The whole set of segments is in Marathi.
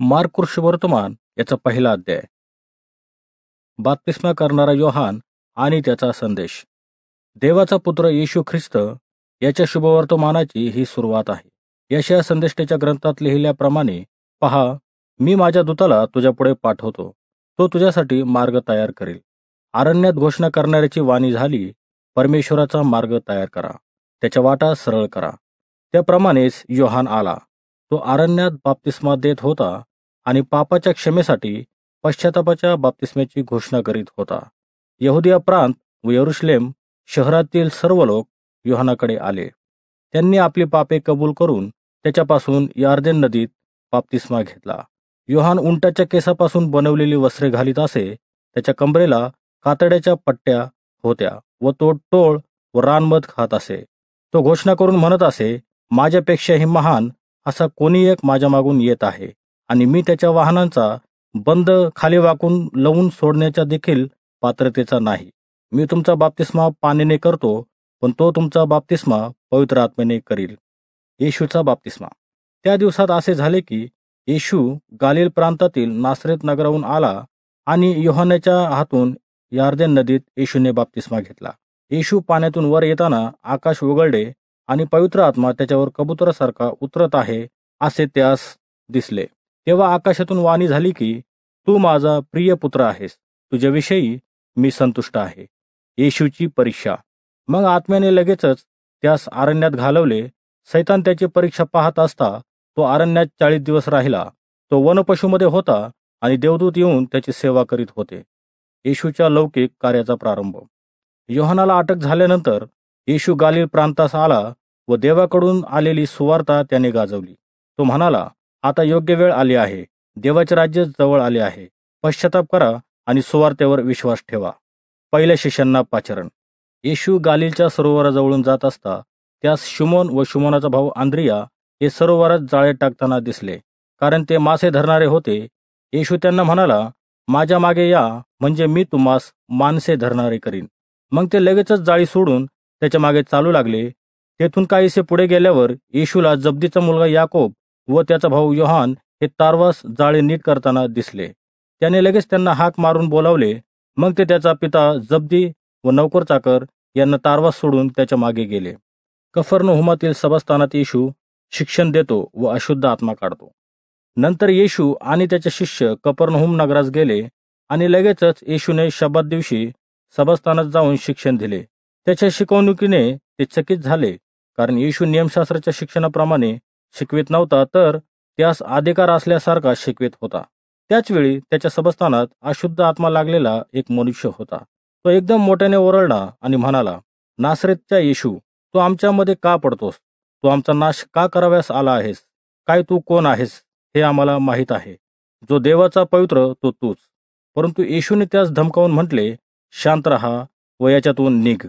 मार्कृष वर्तमान याचा पहिला अध्याय. बाप्तिस्मा करणारा योहान आणि त्याचा संदेश. देवाचा पुत्र येशू ख्रिस्त याच्या शुभवर्तमानाची ही सुरुवात आहे. यशया संदेष्टेच्या ग्रंथात लिहिल्याप्रमाणे पहा मी माझ्या दूताला तुझ्यापुढे पाठवतो. तो तुझ्यासाठी मार्ग तयार करेल. अरण्यात घोषणा करणाऱ्याची वाणी झाली परमेश्वराचा मार्ग तयार करा. त्याच्या वाटा सरळ करा. त्याप्रमाणेच योहान आला. तो आरण्यात बाप्तिस्मा देत होता आणि पापाच्या क्षमेसाठी पश्चातापाच्या बाप्तिस्मेची घोषणा करीत होता. यहुदिया प्रांत व यरुशलेम शहरातील सर्व लोक योहानाकडे आले. त्यांनी आपली पापे कबूल करून त्याच्यापासून यार्देन नदीत बाप्तिस्मा घेतला. योहान उंटाच्या केसापासून बनवलेली वस्त्रे घालीत असे त्याच्या कमरेला कातड्याच्या पट्ट्या होत्या व तो टोळ व रानमध खात असे. तो घोषणा करून म्हणत असे माझ्यापेक्षाही महान असा कोणी एक माझ्या मागून येत आहे. आणि मी त्याच्या वाहनांचा बंद खाली वाकून लवून सोडण्याच्या देखील पात्रतेचा नाही. मी तुमचा बाप्तिस्मा पाण्याने करतो पण तो तुमचा बाप्तिस्मा पवित्र आत्म्याने करील. येशूचा बाप्तिस्मा. त्या दिवसात असे झाले की येशू गालिल प्रांतातील नासरेत नगराहून आला आणि योहानाच्या हातून यार्देन नदीत येशूने बाप्तिस्मा घेतला. येशू पाण्यातून वर येताना आकाश उघडले आणि पवित्र आत्मा त्याच्यावर कबुतरासारखा उतरत आहे असे त्यास दिसले. तेव्हा आकाशातून वाणी झाली की तू माझा प्रिय पुत्र आहेस. तुझ्याविषयी मी संतुष्ट आहे. येशूची परीक्षा. मग आत्म्याने लगेचच त्यास आरण्यात घालवले. सैतान त्याची परीक्षा पाहत असता तो आरण्यात चाळीस दिवस राहिला. तो वनपशूमध्ये होता आणि देवदूत येऊन त्याची सेवा करीत होते. येशूच्या लौकिक कार्याचा प्रारंभ. योहानाला अटक झाल्यानंतर येशू गालिल प्रांतास आला व देवाकडून आलेली सुवार्ता त्याने गाजवली. तो म्हणाला आता योग्य वेळ आली आहे. देवाचे राज्य जवळ आले आहे. पश्चाताप करा आणि सुवार्तेवर विश्वास ठेवा. पहिल्या शिष्यांना पाचरण. येशू गालिलच्या सरोवराजवळून जात असता त्यास शुमोन व शुमोनाचा भाऊ आंद्रिया हे सरोवरात जाळे टाकताना दिसले. कारण ते मासे धरणारे होते. येशू त्यांना म्हणाला माझ्या मागे या म्हणजे मी तुम्हास माणसे धरणारे करीन. मग ते लगेचच जाळी सोडून त्याच्यामागे चालू लागले. तेथून काहीसे पुढे गेल्यावर येशूला जब्दीचा मुलगा याकोब व त्याचा भाऊ योहान हे तारवास जाळे नीट करताना दिसले. त्याने लगेच त्यांना हाक मारून बोलावले. मग ते त्याचा पिता जब्दी व नौकर चाकर यांना तारवास सोडून त्याच्यामागे गेले. कफरनहुमातील सभास्थानात येशू शिक्षण देतो व अशुद्ध आत्मा काढतो. नंतर येशू आणि त्याचे शिष्य कफरनहुम नगरास गेले आणि लगेचच येशूने शब्दात दिवशी सभास्थानात जाऊन शिक्षण दिले. त्याच्या शिकवणुकीने ते चकित झाले कारण येशू नियमशास्त्राच्या शिक्षणाप्रमाणे शिकवित नव्हता तर त्यास अधिकार असल्यासारखा शिकवित होता. त्याचवेळी त्याच्या सबस्थानात अशुद्ध आत्मा लागलेला एक मनुष्य होता. तो एकदम मोठ्याने ओरडला आणि म्हणाला नासरेतच्या येशू तू आमच्यामध्ये का पडतोस? तू आमचा नाश का कराव्यास आला आहेस? काय तू कोण आहेस हे आम्हाला माहीत आहे. जो देवाचा पवित्र तो तूच. परंतु येशूने त्यास धमकावून म्हटले शांत रहा व याच्यातून निघ.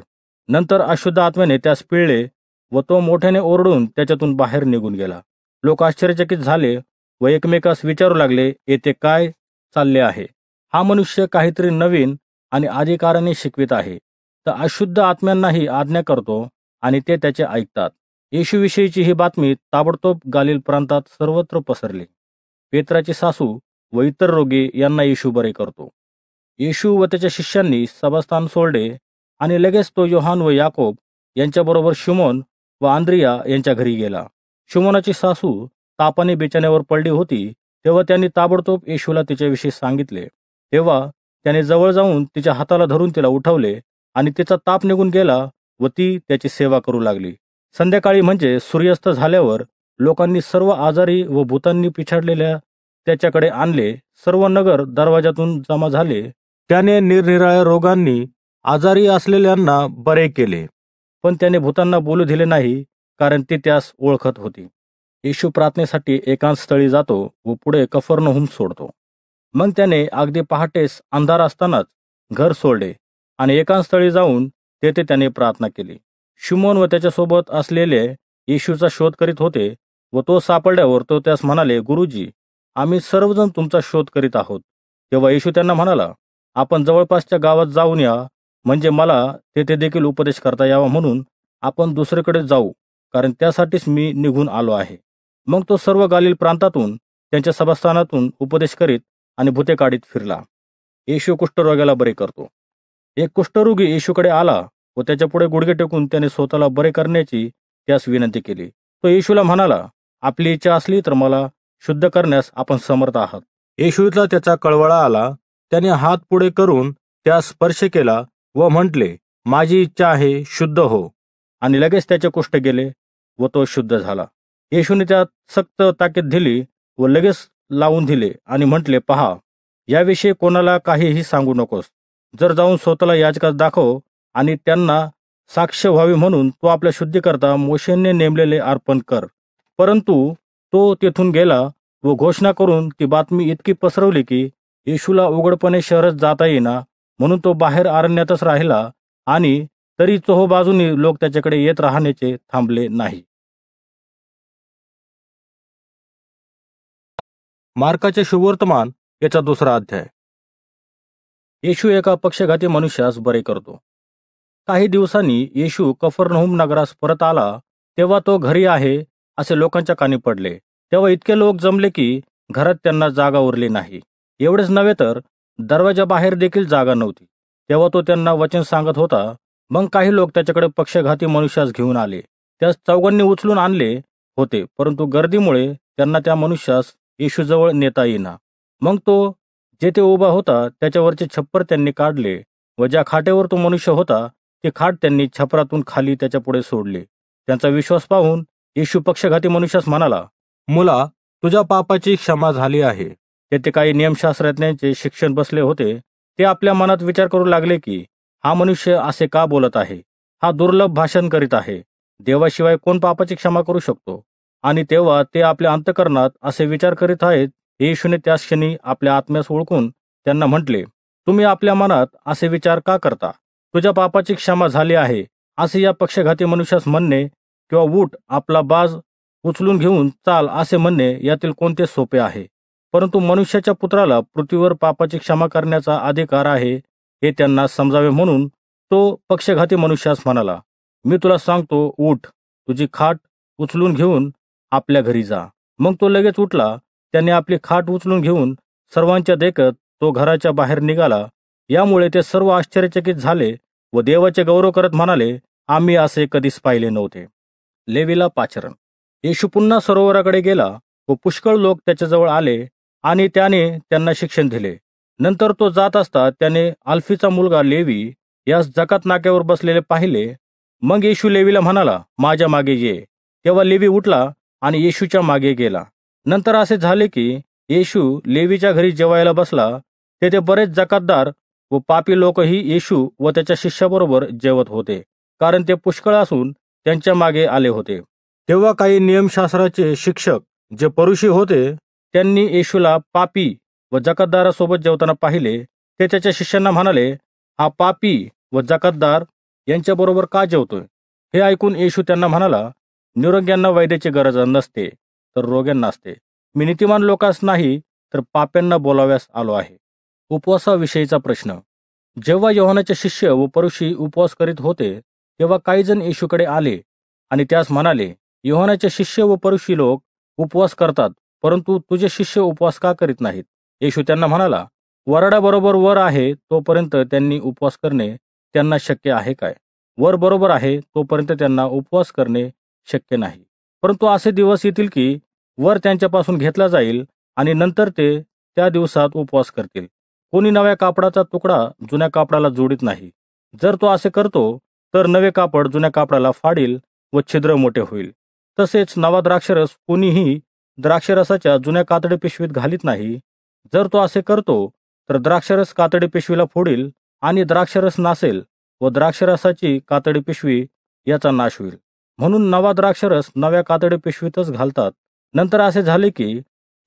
नंतर अशुद्ध आत्म्याने त्यास पिळले व तो मोठ्याने ओरडून त्याच्यातून बाहेर निघून गेला. लोक आश्चर्यचकित झाले व एकमेकास विचारू लागले येथे काय चालले आहे? हा मनुष्य काहीतरी नवीन आणि अधिकाराने शिकवित आहे. तर अशुद्ध आत्म्यांनाही आज्ञा करतो आणि ते त्याचे ऐकतात. येशूविषयीची ही बातमी ताबडतोब गालिल प्रांतात सर्वत्र पसरली. पेत्राची सासू व इतर रोगी यांना येशू बरे करतो. येशू व त्याच्या शिष्यांनी सभास्थान सोडले आणि लगेच तो योहान व याकोब यांच्याबरोबर शिमोन व आंद्रिया यांच्या घरी गेला. शुमोनाची सासू तापाने बेचाण्यावर पडली होती तेव्हा त्यांनी ताबडतोब येशूला तिच्याविषयी सांगितले. तेव्हा त्याने जवळ जाऊन तिच्या हाताला धरून तिला उठवले आणि तिचा ताप निघून गेला व ती त्याची सेवा करू लागली. संध्याकाळी म्हणजे सूर्यास्त झाल्यावर लोकांनी सर्व आजारी व भूतांनी पिछाडलेल्या त्याच्याकडे आणले. सर्व नगर दरवाजातून जमा झाले. त्याने निरनिराळ्या रोगांनी आजारी असलेल्यांना बरे केले. पण त्याने भूतांना बोलू दिले नाही कारण ते त्यास ओळखत होती. येशू प्रार्थनेसाठी एकांत स्थळी जातो व पुढे कफरनहुम सोडतो. मग त्याने अगदी पहाटेस अंधार असतानाच घर सोडले आणि एकांत स्थळी जाऊन तेथे त्याने प्रार्थना केली. शुमोन व त्याच्यासोबत असलेले येशूचा शोध करीत होते व तो सापडल्यावर तो त्यास म्हणाले गुरुजी आम्ही सर्वजण तुमचा शोध करीत आहोत. तेव्हा येशू त्यांना म्हणाला आपण जवळपासच्या गावात जाऊन या म्हणजे मला तेथे देखील उपदेश करता यावा म्हणून आपण दुसरीकडे जाऊ कारण त्यासाठीच मी निघून आलो आहे. मग तो सर्व गालिल प्रांतातून त्यांच्या सभास्थानातून उपदेश करीत आणि भूते काढीत फिरला. येशू कुष्ठरोग्याला बरे करतो. एक कुष्ठरोगी येशूकडे आला व त्याच्या पुढे गुडघे टेकून त्याने स्वतःला बरे करण्याची त्यास विनंती केली. तो येशूला म्हणाला आपली इच्छा असली तर मला शुद्ध करण्यास आपण समर्थ आहात. येशूला त्याचा कळवळा आला. त्याने हात पुढे करून त्यास स्पर्श केला व म्हटले माझी इच्छा आहे शुद्ध हो. आणि लगेच त्याचे कुष्ठ गेले व तो शुद्ध झाला. येशूने त्यात सक्त ताकीद दिली व लगेच लावून दिले आणि म्हटले पहा याविषयी कोणाला काहीही सांगू नकोस. जर जाऊन स्वतःला याचकास दाखव आणि त्यांना साक्ष व्हावी म्हणून तो आपल्या शुद्धीकरता मोशेने नेमलेले अर्पण कर. परंतु तो तेथून गेला व घोषणा करून ती बातमी इतकी पसरवली की येशूला उघडपणे शहरात जाता येईना म्हणून तो बाहेर अरण्यातच राहिला आणि तरी चोहो बाजूनी लोक त्याच्याकडे येत राहण्याचे थांबले नाही. मार्काचे शुभवर्तमान याचा दुसरा अध्याय. येशू एका पक्षघाती मनुष्यास बरे करतो. काही दिवसांनी येशू कफरनहुम नगरास परत आला तेव्हा तो घरी आहे असे लोकांच्या कानी पडले. तेव्हा इतके लोक जमले की घरात त्यांना जागा उरली नाही. एवढेच नव्हे तर दरवाजाबाहेर देखील जागा नव्हती. तेव्हा तो त्यांना वचन सांगत होता मग काही लोक त्याच्याकडे पक्षघाती मनुष्यास घेऊन आले. त्यास चौघांनी उचलून आणले होते परंतु गर्दीमुळे त्यांना त्या मनुष्यास येशूजवळ नेता येईना. मग तो जेथे उभा होता त्याच्यावरचे छप्पर त्यांनी काढले व ज्या खाटेवर तो मनुष्य होता ते खाट त्यांनी छपरातून खाली त्याच्या पुढे सोडले. त्यांचा विश्वास पाहून येशू पक्षघाती मनुष्यास म्हणाला मुला तुझ्या पापाची क्षमा झाली आहे. तेथे काही नियमशास्त्रज्ञांचे शिक्षण बसले होते. ते आपल्या मनात विचार करू लागले की हा मनुष्य असे का बोलत आहे? हा दुर्लभ भाषण करीत आहे. देवाशिवाय कोण पापाची क्षमा करू शकतो? आणि तेव्हा ते आपल्या अंतकरणात असे विचार करीत आहेत येशूने त्याच क्षणी आपल्या आत्म्यास ओळखून त्यांना म्हटले तुम्ही आपल्या मनात असे विचार का करता? तुझ्या पापाची क्षमा झाली आहे. असे या पक्षघाती मनुष्यास म्हणणे किंवा उठ आपला बाज उचलून घेऊन चाल असे म्हणणे यातील कोणते सोपे आहे? परंतु मनुष्याच्या पुत्राला पृथ्वीवर पापाची क्षमा करण्याचा अधिकार आहे हे त्यांना समजावे म्हणून तो पक्षघाती मनुष्यास म्हणाला मी तुला सांगतो उठ तुझी खाट उचलून घेऊन आपल्या घरी जा. मग तो लगेच उठला त्याने आपली खाट उचलून घेऊन सर्वांच्या देखत तो घराच्या बाहेर निघाला. यामुळे ते सर्व आश्चर्यचकित झाले व देवाचे गौरव करत म्हणाले आम्ही असे कधीच पाहिले नव्हते. लेवीला पाचरण. येशू पुन्हा सरोवराकडे गेला व पुष्कळ लोक त्याच्याजवळ आले आणि त्याने त्यांना शिक्षण दिले. नंतर तो जात असता त्याने आल्फीचा मुलगा लेवी यास जकात नाक्यावर बसलेले पाहिले. मग येशू लेवीला म्हणाला माझ्या मागे ये. तेव्हा लेवी उठला आणि येशूच्या मागे गेला. नंतर असे झाले की येशू लेवीच्या घरी जेवायला बसला. तेथे बरेच जकातदार व पापी लोकही येशू व त्याच्या शिष्याबरोबर जेवत होते कारण ते पुष्कळ असून त्यांच्या मागे आले होते. तेव्हा काही नियमशास्त्राचे शिक्षक जे परुषी होते त्यांनी येशूला पापी व जकातदारासोबत जेवताना पाहिले ते त्याच्या शिष्यांना म्हणाले हा पापी व जकातदार यांच्याबरोबर का जेवतोय? हे ऐकून येशू त्यांना म्हणाला निरोग्यांना वैद्याची गरज नसते तर रोग्यांना असते. मी नीतिमान लोकांस नाही तर पाप्यांना बोलाव्यास आलो आहे. उपवासाविषयीचा प्रश्न. जेव्हा योहानाचे शिष्य व परुषी उपवास करीत होते तेव्हा काही जण येशूकडे आले आणि त्यास म्हणाले योहानाचे शिष्य व परुषी लोक उपवास करतात परंतु तुझे शिष्य उपवास का करीत नाहीत? येशू त्यांना म्हणाला वरडाबरोबर वर आहे तोपर्यंत त्यांनी उपवास करणे त्यांना शक्य आहे काय? वर बरोबर आहे तोपर्यंत त्यांना उपवास करणे शक्य नाही. परंतु असे दिवस येतील की वर त्यांच्यापासून घेतला जाईल आणि नंतर ते त्या दिवसात उपवास करतील. कोणी नव्या कापडाचा तुकडा जुन्या कापडाला जोडीत नाही. जर तो असे करतो तर नवे कापड जुन्या कापडाला फाडील व छिद्र मोठे होईल. तसेच नवा द्राक्षरस कोणीही द्राक्षरसाच्या जुन्या कातडी पिशवीत घालीत नाही. जर तो असे करतो तर द्राक्षरस कातडी पिशवीला फोडील आणि द्राक्षरस नासेल व द्राक्षरसाची कातडी पिशवी याचा नाश होईल. म्हणून नवा द्राक्षरस नव्या कातडी पिशवीतच घालतात. नंतर असे झाले की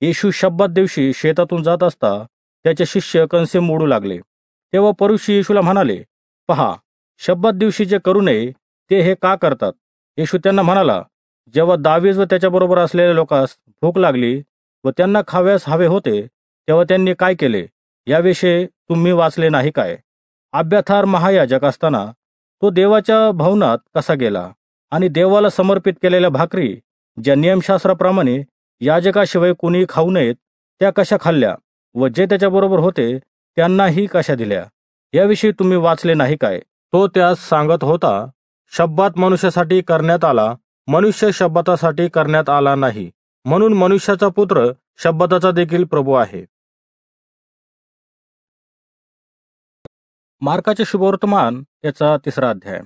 येशू शब्दात दिवशी शेतातून जात असता त्याचे शिष्य कंसे मोडू लागले. तेव्हा परुषी येशूला म्हणाले पहा शब्दात दिवशी जे करू नये ते हे का करतात? येशू त्यांना म्हणाला जेव्हा दावीज व त्याच्याबरोबर असलेल्या लोकांस भूक लागली व त्यांना खाव्यास हवे होते तेव्हा त्यांनी काय केले? याविषयी तुम्ही वाचले नाही काय? अभ्याथार महायाजक असताना तो देवाच्या भवनात कसा गेला आणि देवाला समर्पित केलेल्या भाकरी ज्या नियमशास्त्राप्रमाणे याजकाशिवाय कोणी खाऊ नयेत त्या कशा खाल्ल्या व जे त्याच्याबरोबर होते त्यांनाही कशा दिल्या? याविषयी तुम्ही वाचले नाही काय? तो त्यास सांगत होता शब्दात मनुष्यासाठी करण्यात आला मनुष्य शब्दासाठी करण्यात आला नाही. म्हणून मनुष्याचा पुत्र शब्दाचा देखील प्रभू आहे. मार्काचे शुभवर्तमान याचा तिसरा अध्याय.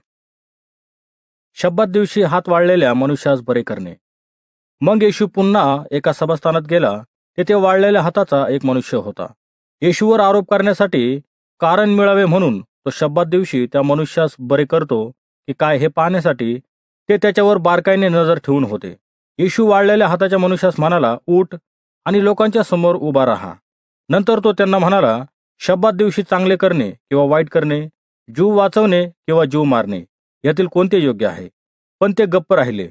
शब्दात दिवशी हात वाळलेल्या मनुष्यास बरे करणे. मग येशू पुन्हा एका सभास्थानात गेला. तेथे वाळलेल्या हाताचा एक मनुष्य होता. येशूवर आरोप करण्यासाठी कारण मिळावे म्हणून तो शब्दात दिवशी त्या मनुष्यास बरे करतो की काय हे पाहण्यासाठी ते त्याच्यावर बारकाईने नजर ठेवून होते. येशू वाळलेल्या हाताच्या मनुष्यास म्हणाला उठ आणि लोकांच्या समोर उभा राहा. नंतर तो त्यांना म्हणाला शब्दात दिवशी चांगले करणे किंवा वाईट करणे जीव वाचवणे किंवा जीव मारणे यातील कोणते योग्य आहे? पण ते गप्प राहिले.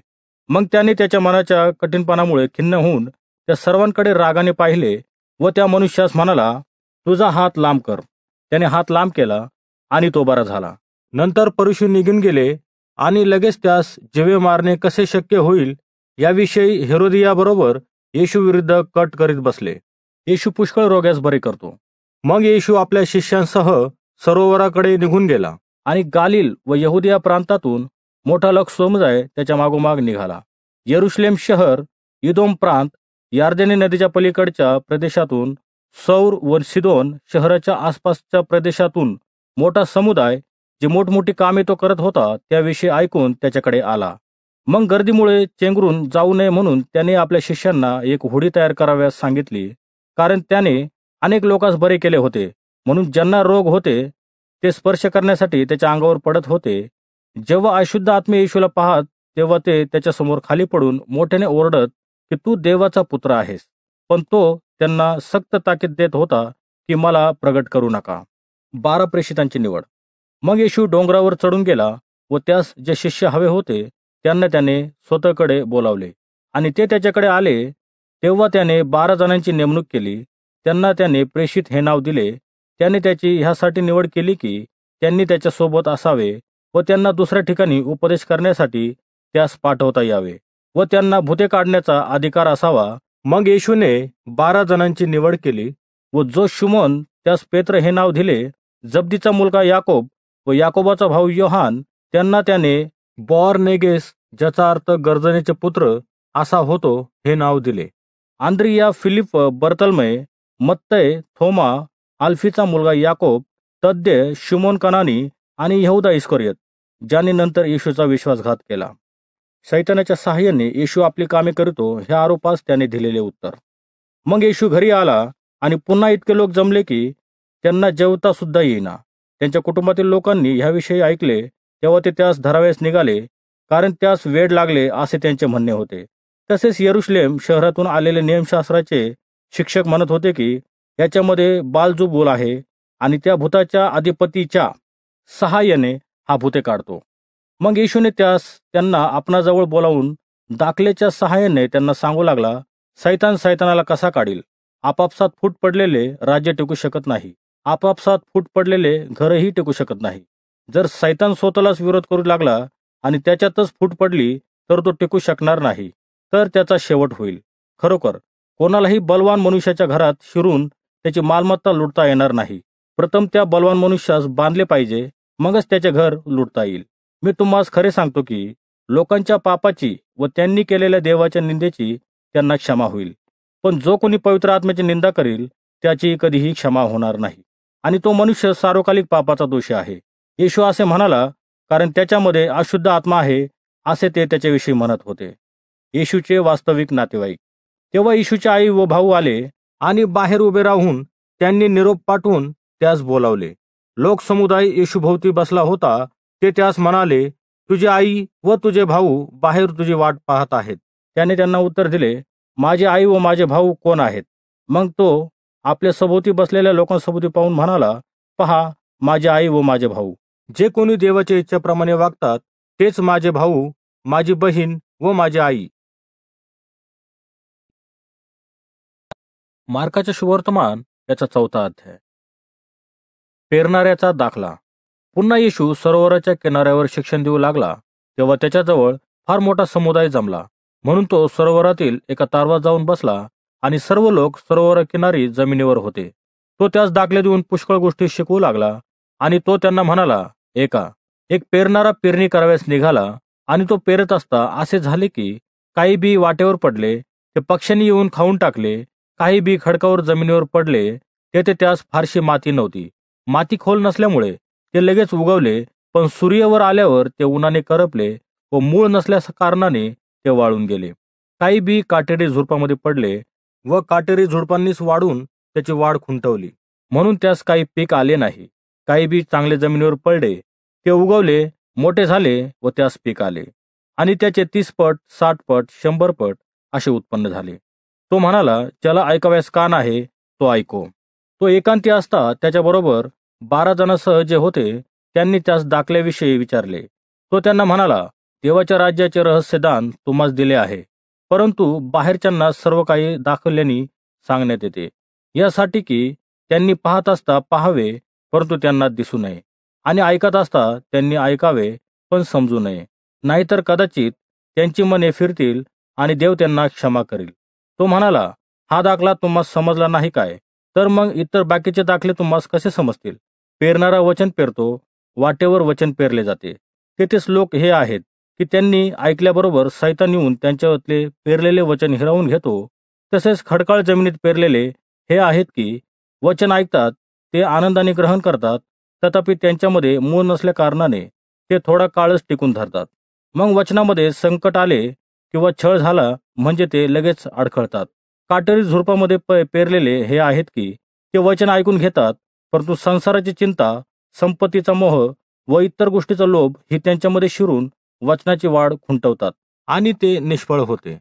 मग त्याने त्याच्या मनाच्या कठीणपणामुळे खिन्न होऊन त्या सर्वांकडे रागाने पाहिले व त्या मनुष्यास म्हणाला तुझा हात लांब कर. त्याने हात लांब केला आणि तो बरा झाला. नंतर परशु निघून गेले आणि लगेच त्यास जीवे मारणे कसे शक्य होईल याविषयी हेरोदियाबरोबर येशू विरुद्ध कट करीत बसले. येशू पुष्कळ रोग्यास बरे करतो. मग येशू आपल्या शिष्यांसह सरोवराकडे निघून गेला आणि गालिल व यहुदिया प्रांतातून मोठा लक्ष समुदाय त्याच्या मागोमाग निघाला. येरुश्लेम शहर इदोम प्रांत यार्देनी नदीच्या पलीकडच्या प्रदेशातून सौर व सिदोन शहराच्या आसपासच्या प्रदेशातून मोठा समुदाय जी मोठमोठी कामे तो करत होता त्याविषयी ऐकून त्याच्याकडे आला. मग गर्दीमुळे चेंगरून जाऊ नये म्हणून त्याने आपल्या शिष्यांना एक होडी तयार कराव्यास सांगितली कारण त्याने अनेक लोकांस बरे केले होते म्हणून ज्यांना रोग होते ते स्पर्श करण्यासाठी त्याच्या अंगावर पडत होते. जेव्हा अशुद्ध आत्मे येशूला पाहत तेव्हा ते त्याच्यासमोर खाली पडून मोठ्याने ओरडत की तू देवाचा पुत्र आहेस पण तो त्यांना सक्त ताकीद देत होता की मला प्रगट करू नका. बारा प्रेषितांची निवड. मग येशू डोंगरावर चढून गेला व त्यास जे शिष्य हवे होते त्यांना त्याने स्वतःकडे बोलावले. आणि ते त्याच्याकडे आले तेव्हा त्याने बारा जणांची नेमणूक केली. त्यांना त्याने प्रेषित हे नाव दिले. त्याने त्याची ह्यासाठी निवड केली की त्यांनी त्याच्यासोबत असावे व त्यांना दुसऱ्या ठिकाणी उपदेश करण्यासाठी त्यास पाठवता यावे व त्यांना भूते काढण्याचा अधिकार असावा. मग येशूने बारा जणांची निवड केली व जो शुमन त्यास पेत्र हे नाव दिले जब्दीचा मुलगा याकोब व याकोबाचा भाऊ योहान त्यांना त्याने बॉर नेगेस ज्याचा अर्थ गर्जनेचे पुत्र असा होतो हे नाव दिले. आंद्रिया फिलिप बर्तलमय मत्तय थोमा आल्फीचा मुलगा याकोब तद्य शिमोन कनानी आणि यहुदा इस्कोरियत ज्याने नंतर येशूचा विश्वासघात केला. शैतानाच्या सहाय्याने येशू आपली कामे करतो ह्या आरोपास त्याने दिलेले उत्तर. मग येशू घरी आला आणि पुन्हा इतके लोक जमले की त्यांना जेवता सुद्धा येईना. त्यांच्या कुटुंबातील लोकांनी ह्याविषयी ऐकले तेव्हा ते त्यास धराव्यास निघाले कारण त्यास वेळ लागले असे त्यांचे म्हणणे होते. तसेच येरुश्लेम शहरातून आलेले नियमशास्त्राचे शिक्षक म्हणत होते की याच्यामध्ये बालजू बोल आहे आणि त्या भूताच्या अधिपतीच्या सहाय्याने हा भूते काढतो. मग येशूने त्यास त्यांना आपणाजवळ बोलावून दाखलेच्या सहाय्याने त्यांना सांगू लागला सैतान सैतानाला कसा काढील? आपापसात फूट पडलेले राज्य टिकू शकत नाही. आपापसात फूट पडलेले घरही टिकू शकत नाही. जर सैतान स्वतःलाच विरोध करू लागला आणि त्याच्यातच फूट पडली तर तो टिकू शकणार नाही. तर त्याचा शेवट होईल. खरोखर कोणालाही बलवान मनुष्याच्या घरात शिरून त्याची मालमत्ता लुटता येणार नाही. प्रथम त्या बलवान मनुष्यास बांधले पाहिजे मगच त्याचे घर लुटता येईल. मी तुम्हाला खरे सांगतो की लोकांच्या पापाची व त्यांनी केलेल्या देवाच्या निंदेची त्यांना क्षमा होईल. पण जो कोणी पवित्र आत्म्याची निंदा करील त्याची कधीही क्षमा होणार नाही. आणि तो मनुष्य सार्वकालिक पापाचा दोषी आहे. येशू असे म्हणाला कारण त्याच्यामध्ये अशुद्ध आत्मा आहे असे ते त्याच्याविषयी म्हणत होते. येशूचे वास्तविक नातेवाईक. तेव्हा येशूचे आई व भाऊ आले आणि बाहेर उभे राहून त्यांनी निरोप पाठवून त्यास बोलावले. लोकसमुदाय येशूभोवती बसला होता. ते त्यास म्हणाले तुझी आई व तुझे भाऊ बाहेर तुझी वाट पाहत आहेत. त्याने त्यांना उत्तर दिले माझी आई व माझे भाऊ कोण आहेत? मग तो आपल्या सभोवती बसलेल्या लोकांसभोवती पाहून म्हणाला पहा माझी आई व माझे भाऊ जे कोणी देवाच्या इच्छेप्रमाणे वागतात तेच माझे भाऊ माझी बहीण व माझी आई. मार्काचे शुभवर्तमान याचा चौथा अध्याय. पेरणाऱ्याचा दाखला. पुन्हा येशू सरोवराच्या किनाऱ्यावर शिक्षण देऊ लागला तेव्हा त्याच्याजवळ फार मोठा समुदाय जमला म्हणून तो सरोवरातील एका तारवात जाऊन बसला आणि सर्व लोक सरोवर किनारी जमिनीवर होते. तो त्यास दाखले देऊन पुष्कळ गोष्टी शिकवू लागला आणि तो त्यांना म्हणाला एका एक पेरणारा पेरणी कराव्यास निघाला आणि तो पेरत असता असे झाले की काही बी वाटेवर पडले ते पक्ष्यांनी येऊन खाऊन टाकले काही बी खडकावर जमिनीवर पडले तेथे त्यास फारशी माती नव्हती. माती खोल नसल्यामुळे ते लगेच उगवले पण सूर्यावर आल्यावर ते उन्हाने करपले व मूळ नसल्यास कारणाने ते वाळून गेले. काही बी काटेडे झुडपामध्ये पडले व काटेरी झुडपांनीच वाढून त्याची वाढ खुंटवली. म्हणून त्यास काही पीक आले नाही. काही बी चांगले जमिनीवर पडले ते उगवले मोठे झाले व त्यास पीक आले. आणि त्याचे तीस पट साठ पट शंभर पट असे उत्पन्न झाले. तो म्हणाला ज्याला ऐकाव्यास कान आहे तो ऐको. तो एकांती असता त्याच्याबरोबर बारा जणांसह जे होते त्यांनी त्यास दाखल्याविषयी विचारले. तो त्यांना म्हणाला देवाच्या राज्याचे रहस्यदान तुम्हास दिले आहे. परंतु बाहेरच्यांना सर्व काही दाखवल्याने सांगण्यात येते. यासाठी की त्यांनी पाहत असता पाहावे परंतु त्यांना दिसू नये. आणि ऐकत असता त्यांनी ऐकावे पण समजू नये. नाहीतर कदाचित त्यांची मने फिरतील आणि देव त्यांना क्षमा करील. तो म्हणाला हा दाखला तुम्हाला समजला नाही काय? तर मग इतर बाकीचे दाखले तुम्हाला कसे समजतील? पेरणारा वचन पेरतो वाटेवर वचन पेरले जाते. तेथेच लोक हे आहेत. की त्यांनी ऐकल्याबरोबर सैतान येऊन त्यांच्यातले पेरलेले वचन हिरावून घेतो. तसेच खडकाळ जमिनीत पेरलेले हे आहेत की वचन ऐकतात ते आनंदाने ग्रहण करतात तथापि त्यांच्यामध्ये मूळ नसल्या कारणाने ते थोडा काळच टिकून धरतात. मग वचनामध्ये संकट आले किंवा छळ झाला म्हणजे ते लगेच अडखळतात. काटेरी झुडपामध्ये पेरलेले हे आहेत की ते वचन ऐकून घेतात परंतु संसाराची चिंता संपत्तीचा मोह व इतर गोष्टीचा लोभ ही त्यांच्यामध्ये शिरून वचनाची वाढ खुंटवतात आणि ते निष्फळ होते.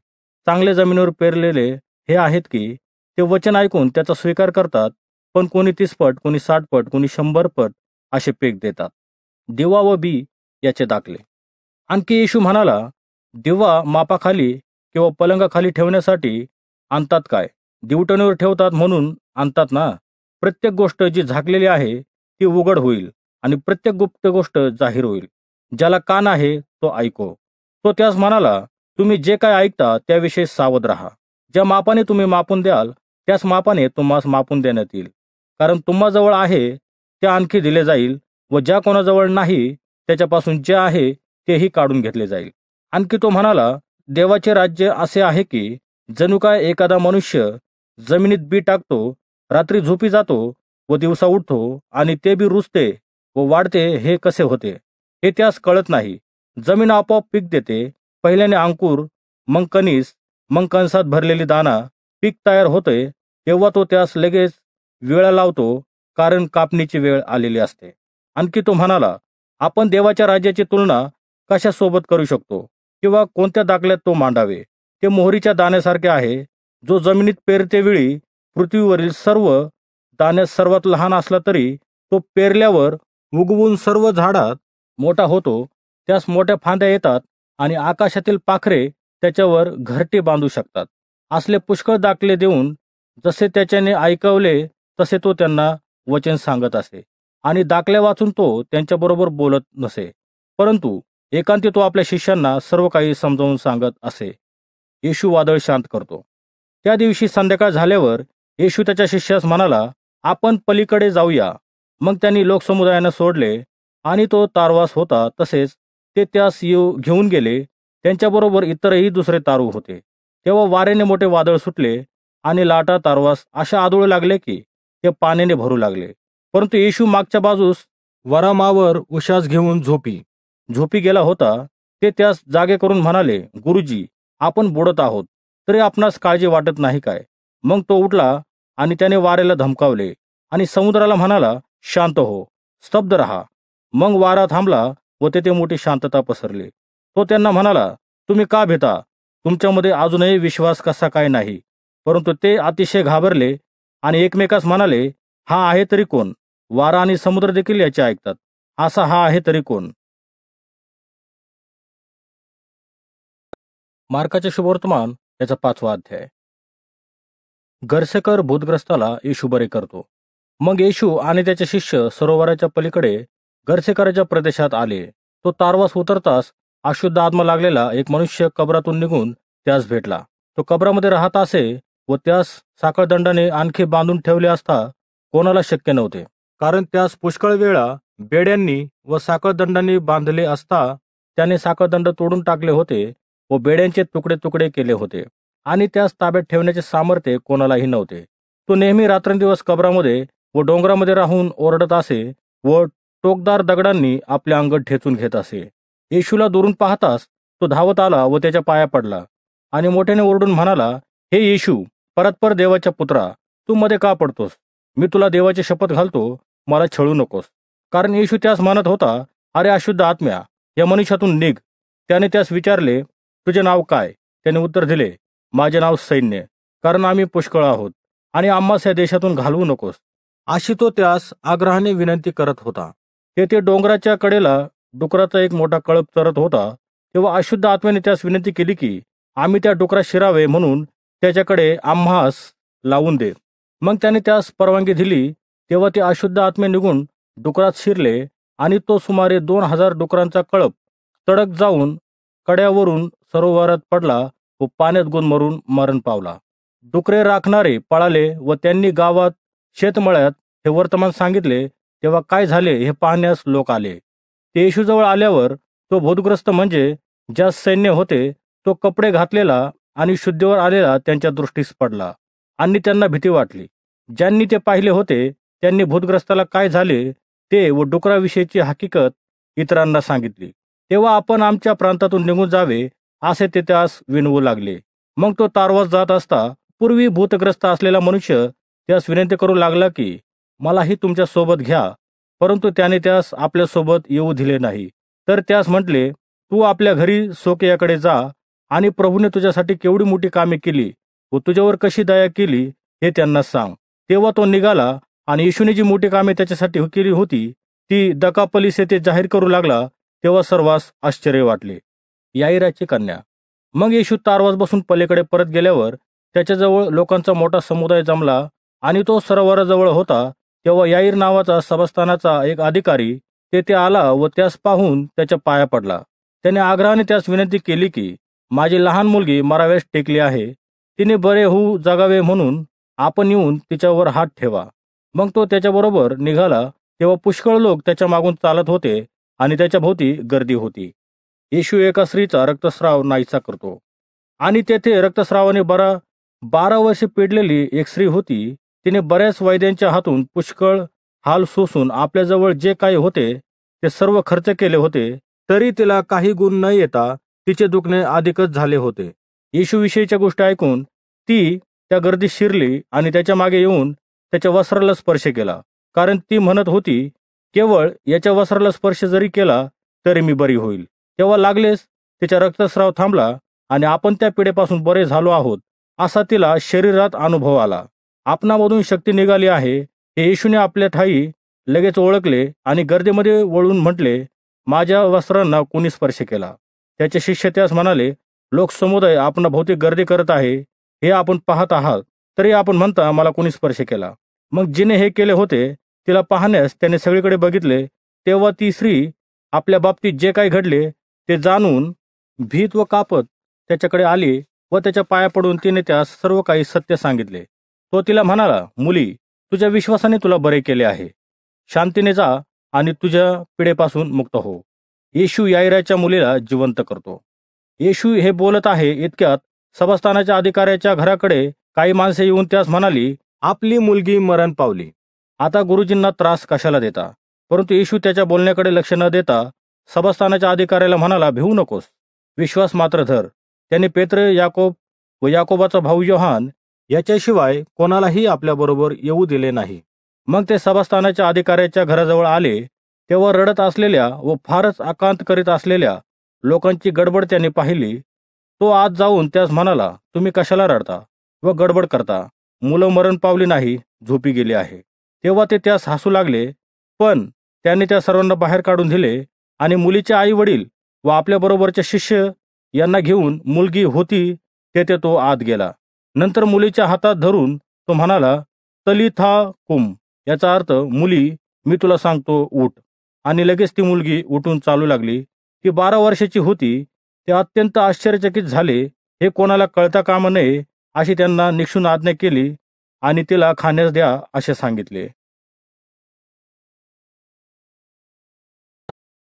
चांगल्या जमिनीवर पेरलेले हे आहेत की ते वचन ऐकून त्याचा स्वीकार करतात पण कोणी तीस पट कोणी साठ पट कोणी शंभर पट असे पीक देतात. दिवा व बी याचे दाखले. आणखी येशू म्हणाला दिवा मापाखाली किंवा पलंगाखाली ठेवण्यासाठी आणतात काय? दिवटणीवर ठेवतात म्हणून आणतात ना? प्रत्येक गोष्ट जी झाकलेली आहे ती उघड होईल आणि प्रत्येक गुप्त गोष्ट जाहीर होईल. ज्याला कान आहे तो ऐको. तो त्यास म्हणाला तुम्ही जे काय ऐकता त्याविषयी सावध राहा. ज्या मापाने तुम्ही मापून द्याल त्याच मापाने तुम्हास मापून देण्यात येईल. कारण तुम्हाजवळ आहे ते आणखी दिले जाईल व ज्या कोणाजवळ नाही त्याच्यापासून जे आहे तेही काढून घेतले जाईल. आणखी तो म्हणाला देवाचे राज्य असे आहे की जणू काय एखादा मनुष्य जमिनीत बी टाकतो रात्री झोपी जातो व दिवसा उठतो आणि ते बी रुजते व वाढते हे कसे होते? हे त्यास कळत नाही. जमीन आपोआप पीक देते पहिल्याने अंकुर मग कणीस मग कणसात भरलेली दाना पीक तयार होते तेव्हा तो त्यास लगेच वेळा लावतो कारण कापणीची वेळ आलेली असते. आणखी तो म्हणाला आपण देवाच्या राज्याची तुलना कशासोबत करू शकतो? किंवा कोणत्या दाखल्यात तो मांडावे? ते मोहरीच्या दाण्यासारखे आहे जो जमिनीत पेरते वेळी पृथ्वीवरील सर्व दाण्यात सर्वात लहान असला तरी तो पेरल्यावर उगवून सर्व झाडात मोठा होतो त्यास मोठ्या फांद्या येतात आणि आकाशातील पाखरे त्याच्यावर घरटे बांधू शकतात. असले पुष्कळ दाखले देऊन जसे त्याच्याने ऐकवले तसे तो त्यांना वचन सांगत असे. आणि दाखल्या वाचून तो त्यांच्याबरोबर बोलत नसे. परंतु एकांती तो आपल्या शिष्यांना सर्व काही समजावून सांगत असे. येशू वादळ शांत करतो. त्या दिवशी संध्याकाळ झाल्यावर येशू त्याच्या शिष्यास म्हणाला आपण पलीकडे जाऊया. मग त्यांनी लोकसमुदायानं सोडले आणि तो तारवास होता तसेच ते त्यास येऊ घेऊन गेले. त्यांच्याबरोबर इतरही दुसरे तारू होते. तेव्हा वाऱ्याने मोठे वादळ सुटले आणि लाटा तारवास अशा आदळू लागले की ते पाण्याने भरू लागले. परंतु येशू मागच्या बाजूस वरामावर उशास घेऊन झोपी. झोपी गेला होता. ते त्यास जागे करून म्हणाले गुरुजी आपण बुडत आहोत. तरी आपणास काळजी वाटत नाही काय? मग तो उठला आणि त्याने वाऱ्याला धमकावले आणि समुद्राला म्हणाला शांत हो स्तब्ध रहा. मग वारा थांबला व तेथे मोठी शांतता पसरली. तो त्यांना म्हणाला तुम्ही का भेता? तुमच्यामध्ये अजूनही विश्वास कसा काय नाही? परंतु ते अतिशय घाबरले आणि एकमेकास म्हणाले हा आहे तरी कोण? वारा आणि समुद्र देखील याचे ऐकतात. असा हा आहे तरी कोण? मार्काचे शुभवर्तमान याचा पाचवा अध्याय. गर्सेकर भूतग्रस्ताला येशू बरे करतो. मग येशू आणि त्याचे शिष्य सरोवराच्या पलीकडे गरसेकराच्या प्रदेशात आले. तो तारवास उतरताच अशुद्ध आत्मा लागलेला एक मनुष्य कबरातून निघून त्यास भेटला. तो कबरामध्ये राहत असे व त्यास साखळदंडाने आणखी बांधून ठेवले असता कोणाला शक्य नव्हते. कारण त्यास पुष्कळ वेळा बेड्यांनी व साखळदंडांनी बांधले असता त्याने साखळदंड तोडून टाकले होते व बेड्यांचे तुकडे तुकडे केले होते. आणि त्यास ताब्यात ठेवण्याचे सामर्थ्य कोणालाही नव्हते. तो नेहमी रात्रंदिवस कबरामध्ये व डोंगरामध्ये राहून ओरडत असे व टोकदार दगडांनी आपले अंग ठेचून घेत असे. येशूला दुरून पाहताच तो धावत आला व त्याच्या पाया पडला. आणि मोठ्याने ओरडून म्हणाला हे येशू परतपर देवाच्या पुत्रा तू मध्ये का पडतोस? मी तुला देवाची शपथ घालतो मला छळू नकोस. कारण येशू त्यास म्हणत होता अरे अशुद्ध आत्म्या या मनुष्यातून निघ. त्याने त्यास विचारले तुझे नाव काय? त्याने उत्तर दिले माझे नाव सैन्य कारण आम्ही पुष्कळ आहोत आणि आम्हास या देशातून घालवू नकोस. अशी तो त्यास आग्रहाने विनंती करत होता. तेथे डोंगराच्या कडेला डुकराचा एक मोठा कळप चरत होता. तेव्हा अशुद्ध आत्म्याने त्यास विनंती केली की आम्ही त्या डुकरात शिरावे म्हणून त्याच्याकडे आम्हास लावून दे. मग त्याने त्यास परवानगी दिली. तेव्हा ते अशुद्ध आत्मे निघून डुकरात शिरले आणि तो सुमारे दोन हजार डुकरांचा कळप तडक जाऊन कड्यावरून सरोवरात पडला व पाण्यात गुदमरून मरण पावला. डुकरे राखणारे पळाले व त्यांनी गावात शेतमळ्यात हे वर्तमान सांगितले तेव्हा काय झाले हे पाहण्यास लोक आले. ते येशूजवळ आल्यावर तो भूतग्रस्त म्हणजे ज्या सैन्य होते तो कपडे घातलेला आणि शुद्धीवर आलेला त्यांच्या दृष्टीस पडला आणि त्यांना भीती वाटली. ज्यांनी ते पाहिले होते त्यांनी भूतग्रस्ताला काय झाले ते व डुकराविषयीची हकीकत इतरांना सांगितली. तेव्हा आपण आमच्या प्रांतातून निघून जावे असे ते त्यास विनवू लागले. मग तो तारवास जात असता पूर्वी भूतग्रस्त असलेला मनुष्य त्यास विनंती करू लागला की मलाही तुमच्यासोबत घ्या. परंतु त्याने त्यास आपल्यासोबत येऊ दिले नाही. तर त्यास म्हटले तू आपल्या घरी सोकयाकडे जा आणि प्रभूने तुझ्यासाठी केवढी मोठी कामे केली व तुझ्यावर कशी दया केली हे त्यांना सांग. तेव्हा तो निघाला आणि येशूने जी मोठी कामे त्याच्यासाठी केली होती ती दकापलीस येथे जाहीर करू लागला तेव्हा सर्वांस आश्चर्य वाटले. याईराची कन्या. मग येशू तारवास बसून पलीकडे परत गेल्यावर त्याच्याजवळ लोकांचा मोठा समुदाय जमला आणि तो सरोवराजवळ होता तेव्हा याईर नावाचा सभास्थानाचा एक अधिकारी तेथे आला व त्यास पाहून त्याच्या पाया पडला. त्याने आग्रहाने त्यास विनंती केली की माझी लहान मुलगी मराव्यास टेकली आहे. तिने बरे होऊ जगावे म्हणून आपण येऊन तिच्यावर हात ठेवा. मग तो त्याच्याबरोबर निघाला. तेव्हा पुष्कळ लोक त्याच्या मागून चालत होते आणि त्याच्या भोवती गर्दी होती. येशू एका स्त्रीचा रक्तस्राव नाहीसा करतो. आणि तेथे रक्तस्रावाने बरा बारा वर्षे पिडलेली एक स्त्री होती. तिने बऱ्याच वैद्यांच्या हातून पुष्कळ हाल सोसून आपल्याजवळ जे काही होते ते सर्व खर्च केले होते तरी तिला काही गुण न येता तिचे दुखणे अधिकच झाले होते. येशूविषयीच्या गोष्टी ऐकून ती त्या गर्दीत शिरली आणि त्याच्यामागे येऊन त्याच्या वस्त्राला स्पर्श केला. कारण ती म्हणत होती केवळ याच्या वस्त्राला स्पर्श जरी केला तरी मी बरी होईल. तेव्हा लागलेच तिचा रक्तस्राव थांबला आणि आपण त्या पिढेपासून बरे झालो आहोत. असा तिला शरीरात अनुभव आला. आपणामधून शक्ती निघाली आहे हे येशूने आपल्या ठाई लगेच ओळखले आणि गर्दीमध्ये वळून म्हटले माझ्या वस्त्रांना कोणी स्पर्श केला त्याचे शिष्य त्यास म्हणाले लोक समुदाय आपण भौतिक गर्दी करत आहे हे आपण पाहत आहात तरी आपण म्हणता मला कोणी स्पर्श केला मग जिने हे केले होते तिला पाहण्यास त्याने सगळीकडे बघितले तेव्हा ती स्त्री आपल्या बाबतीत जे काही घडले ते जाणून भीत व कापत त्याच्याकडे आली व त्याच्या पाया पडून तिने त्यास सर्व काही सत्य सांगितले. तो तिला म्हणाला मुली तुझ्या विश्वासाने तुला बरे केले आहे. शांतीने जा आणि तुझ्या पिढेपासून मुक्त हो. येशू याईराच्या मुलीला जिवंत करतो. येशू हे बोलत आहे इतक्यात सबस्थानाच्या अधिकाऱ्याच्या घराकडे काही माणसे येऊन त्यास म्हणाली आपली मुलगी मरण पावली. आता गुरुजींना त्रास कशाला देता? परंतु येशू त्याच्या बोलण्याकडे लक्ष न देता सबस्थानाच्या अधिकाऱ्याला म्हणाला भिवू नकोस. विश्वास मात्र धर. त्याने पेत्र याकोब व याकोबाचा भाऊ योहान याच्याशिवाय कोणालाही आपल्याबरोबर येऊ दिले नाही. मग ते सभास्थानाच्या अधिकाऱ्याच्या घराजवळ आले तेव्हा रडत असलेल्या व फारच आकांत करीत असलेल्या लोकांची गडबड त्यांनी पाहिली. तो आत जाऊन त्यास म्हणाला तुम्ही कशाला रडता व गडबड करता? मुलं मरण पावली नाही झोपी गेली आहे. तेव्हा ते त्यास हसू लागले पण त्याने त्या सर्वांना बाहेर काढून दिले आणि मुलीचे आई वडील व आपल्याबरोबरचे शिष्य यांना घेऊन मुलगी होती तेथे तो आत गेला. नंतर मुलीच्या हातात धरून तो म्हणाला तलिथा कुम याचा अर्थ मुली मी तुला सांगतो उठ. आणि लगेच ती मुलगी उठून चालू लागली. ती बारा वर्षाची होती. ते अत्यंत आश्चर्यचकित झाले. हे कोणाला कळता कामा नये अशी त्यांना निक्षून आज्ञा केली आणि तिला खाण्यास द्या असे सांगितले.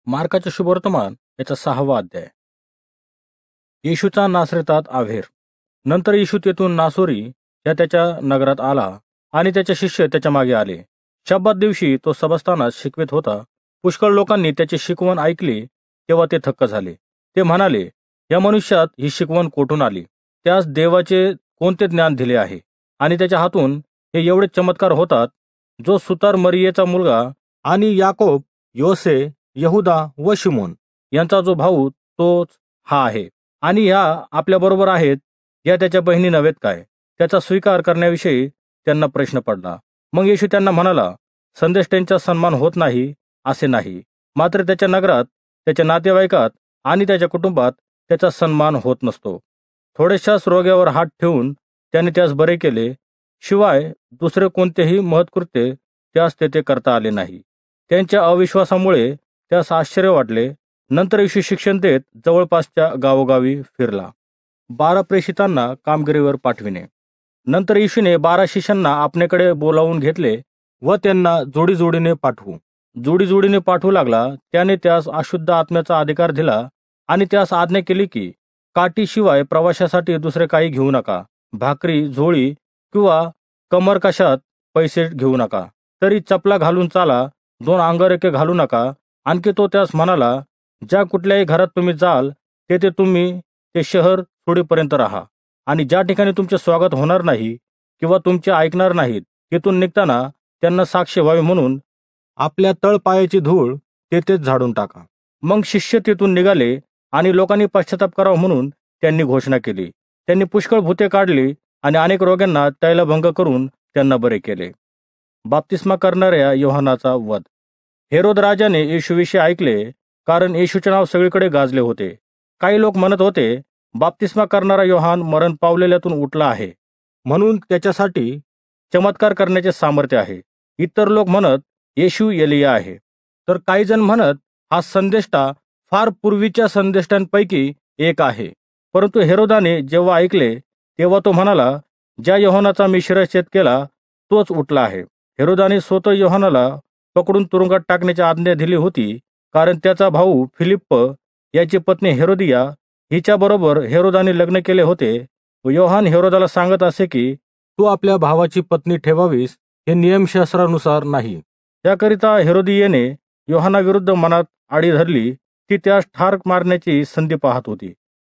मार्काचे शुभवर्तमान याचा सहावा अध्याय. येशूचा नासरेतात आव्हेर. नंतर येशू तेथून नासोरी या त्याच्या नगरात आला आणि त्याचे शिष्य त्याच्यामागे आले. शब्दात दिवशी तो सबस्थानात शिकवित होता. पुष्कळ लोकांनी त्याची शिकवण ऐकली तेव्हा ते थक्क झाले. ते म्हणाले या मनुष्यात ही शिकवण कोठून आली? त्यास देवाचे कोणते ज्ञान दिले आहे? आणि त्याच्या हातून हे एवढे चमत्कार होतात? जो सुतार मरियेचा मुलगा आणि याकोब योसे यहुदा व शिमोन यांचा जो भाऊ तोच हा आहे. आणि ह्या आपल्याबरोबर आहेत या त्याच्या बहिणी नव्हेत काय? त्याचा स्वीकार करण्याविषयी त्यांना प्रश्न पडला. मग येशू त्यांना म्हणाला संदेष्टांचा सन्मान होत नाही असे नाही. मात्र त्याच्या नगरात त्याच्या नातेवाईकात आणि त्याच्या कुटुंबात त्याचा सन्मान होत नसतो. थोड्याशाच रोग्यावर हात ठेवून त्याने त्यास बरे केले शिवाय दुसरे कोणतेही महत्कृत्य त्यास तेथे करता आले नाही. त्यांच्या अविश्वासामुळे त्यास आश्चर्य वाटले. नंतर येशू शिक्षण देत जवळपासच्या गावोगावी फिरला. बारा प्रेषितांना कामगिरीवर पाठविणे. नंतर येशूने बारा शिष्यांना आपल्याकडे बोलावून घेतले व त्यांना जोडीजोडीने पाठवू. जोडीजोडीने पाठवू लागला त्याने त्यास अशुद्ध आत्म्याचा अधिकार दिला आणि त्यास आज्ञा केली की काठीशिवाय प्रवाशासाठी दुसरे काही घेऊ नका. भाकरी झोळी किंवा कमर कशात पैसे घेऊ नका. तरी चपला घालून चाला दोन अंगरके घालू नका. आणखी तो त्यास म्हणाला ज्या कुठल्याही घरात तुम्ही जाल तेथे तुम्ही ते शहर थोडीपर्यंत राहा. आणि ज्या ठिकाणी तुमचे स्वागत होणार नाही किंवा तुमचे ऐकणार नाहीत तिथून निघताना त्यांना साक्ष व्हावे म्हणून आपल्या तळपायाची धूळ तेथेच झाडून टाका. मग शिष्य तिथून निघाले आणि लोकांनी पश्चाताप करावा म्हणून त्यांनी घोषणा केली. त्यांनी पुष्कळ भूते काढली आणि अनेक रोग्यांना तैलभंग करून त्यांना बरे केले. बाप्तिस्मा करणाऱ्या योहानाचा वध. हेरोद राजाने येशूविषयी ऐकले कारण येशूचे नाव सगळीकडे गाजले होते. काही लोक म्हणत होते बाप्तिस्मा करणारा योहान मरण पावलेल्यातून उठला आहे. म्हणून त्याच्यासाठी चमत्कार करण्याचे सामर्थ्य आहे. इतर लोक म्हणत येशू एलिया आहे. तर काही जण म्हणत हा संदेष्टा फार पूर्वीच्या संदेष्टांपैकी एक आहे. परंतु हेरोदाने जेव्हा ऐकले तेव्हा तो म्हणाला ज्या योहानाचा मी शिरच्छेद केला तोच उठला आहे. हेरोदाने स्वतः योहानाला पकडून तुरुंगात टाकण्याची आज्ञा दिली होती कारण त्याचा भाऊ फिलिप्प याची पत्नी हेरोदिया हिच्याबरोबर हेरोदाने लग्न केले होते व योहान हेरोदाला सांगत असे की तू आपल्या भावाची पत्नी ठेवावीस हे नियमशास्त्रानुसार नाही. त्याकरिता हेरोदियेने योहानाविरुद्ध मनात आडी धरली ती त्यास ठार मारण्याची संधी पाहत होती.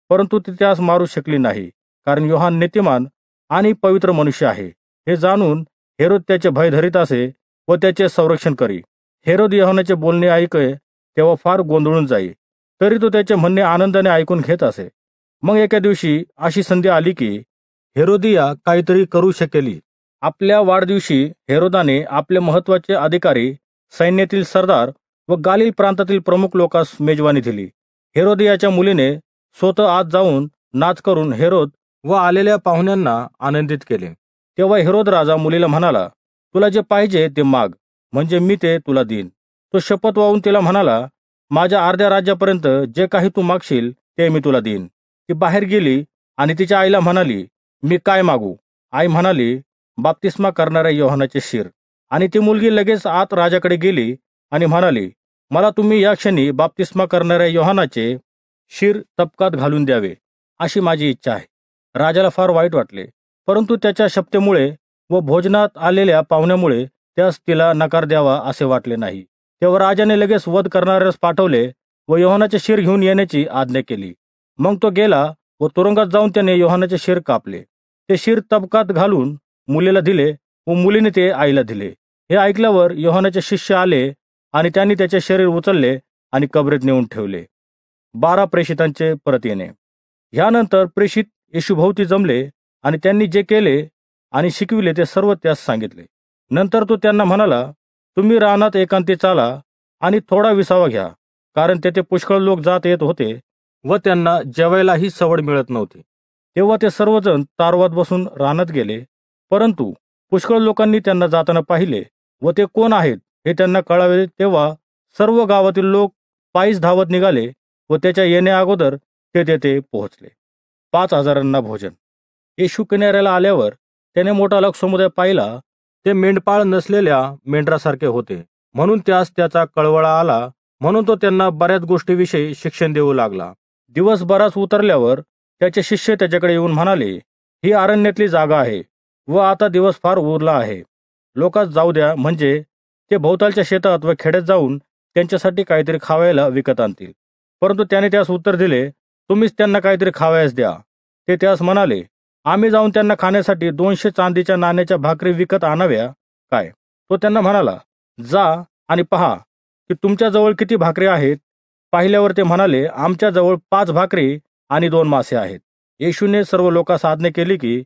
परंतु ती त्यास मारू शकली नाही कारण योहान नीतिमान आणि पवित्र मनुष्य आहे. हे जाणून हेरोद त्याचे भय धरीत असे व त्याचे संरक्षण करी. हेरोद योहानाचे बोलणे ऐके तेव्हा फार गोंधळून जाई. तरी तो त्याचे म्हणणे आनंदाने ऐकून घेत असे. मग एका दिवशी अशी संधी आली की हेरोदिया काहीतरी करू शकेली. आपल्या वाढदिवशी हेरोदाने आपले महत्त्वाचे अधिकारी सैन्यातील सरदार व गालिल प्रांतातील प्रमुख लोकांस मेजवानी दिली. हेरोदियाच्या मुलीने स्वतः आत जाऊन नाच करून हेरोद व आलेल्या पाहुण्यांना आनंदित केले. तेव्हा हेरोद राजा मुलीला म्हणाला तुला जे पाहिजे ते माग म्हणजे मी ते तुला देईन. तो शपथ वाहून तिला म्हणाला माझ्या अर्ध्या राज्यापर्यंत जे काही तू मागशील ते मी तुला देईन. ती बाहेर गेली आणि तिच्या आईला म्हणाली मी काय मागू? आई म्हणाली बाप्तिस्मा करणाऱ्या योहानाचे शिर. आणि ती मुलगी लगेच आत राजाकडे गेली आणि म्हणाली मला तुम्ही या क्षणी बाप्तिस्मा करणाऱ्या योहानाचे शिर तपकात घालून द्यावे अशी माझी इच्छा आहे. राजाला फार वाईट वाटले परंतु त्याच्या शपतेमुळे व भोजनात आलेल्या पाहुण्यामुळे त्यास तिला नकार द्यावा असे वाटले नाही. तेव्हा राजाने लगेच वध करणाऱ्यास पाठवले व योहानाचे शिर घेऊन येण्याची आज्ञा केली. मग तो गेला व तुरुंगात जाऊन त्याने योहानाचे शिर कापले. ते शिर तबकात घालून मुलीला दिले व मुलीने ते आईला दिले. हे ऐकल्यावर योहानाचे शिष्य आले आणि त्यांनी त्याचे शरीर उचलले आणि कबरेत नेऊन ठेवले. बारा प्रेषितांचे परत येणे. ह्यानंतर प्रेषित येशूभोवती जमले आणि त्यांनी जे केले आणि शिकविले ते सर्व त्यास सांगितले. नंतर तो त्यांना म्हणाला तुम्ही रानात एकांती चाला आणि थोडा विसावा घ्या कारण तेथे पुष्कळ लोक जात येत होते व त्यांना जेवायलाही सवड मिळत नव्हती. तेव्हा ते सर्वजण तारवात बसून रानात गेले परंतु पुष्कळ लोकांनी त्यांना जाताना पाहिले व ते कोण आहेत हे त्यांना कळावे तेव्हा सर्व गावातील लोक पायीच धावत निघाले व त्याच्या येण्या अगोदर ते तेथे पोहोचले. पाच हजारांना भोजन. येशू किनाऱ्याला आल्यावर त्याने मोठा लोकसमुदाय पाहिला ते मेंढपाळ नसलेल्या मेंढरासारखे होते. म्हणून त्यास त्याचा कळवळा आला. म्हणून तो त्यांना बऱ्याच गोष्टीविषयी शिक्षण देऊ लागला. दिवस बराच उतरल्यावर त्याचे शिष्य त्याच्याकडे येऊन म्हणाले ही अरण्यातली जागा आहे व आता दिवस फार उरला आहे. लोकांस जाऊ द्या म्हणजे ते भोवतालच्या शेतात व खेड्यात जाऊन त्यांच्यासाठी काहीतरी खावायला विकत आणतील. परंतु त्याने त्यास उत्तर दिले तुम्हीच त्यांना काहीतरी खावयास द्या. ते त्यास म्हणाले आम्ही जाऊन त्यांना खाण्यासाठी दोनशे चांदीच्या नाण्याच्या भाकरी विकत आणाव्या? काय? तो त्यांना म्हणाला जा आणि पहा की तुमच्याजवळ किती भाकरी आहेत. पाहिल्यावर ते म्हणाले आमच्याजवळ पाच भाकरी आणि दोन मासे आहेत. येशूने सर्व लोका साधने केली की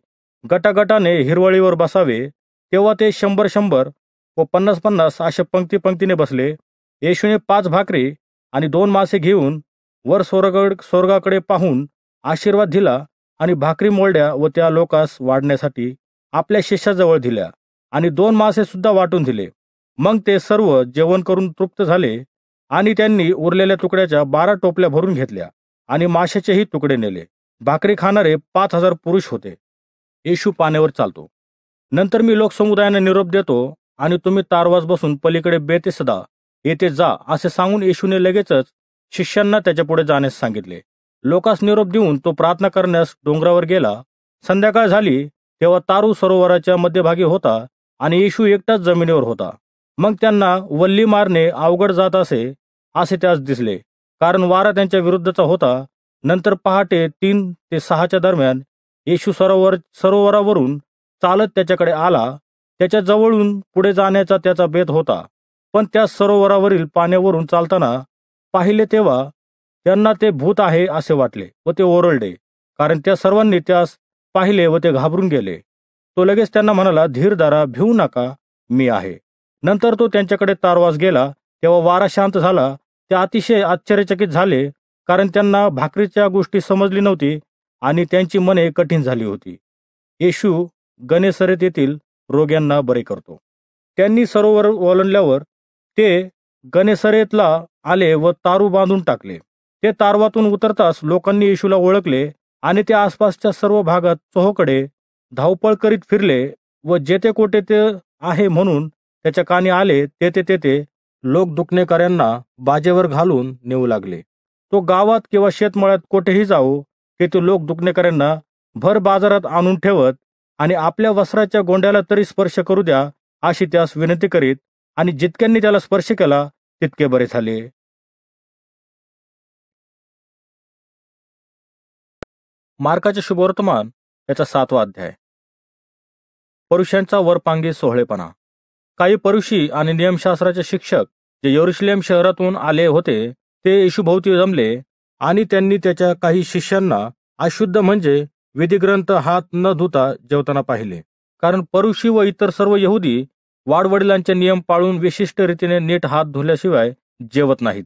गटागटाने हिरवळीवर बसावे. तेव्हा ते शंभर शंभर व पन्नास पन्नास अशा पंक्ती पंक्तीने बसले. येशूने पाच भाकरी आणि दोन मासे घेऊन वर स्वर्ग स्वर्गाकडे पाहून आशीर्वाद दिला. आणि भाकरी मोलड्या व त्या लोकास वाढण्यासाठी आपल्या शिष्याजवळ दिल्या आणि दोन मासे सुद्धा वाटून दिले. मग ते सर्व जेवण करून तृप्त झाले आणि त्यांनी उरलेल्या तुकड्याच्या बारा टोपल्या भरून घेतल्या आणि माशाचेही तुकडे नेले. भाकरी खाणारे पाच हजार पुरुष होते. येशू पाण्यावर चालतो. नंतर मी लोकसमुदायाने निरोप देतो आणि तुम्ही तारवास बसून पलीकडे बेतेसदा येथे जा असे सांगून येशूने लगेचच शिष्यांना त्याच्यापुढे जाण्यास सांगितले. लोकास निरोप देऊन तो प्रार्थना करण्यास डोंगरावर गेला. संध्याकाळ झाली तेव्हा तारू सरोवराच्या मध्यभागी होता आणि येशू एकटाच जमिनीवर होता. मग त्यांना वल्ली मारणे अवघड जात असे असे त्यास दिसले. कारण वारा त्यांच्या विरुद्धचा होता. नंतर पहाटे तीन ते सहाच्या दरम्यान येशू सरोवर सरोवरावरून चालत त्याच्याकडे आला. त्याच्या जवळून पुढे जाण्याचा त्याचा बेत होता. पण त्या सरोवरावरील पाण्यावरून चालताना पाहिले तेव्हा त्यांना ते भूत आहे असे वाटले व ते ओरडले कारण त्या सर्वांनी त्यास पाहिले व ते घाबरून गेले. तो लगेच त्यांना म्हणाला धीर दारा भिवू नका मी आहे. नंतर तो त्यांच्याकडे तारवास गेला. तेव्हा वारा शांत झाला. ते अतिशय आश्चर्यचकित झाले कारण त्यांना भाकरीच्या गोष्टी समजली नव्हती आणि त्यांची मने कठीण झाली होती. येशू गणेसरेत येथील रोग्यांना बरे करतो. त्यांनी सरोवर ओलांडल्यावर ते गणेसरेतला आले व तारू बांधून टाकले. ते तारवातून उतरताच लोकांनी येशूला ओळखले आणि ते आसपासच्या सर्व भागात चोहोकडे धावपळ करीत फिरले व जेथे कोठे ते आहे म्हणून त्याच्या कानी आले तेथे तेथे लोक दुखणेकऱ्यांना बाजेवर घालून नेऊ लागले. तो गावात किंवा शेतमळ्यात कोठेही जाऊ तेथे लोक दुखणेकऱ्यांना भर बाजारात आणून ठेवत आणि आपल्या वस्त्राच्या गोंड्याला तरी स्पर्श करू द्या अशी त्यास विनंती करीत आणि जितक्यांनी त्याला स्पर्श केला तितके बरे झाले. मार्काचे शुभवर्तमान याचा सातवा अध्याय. परुषांचा वरपांगी सोहळेपणा. काही परुषी आणि नियमशास्त्राचे शिक्षक जे यरुशलेम शहरातून आले होते ते येशूभोवती जमले आणि त्यांनी त्याच्या काही शिष्यांना अशुद्ध म्हणजे विधिग्रंथ हात न धुता जेवताना पाहिले. कारण परुषी व इतर सर्व यहुदी वाडवडिलांचे नियम पाळून विशिष्ट रीतीने नीट हात धुल्याशिवाय जेवत नाहीत.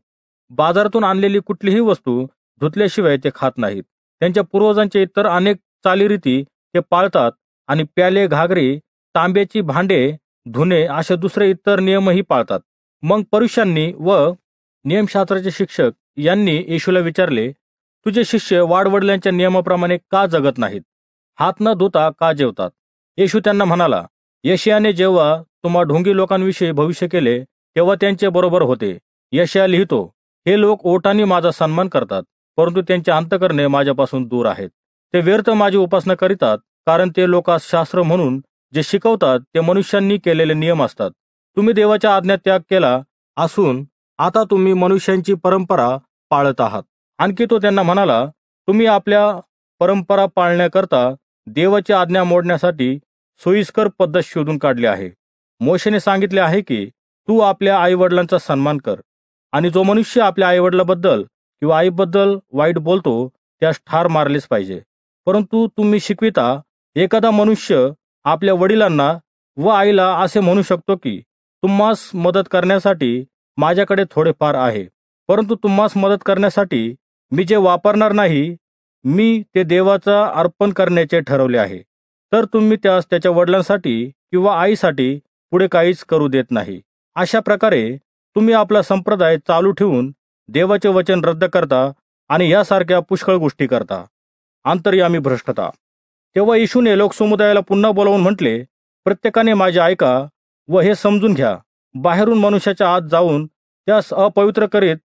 बाजारातून आणलेली कुठलीही वस्तू धुतल्याशिवाय ते खात नाहीत. त्यांच्या पूर्वजांचे इतर अनेक चालीरीती ते पाळतात आणि प्याले घागरे तांब्याची भांडे धुणे असे दुसरे इतर नियमही पाळतात. मग परुषांनी व नियमशास्त्राचे शिक्षक यांनी येशूला विचारले तुझे शिष्य वाडवडिलांच्या नियमाप्रमाणे का जगत नाहीत? हात न धुता का जेवतात? येशू त्यांना म्हणाला यशयाने जेव्हा तुम्हा ढोंगी लोकांविषयी भविष्य केले तेव्हा त्यांचे बरोबर होते. यशया लिहितो हे लोक ओटाने माझा सन्मान करतात. परंतु त्यांचे अंतकरणे माझ्यापासून दूर आहेत. ते व्यर्थ माझी उपासना करीतात कारण ते लोकांस शास्त्र म्हणून जे शिकवतात ते मनुष्यांनी केलेले नियम असतात. तुम्ही देवाच्या आज्ञा त्याग केला असून आता तुम्ही मनुष्यांची परंपरा पाळत आहात. आणखी तो त्यांना म्हणाला तुम्ही आपल्या परंपरा पाळण्याकरता देवाची आज्ञा मोडण्यासाठी सोयीस्कर पद्धत शोधून काढली आहे. मोशेने सांगितले आहे की तू आपल्या आईवडिलांचा सन्मान कर आणि जो मनुष्य आपल्या आईवडिलाबद्दल किंवा आईबद्दल वाईट बोलतो त्यास ठार मारलेच पाहिजे. परंतु तुम्ही शिकविता एखादा मनुष्य आपल्या वडिलांना व आईला असे म्हणू शकतो की तुम्हास मदत करण्यासाठी माझ्याकडे थोडेफार आहे. परंतु तुम्हास मदत करण्यासाठी मी जे वापरणार नाही मी ते देवाचा अर्पण करण्याचे ठरवले आहे. तर तुम्ही त्यास त्याच्या वडिलांसाठी किंवा आईसाठी पुढे काहीच करू देत नाही. अशा प्रकारे तुम्ही आपला संप्रदाय चालू ठेवून देवाचे वचन रद्द करता आणि यासारख्या पुष्कळ गोष्टी करता. आंतरयामी भ्रष्टता. तेव्हा येशूने लोकसमुदायाला पुन्हा बोलावून म्हटले प्रत्येकाने माझे ऐका व हे समजून घ्या. बाहेरून मनुष्याच्या आत जाऊन त्यास अपवित्र करीत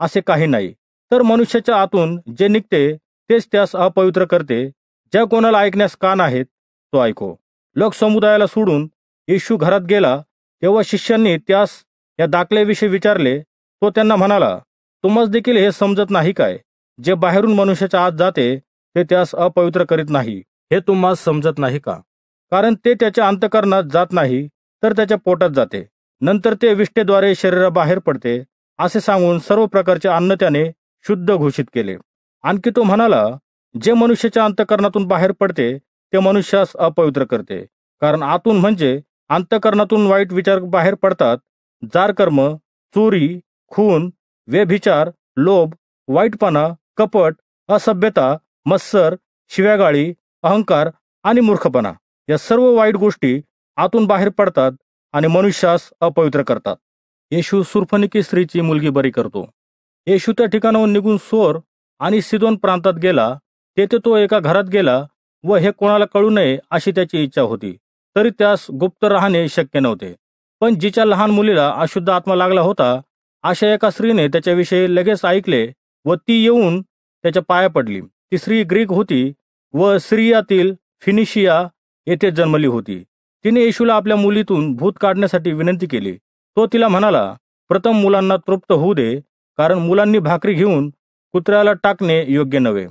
असे काही नाही. तर मनुष्याच्या आतून जे निघते तेच त्यास अपवित्र करते. ज्या कोणाला ऐकण्यास कान आहेत तो ऐको. लोकसमुदायाला सोडून येशू घरात गेला. तेव्हा शिष्यांनी त्यास या दाखल्याविषयी विचारले. तो त्यांना म्हणाला तुम्हाला देखील हे समजत नाही काय? जे बाहेरून मनुष्याच्या आत जाते ते त्यास अपवित्र करीत नाही. हे तुम्हास समजत नाही का? कारण ते त्याच्या अंतकरणात जात नाही तर त्याच्या पोटात जाते. नंतर ते विष्टेद्वारे शरीराबाहेर पडते असे सांगून सर्व प्रकारचे अन्न त्याने शुद्ध घोषित केले. आणखी तो म्हणाला जे मनुष्याच्या अंतकरणातून बाहेर पडते ते मनुष्यास अपवित्र करते. कारण आतून म्हणजे अंतकरणातून वाईट विचार बाहेर पडतात जार कर्म चोरी खून व्यभिचार लोभ वाईटपणा कपट असभ्यता मत्सर शिव्यागाळी अहंकार आणि मूर्खपणा या सर्व वाईट गोष्टी आतून बाहेर पडतात आणि मनुष्यास अपवित्र करतात. येशू सुरफनिकी स्त्रीची मुलगी बरी करतो. येशू त्या ठिकाणाहून निघून सोर आणि सिदोन प्रांतात गेला. तेथे तो एका घरात गेला व हे कोणाला कळू नये अशी त्याची इच्छा होती तरी त्यास गुप्त राहणे शक्य नव्हते. पण जिच्या लहान मुलीला अशुद्ध आत्मा लागला होता अशा एका स्त्रीने त्याच्याविषयी लगेच ऐकले व ती येऊन त्याच्या पाया पडली. ती स्त्री ग्रीक होती व सिरियातील फिनिशिया येथे जन्मली होती. तिने येशूला आपल्या मुलीतून भूत काढण्यासाठी विनंती केली. तो तिला म्हणाला प्रथम मुलांना तृप्त होऊ दे कारण मुलांनी भाकरी घेऊन कुत्र्याला टाकणे योग्य नव्हे.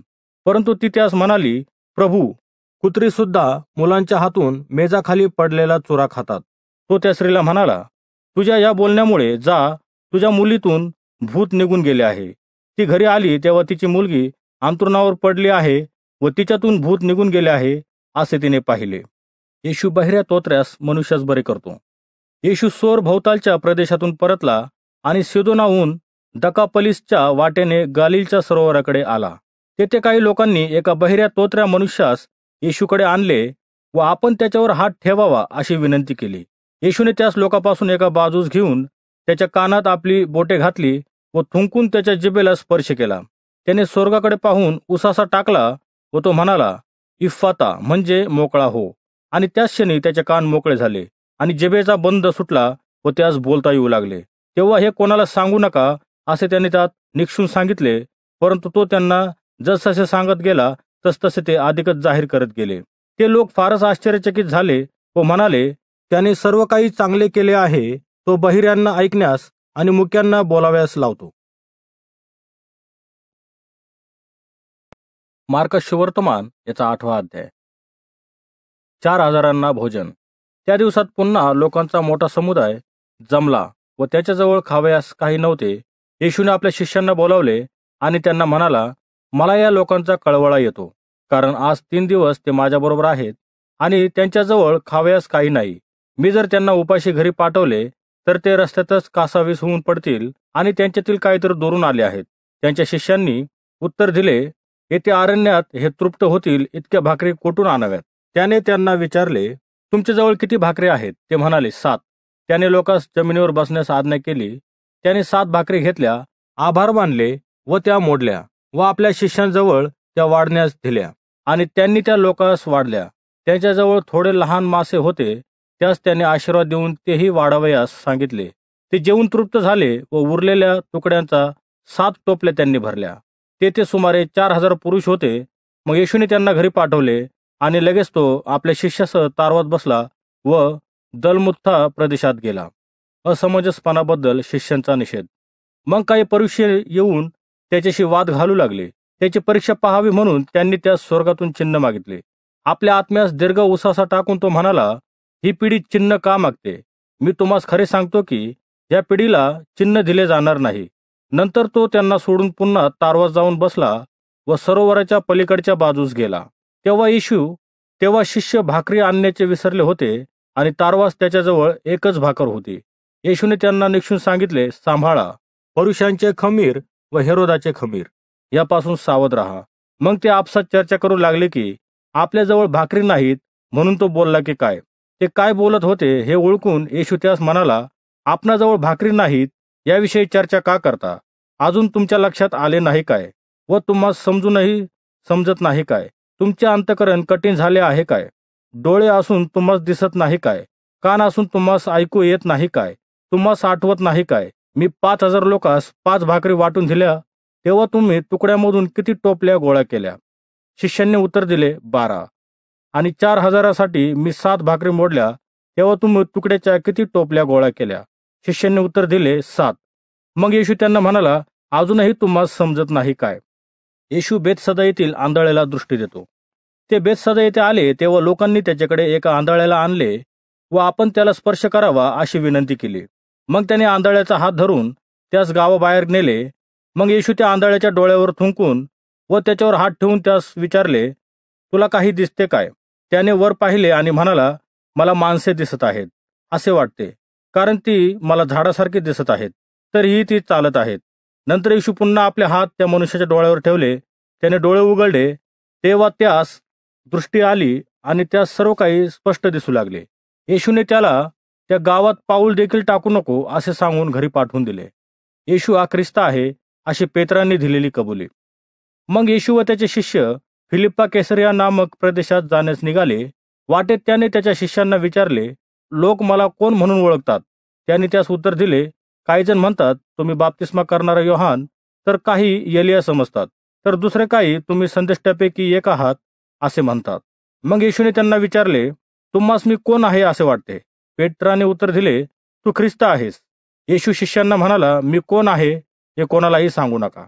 परंतु ती त्यास म्हणाली प्रभू कुत्री सुद्धा मुलांच्या हातून मेजाखाली पडलेला चुरा खातात. तो त्या स्त्रीला म्हणाला तुझ्या या बोलण्यामुळे जा तुझ्या मुलीतून भूत निघून गेले आहे. ती घरी आली तेव्हा तिची मुलगी अंतरुणावर पडली आहे व तिच्यातून भूत निघून गेले आहे असे तिने पाहिले. येशू बहिऱ्या तोत्र्यास मनुष्यास बरे करतो. येशू सोर भोवतालच्या प्रदेशातून परतला आणि सिदोनाहून दकापलिसच्या वाटेने गालिलच्या सरोवराकडे आला. तेथे काही लोकांनी एका बहिऱ्या तोत्र्या मनुष्यास येशूकडे आणले व आपण त्याच्यावर हात ठेवावा अशी विनंती केली. येशूने त्यास लोकापासून एका बाजूस घेऊन त्याच्या कानात आपली बोटे घातली व थुंकून त्याच्या जिबेला स्पर्श केला. त्याने स्वर्गाकडे पाहून उसासा टाकला व तो म्हणाला इफ्फाता म्हणजे मोकळा हो. आणि त्याच क्षणी त्याचे कान मोकळे झाले आणि जिबेचा बंद सुटला व त्यास बोलता येऊ लागले. तेव्हा हे कोणाला सांगू नका असे त्याने त्यात निक्षून सांगितले परंतु तो त्यांना जसजसे सांगत गेला तसतसे ते अधिकच जाहीर करत गेले. ते लोक फारच आश्चर्यचकित झाले व म्हणाले त्याने सर्व काही चांगले केले आहे तो बहिऱ्यांना ऐकण्यास आणि मुक्यांना बोलाव्यास लावतो. मार्क शिवर्तमान याचा आठवा अध्याय. चार हजारांना भोजन. त्या दिवसात पुन्हा लोकांचा मोठा समुदाय जमला व त्याच्याजवळ खावयास काही नव्हते. येशूने आपल्या शिष्यांना बोलावले आणि त्यांना म्हणाला मला या लोकांचा कळवळा येतो कारण आज तीन दिवस ते माझ्याबरोबर आहेत आणि त्यांच्याजवळ खावयास काही नाही. मी जर त्यांना उपाशी घरी पाठवले तर ते रस्त्यातच कासावीस होऊन पडतील आणि त्यांच्यातील काहीतरी दोरून आले आहेत. त्यांच्या शिष्यांनी उत्तर दिले येथे अरण्यात हे तृप्त होतील इतक्या भाकरी कोठून आणाव्यात? त्याने त्यांना विचारले तुमच्याजवळ किती भाकरी आहेत? ते म्हणाले सात. त्याने लोकांस जमिनीवर बसण्यास आज्ञा केली. त्याने सात भाकरी घेतल्या आभार मानले व त्या मोडल्या व आपल्या शिष्यांजवळ त्या वाढण्यास दिल्या आणि त्यांनी त्या लोकांस वाढल्या. त्यांच्याजवळ थोडे लहान मासे होते त्यास त्याने आशीर्वाद देऊन तेही वाढावयास सांगितले. ते जेवून तृप्त झाले व उरलेल्या तुकड्यांचा सात टोपल्या त्यांनी भरल्या. तेथे सुमारे चार हजार पुरुष होते. मग येशूने त्यांना घरी पाठवले आणि लगेच तो आपल्या शिष्यासह तारवात बसला व दलमुत्था प्रदेशात गेला. असमंजसपणाबद्दल शिष्यांचा निषेध. मग काही परीक्षे येऊन त्याच्याशी वाद घालू लागले. त्याची परीक्षा पाहावी म्हणून त्यांनी त्या स्वर्गातून चिन्ह मागितले. आपल्या आत्म्यास दीर्घ उसासा टाकून तो म्हणाला ही पिढी चिन्ह का मागते? मी तुम्हास खरे सांगतो की या पिढीला चिन्ह दिले जाणार नाही. नंतर तो त्यांना सोडून पुन्हा तारवास जाऊन बसला व सरोवराच्या पलीकडच्या बाजूस गेला. तेव्हा येशू तेव्हा शिष्य भाकरी आणण्याचे विसरले होते आणि तारवास त्याच्याजवळ एकच भाकर होती. येशूने त्यांना निक्षून सांगितले सांभाळा. परुषांचे खमीर व हेरोदाचे खमीर. यापासून सावध राहा. मग ते आपसात चर्चा करू लागले की आपल्याजवळ भाकरी नाहीत. म्हणून तो बोलला की काय? ते काय बोलत होते हे ओळखून येशू त्यास म्हणाला आपणाजवळ भाकरी नाहीत याविषयी चर्चा का करता? अजून तुमच्या लक्षात आले नाही काय? व तुम्हा समजूनही समजत नाही काय? तुमचे अंतकरण कठीण झाले आहे काय? डोळे असून तुम्हास दिसत नाही काय? कान असून तुम्हास ऐकू येत नाही काय? तुम्हास आठवत नाही काय? मी पाच हजार लोकांस पाच भाकरी वाटून दिल्या तेव्हा तुम्ही तुकड्यामधून किती टोपल्या गोळा केल्या? शिष्यांनी उत्तर दिले बारा. आणि चार हजारासाठी मी सात भाकरी मोडल्या तेव्हा तुम्ही तुकड्याच्या किती टोपल्या गोळा केल्या? शिष्यांनी उत्तर दिले सात. मग येशू त्यांना म्हणाला अजूनही तुम्हाला समजत नाही काय. येशू बेतसदा येथील आंधळ्याला दृष्टी देतो. ते बेतसदा येथे आले तेव्हा लोकांनी त्याच्याकडे एका आंधळ्याला आणले व आपण त्याला स्पर्श करावा अशी विनंती केली. मग त्याने आंधळ्याचा हात धरून त्यास गावाबाहेर नेले. मग येशू त्या आंधळ्याच्या डोळ्यावर थुंकून व त्याच्यावर हात ठेवून त्यास विचारले तुला काही दिसते काय? त्याने वर पाहिले आणि म्हणाला मला माणसे दिसत आहेत. असे वाटते कारण ती मला झाडासारखी दिसत आहेत तरीही ती चालत आहेत. नंतर येशू पुन्हा आपले हात त्या मनुष्याच्या डोळ्यावर ठेवले. त्याने डोळे उघडले. तेव्हा त्यास दृष्टी आली आणि त्यास सर्व काही स्पष्ट दिसू लागले. येशूने त्याला त्या गावात पाऊल देखील टाकू नको असे सांगून घरी पाठवून दिले. येशू हा ख्रिस्त आहे अशी पेत्रांनी दिलेली कबुली. मग येशू व त्याचे शिष्य फिलिप्पा केसरिया नामक प्रदेशात जाण्यास निघाले. वाटेत त्याने त्याच्या शिष्यांना विचारले लोक मला कोण म्हणून ओळखतात? त्यांनी त्यास उत्तर दिले काही जण म्हणतात तुम्ही बाप्तिस्मा करणारा योहान तर काही येलिया समजतात तर दुसरे काही तुम्ही संदेष्टापैकी एक आहात असे म्हणतात. मग येशूने त्यांना विचारले तुम्हास मी कोण आहे असे वाटते? पेट्राने उत्तर दिले तू ख्रिस्त आहेस. येशू शिष्यांना म्हणाला मी कोण आहे हे कोणालाही सांगू नका.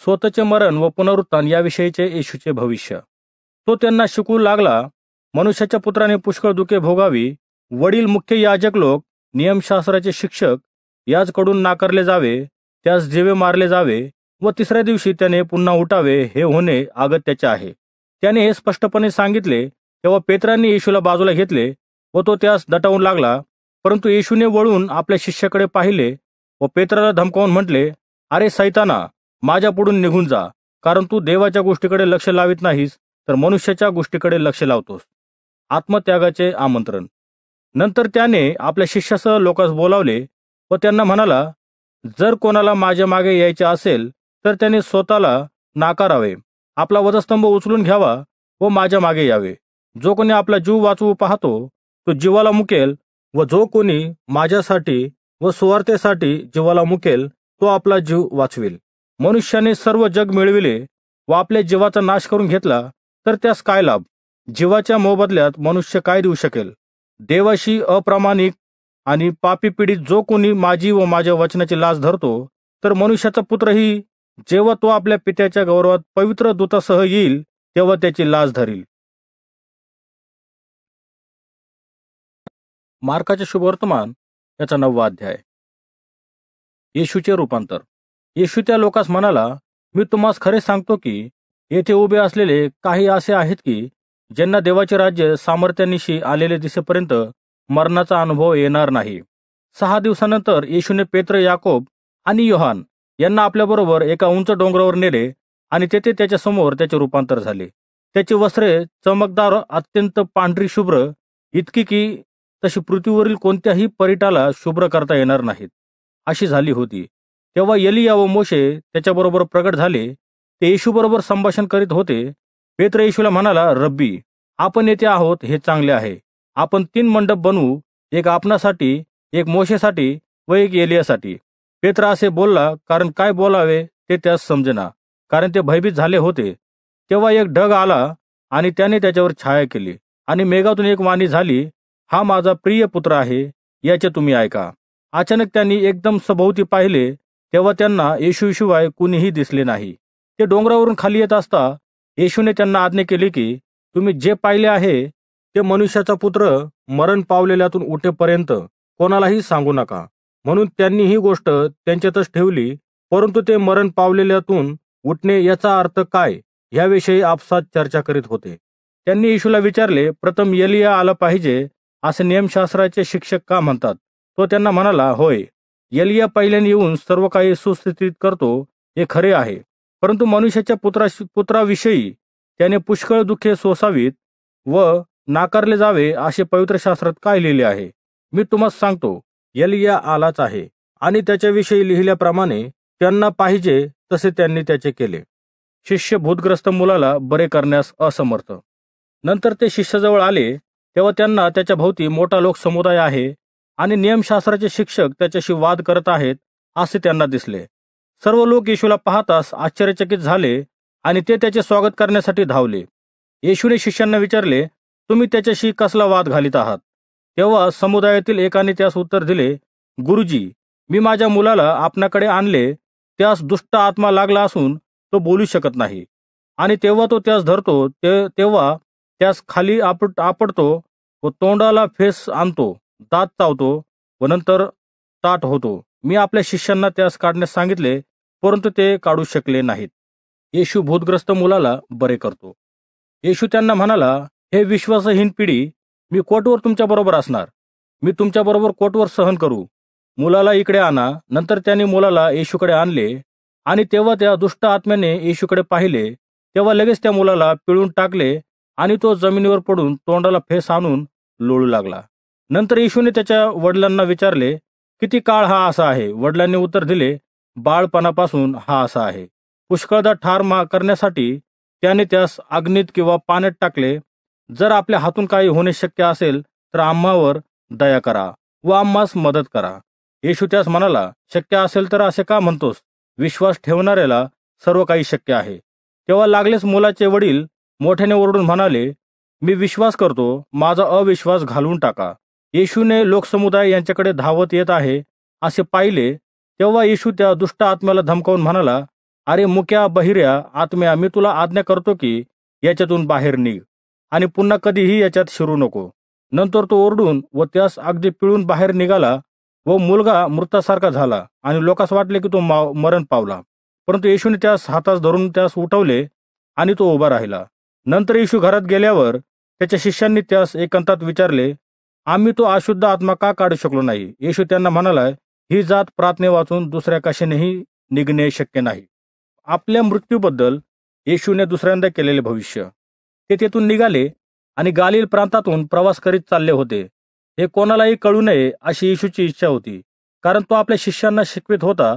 स्वतःचे मरण व पुनरुत्थान याविषयीचे येशूचे भविष्य. तो त्यांना शिकवू लागला मनुष्याच्या पुत्राने पुष्कळ दुखे भोगावी वडील मुख्य याजक लोक नियमशास्त्राचे शिक्षक याचकडून नाकारले जावे त्यास जीवे मारले जावे व तिसऱ्या दिवशी त्याने पुन्हा उठावे हे होणे अगत्याचे आहे. त्याने हे स्पष्टपणे सांगितले तेव्हा पेत्रांनी येशूला बाजूला घेतले व तो त्यास दटावून लागला परंतु येशूने वळून आपल्या शिष्याकडे पाहिले व पेत्राला धमकावून म्हटले अरे सैताना माझ्या पुढून निघून जा. कारण तू देवाच्या गोष्टीकडे लक्ष लावित नाहीस तर मनुष्याच्या गोष्टीकडे लक्ष लावतोस. आत्मत्यागाचे आमंत्रण. नंतर त्याने आपल्या शिष्यासह लोकांस बोलावले व त्यांना म्हणाला जर कोणाला माझ्या मागे यायचे असेल तर त्याने स्वतःला नाकारावे. आपला वधस्तंभ उचलून घ्यावा व माझ्या मागे यावे. जो कोणी आपला जीव वाचवू पाहतो तो जीवाला मुकेल व जो कोणी माझ्यासाठी व सुवार्थेसाठी जीवाला मुकेल तो आपला जीव वाचवेल. मनुष्याने सर्व जग मिळविले व आपल्या जीवाचा नाश करून घेतला तर त्यास काय लाभ? जीवाच्या मोबदल्यात मनुष्य काय देऊ शकेल? देवाशी अप्रामाणिक आणि पापी पिढीत जो कोणी माझी व माझ्या वचनाची लाच धरतो तर मनुष्याचा पुत्रही जेव्हा तो आपल्या पित्याच्या गौरवात पवित्र दूतासह येईल तेव्हा त्याची लाच धरील. मार्काचे शुभवर्तमान याचा नववा अध्याय. येशूचे रूपांतर. येशू त्या लोकास म्हणाला मी तुम्हास खरे सांगतो की येथे उभे असलेले काही असे आहेत की ज्यांना देवाचे राज्य सामर्थ्यानिशी आलेले दिसेपर्यंत मरणाचा अनुभव येणार नाही. सहा दिवसानंतर येशूने पेत्र याकोब आणि योहान यांना आपल्याबरोबर एका उंच डोंगरावर नेले आणि तेथे त्याच्यासमोर त्याचे रूपांतर झाले. त्याची वस्त्रे चमकदार अत्यंत पांढरी शुभ्र इतकी की तशी पृथ्वीवरील कोणत्याही परिटाला शुभ्र करता येणार नाहीत. अशी झाली होती. तेव्हा यलिया व मोशे त्याच्याबरोबर प्रगट झाले. ते येशूबरोबर संभाषण करीत होते. पेत्र येशूला म्हणाला रब्बी आपण येथे आहोत हे चांगले आहे. आपण तीन मंडप बनवू एक आपणासाठी एक मोशेसाठी व एक एलियासाठी. पेत्र असे बोलला कारण काय बोलावे ते त्यास समजेना. कारण ते भयभीत झाले होते. तेव्हा एक ढग आला आणि त्याने त्याच्यावर छाया केली आणि मेघातून एक वाणी झाली हा माझा प्रिय पुत्र आहे याचे तुम्ही ऐका. अचानक त्यांनी एकदम सभोवती पाहिले तेव्हा त्यांना येशूशिवाय कुणीही दिसले नाही. ते डोंगरावरून खाली येत असता येशूने त्यांना आज्ञा केली की तुम्ही जे पाहिले आहे ते मनुष्याचा पुत्र मरण पावलेल्यातून उठेपर्यंत कोणालाही सांगू नका. म्हणून त्यांनी ही गोष्ट त्यांच्यातच ठेवली परंतु ते मरण पावलेल्यातून उठणे याचा अर्थ काय याविषयी आपसात चर्चा करीत होते. त्यांनी येशूला विचारले प्रथम यलिया आला पाहिजे असे नियमशास्त्राचे शिक्षक का म्हणतात? तो त्यांना म्हणाला होय यलिया पहिल्याने येऊन सर्व काही सुस्थितीत करतो हे खरे आहे. परंतु मनुष्याच्या पुत्रा पुत्राविषयी त्याने पुष्कळ दुःखे सोसावीत व नाकारले जावे असे पवित्र शास्त्रात काय लिहिले आहे? मी तुम्हाला सांगतो यलिया आलाच आहे आणि त्याच्याविषयी लिहिल्याप्रमाणे त्यांना पाहिजे तसे त्यांनी त्याचे केले. शिष्य भूतग्रस्त मुलाला बरे करण्यास असमर्थ. नंतर ते शिष्याजवळ आले तेव्हा त्यांना त्याच्या भोवती मोठा लोकसमुदाय आहे आणि नियमशास्त्राचे शिक्षक त्याच्याशी वाद करत आहेत असे त्यांना दिसले. सर्व लोक येशूला पाहताच आश्चर्यचकित झाले आणि ते त्याचे स्वागत करण्यासाठी धावले. येशूने शिष्यांना विचारले तुम्ही त्याच्याशी कसला वाद घालीत आहात? तेव्हा समुदायातील एकाने त्यास उत्तर दिले गुरुजी मी माझ्या मुलाला आपणाकडे आणले त्यास दुष्ट आत्मा लागला असून तो बोलू शकत नाही. आणि तेव्हा तो त्यास धरतो ते तेव्हा त्यास खाली आपट आपडतो व तोंडाला फेस आणतो. दात चावतो व नंतर ताट होतो. मी आपल्या शिष्यांना त्यास काढण्यास सांगितले परंतु ते काढू शकले नाहीत. येशू भूतग्रस्त मुलाला बरे करतो. येशू त्यांना म्हणाला हे विश्वासहीन पिढी मी कोटवर तुमच्या बरोबर असणार. मी तुमच्या बरोबर कोटवर सहन करू. मुलाला इकडे आणा. नंतर त्यांनी मुलाला येशूकडे आणले आणि तेव्हा त्या दुष्ट आत्म्याने येशूकडे पाहिले. तेव्हा लगेच त्या मुलाला पिळून टाकले आणि तो जमिनीवर पडून तोंडाला फेस आणून लोळू लागला. नंतर येशूने त्याच्या वडिलांना विचारले किती काळ हा असा आहे? वडिलांनी उत्तर दिले बाळपणापासून हा असा आहे. पुष्कळदा ठार मा करण्यासाठी त्याने त्यास अग्नीत किंवा पाण्यात टाकले. जर आपल्या हातून काही होणे शक्य असेल तर आम्हावर दया करा व आम्हास मदत करा. येशू त्यास म्हणाला शक्य असेल तर असे का म्हणतोस? विश्वास ठेवणाऱ्याला सर्व काही शक्य आहे. तेव्हा लागलेच मुलाचे वडील मोठ्याने ओरडून म्हणाले मी विश्वास करतो माझा अविश्वास घालवून टाका. येशूने लोकसमुदाय यांच्याकडे धावत येत आहे असे पाहिले तेव्हा येशू त्या दुष्ट आत्म्याला धमकावून म्हणाला अरे मुक्या बहिऱ्या आत्म्या मी तुला आज्ञा करतो की याच्यातून बाहेर निघ आणि पुन्हा कधीही याच्यात शिरू नको. नंतर तो ओरडून व त्यास अगदी पिळून बाहेर निघाला व मुलगा मृतासारखा झाला आणि लोकांस वाटले की तो मरण पावला. परंतु येशूने त्यास हातास धरून त्यास उठवले आणि तो उभा राहिला. नंतर येशू घरात गेल्यावर त्याच्या शिष्यांनी त्यास एकांतात विचारले आम्ही तो अशुद्ध आत्मा का काढू शकलो नाही? येशू त्यांना म्हणाला ही जात प्रार्थने वाचून दुसऱ्या कशानेही निघणे शक्य नाही. आपल्या मृत्यूबद्दल येशूने दुसऱ्यांदा केलेले भविष्य. ते तेथून निघाले आणि गालिल प्रांतातून प्रवास करीत चालले होते. हे कोणालाही कळू नये अशी येशूची इच्छा होती. कारण तो आपल्या शिष्यांना शिकवित होता.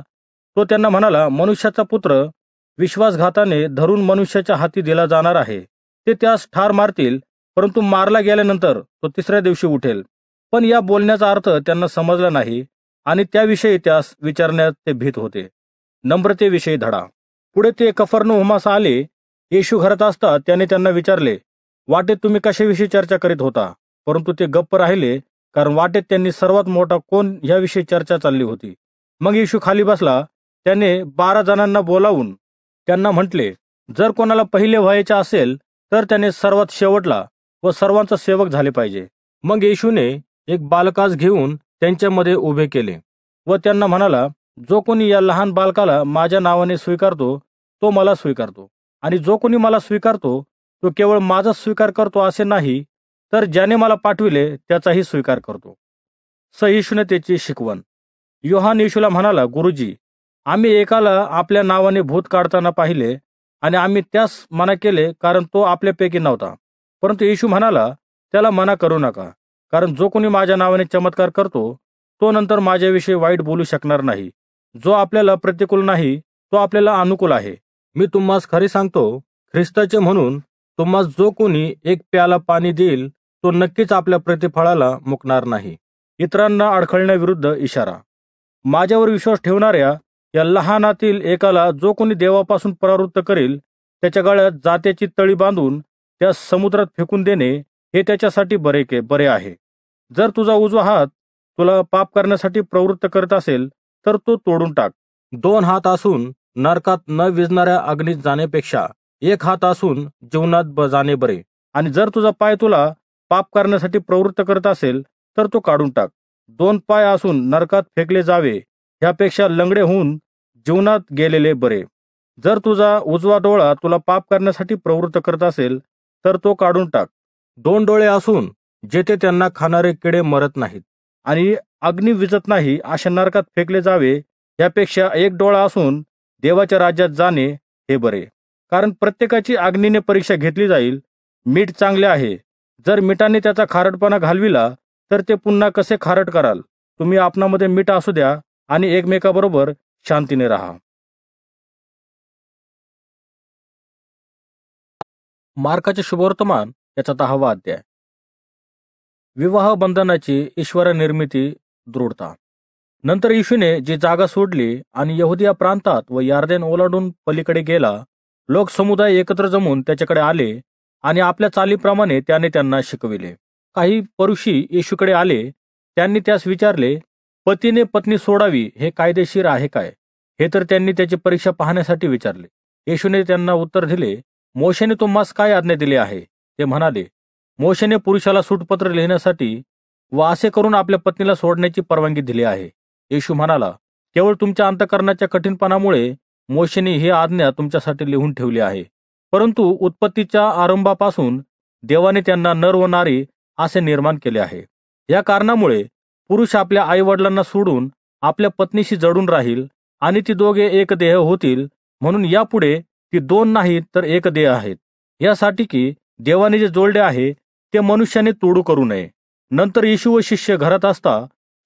तो त्यांना म्हणाला मनुष्याचा पुत्र विश्वासघाताने धरून मनुष्याच्या हाती दिला जाणार आहे. ते त्यास ठार मारतील परंतु मारला गेल्यानंतर तो तिसऱ्या दिवशी उठेल. पण या बोलण्याचा अर्थ त्यांना समजला नाही आणि त्याविषयी त्यास विचारण्यात ते भीत होते. नम्रतेविषयी धडा. पुढे ते कफरनुहमास आले. येशू घरात असता त्याने त्यांना विचारले वाटेत तुम्ही कशाविषयी चर्चा करीत होता? परंतु ते गप्प राहिले कारण वाटेत त्यांनी सर्वात मोठा कोण याविषयी चर्चा चालली होती. मग येशू खाली बसला. त्याने बारा जणांना बोलावून त्यांना म्हटले जर कोणाला पहिले व्हायचे असेल तर त्याने सर्वात शेवटला व सर्वांचा सेवक झाले पाहिजे. मग येशूने एक बालकास घेऊन त्यांच्यामध्ये उभे केले व त्यांना म्हणाला जो कोणी या लहान बालकाला माझ्या नावाने स्वीकारतो तो मला स्वीकारतो. आणि जो कोणी मला स्वीकारतो तो केवळ माझा स्वीकार करतो असे नाही तर ज्याने मला पाठविले त्याचाही स्वीकार करतो. सहिष्णुतेची शिकवण. योहान येशूला म्हणाला गुरुजी आम्ही एकाला आपल्या नावाने भूत काढताना पाहिले आणि आम्ही त्यास मना केले कारण तो आपल्यापैकी नव्हता. परंतु येशू म्हणाला त्याला मना करू नका कारण जो कोणी माझ्या नावाने चमत्कार करतो तो नंतर माझ्याविषयी वाईट बोलू शकणार नाही. जो आपल्याला प्रतिकूल नाही तो आपल्याला अनुकूल आहे. मी तुम्हास खरे सांगतो ख्रिस्ताचे म्हणून तुम्हास जो कोणी एक प्याला पाणी देईल तो नक्कीच आपल्या प्रतिफळाला मुकणार नाही. इतरांना अडखळण्याविरुद्ध इशारा. माझ्यावर विश्वास ठेवणाऱ्या या लहानातील एकाला जो कोणी देवापासून परावृत्त करेल त्याच्या गळ्यात जात्याची तळी बांधून त्या समुद्रात फेकून देणे हे त्याच्यासाठी बरे के बरे आहे. जर तुझा उजवा हात तुला पाप करण्यासाठी प्रवृत्त करत असेल तर तो तोडून टाक. दोन हात असून नरकात न विजणाऱ्या अग्नीत जाण्यापेक्षा एक हात असून जीवनात जाणे बरे. आणि जर तुझा पाय तुला पाप करण्यासाठी प्रवृत्त करत असेल तर तो काढून टाक. दोन पाय असून नरकात फेकले जावे ह्यापेक्षा लंगडे होऊन जीवनात गेलेले बरे. जर तुझा उजवा डोळा तुला पाप करण्यासाठी प्रवृत्त करत असेल तर तो काढून टाक. दोन डोळे असून जेथे त्यांना खाणारे किडे मरत नाहीत. आणि अग्नी विजत नाही अशा नरकात फेकले जावे यापेक्षा एक डोळा असून देवाच्या राज्यात जाणे हे बरे. कारण प्रत्येकाची अग्नीने परीक्षा घेतली जाईल. मीठ चांगले आहे. जर मिठाने त्याचा खारटपणा घालविला तर ते पुन्हा कसे खारट कराल? तुम्ही आपणामध्ये मीठ असू द्या आणि एकमेकाबरोबर शांतीने राहा. मार्काचे शुभवर्तमान याचा दहावा अध्याय. विवाह बंधनाची ईश्वर निर्मिती दृढता. नंतर येशूने जी जागा सोडली आणि यहुदिया प्रांतात व यार्देन ओलांडून पलीकडे गेला लोक समुदाय एकत्र जमून त्याच्याकडे आले आणि आपल्या चालीप्रमाणे त्याने त्यांना शिकविले. काही परुषी येशूकडे आले त्यांनी त्यास विचारले पतीने पत्नी सोडावी हे कायदेशीर आहे काय? हे तर त्यांनी त्याची परीक्षा पाहण्यासाठी विचारले. येशूने त्यांना उत्तर दिले मोशेने तुम्हास काय आज्ञा दिली आहे? ते म्हणाले मोशेने पुरुषाला सूटपत्र लिहिण्यासाठी व असे करून आपल्या पत्नीला सोडण्याची परवानगी दिली आहे. येशू म्हणाला केवळ तुमच्या अंतकरणाच्या कठीणपणामुळे मोशेने ही आज्ञा तुमच्यासाठी लिहून ठेवली आहे. परंतु उत्पत्तीच्या आरंभापासून देवाने त्यांना नर व नारी असे निर्माण केले आहे. या कारणामुळे पुरुष आपल्या आई वडिलांना सोडून आपल्या पत्नीशी जडून राहील आणि ती दोघे एक देह होतील म्हणून यापुढे ती दोन नाहीत तर एक देह आहेत. यासाठी की देवाने जे जोडले आहे ते मनुष्याने तोडू करू नये. नंतर येशू व शिष्य घरात असता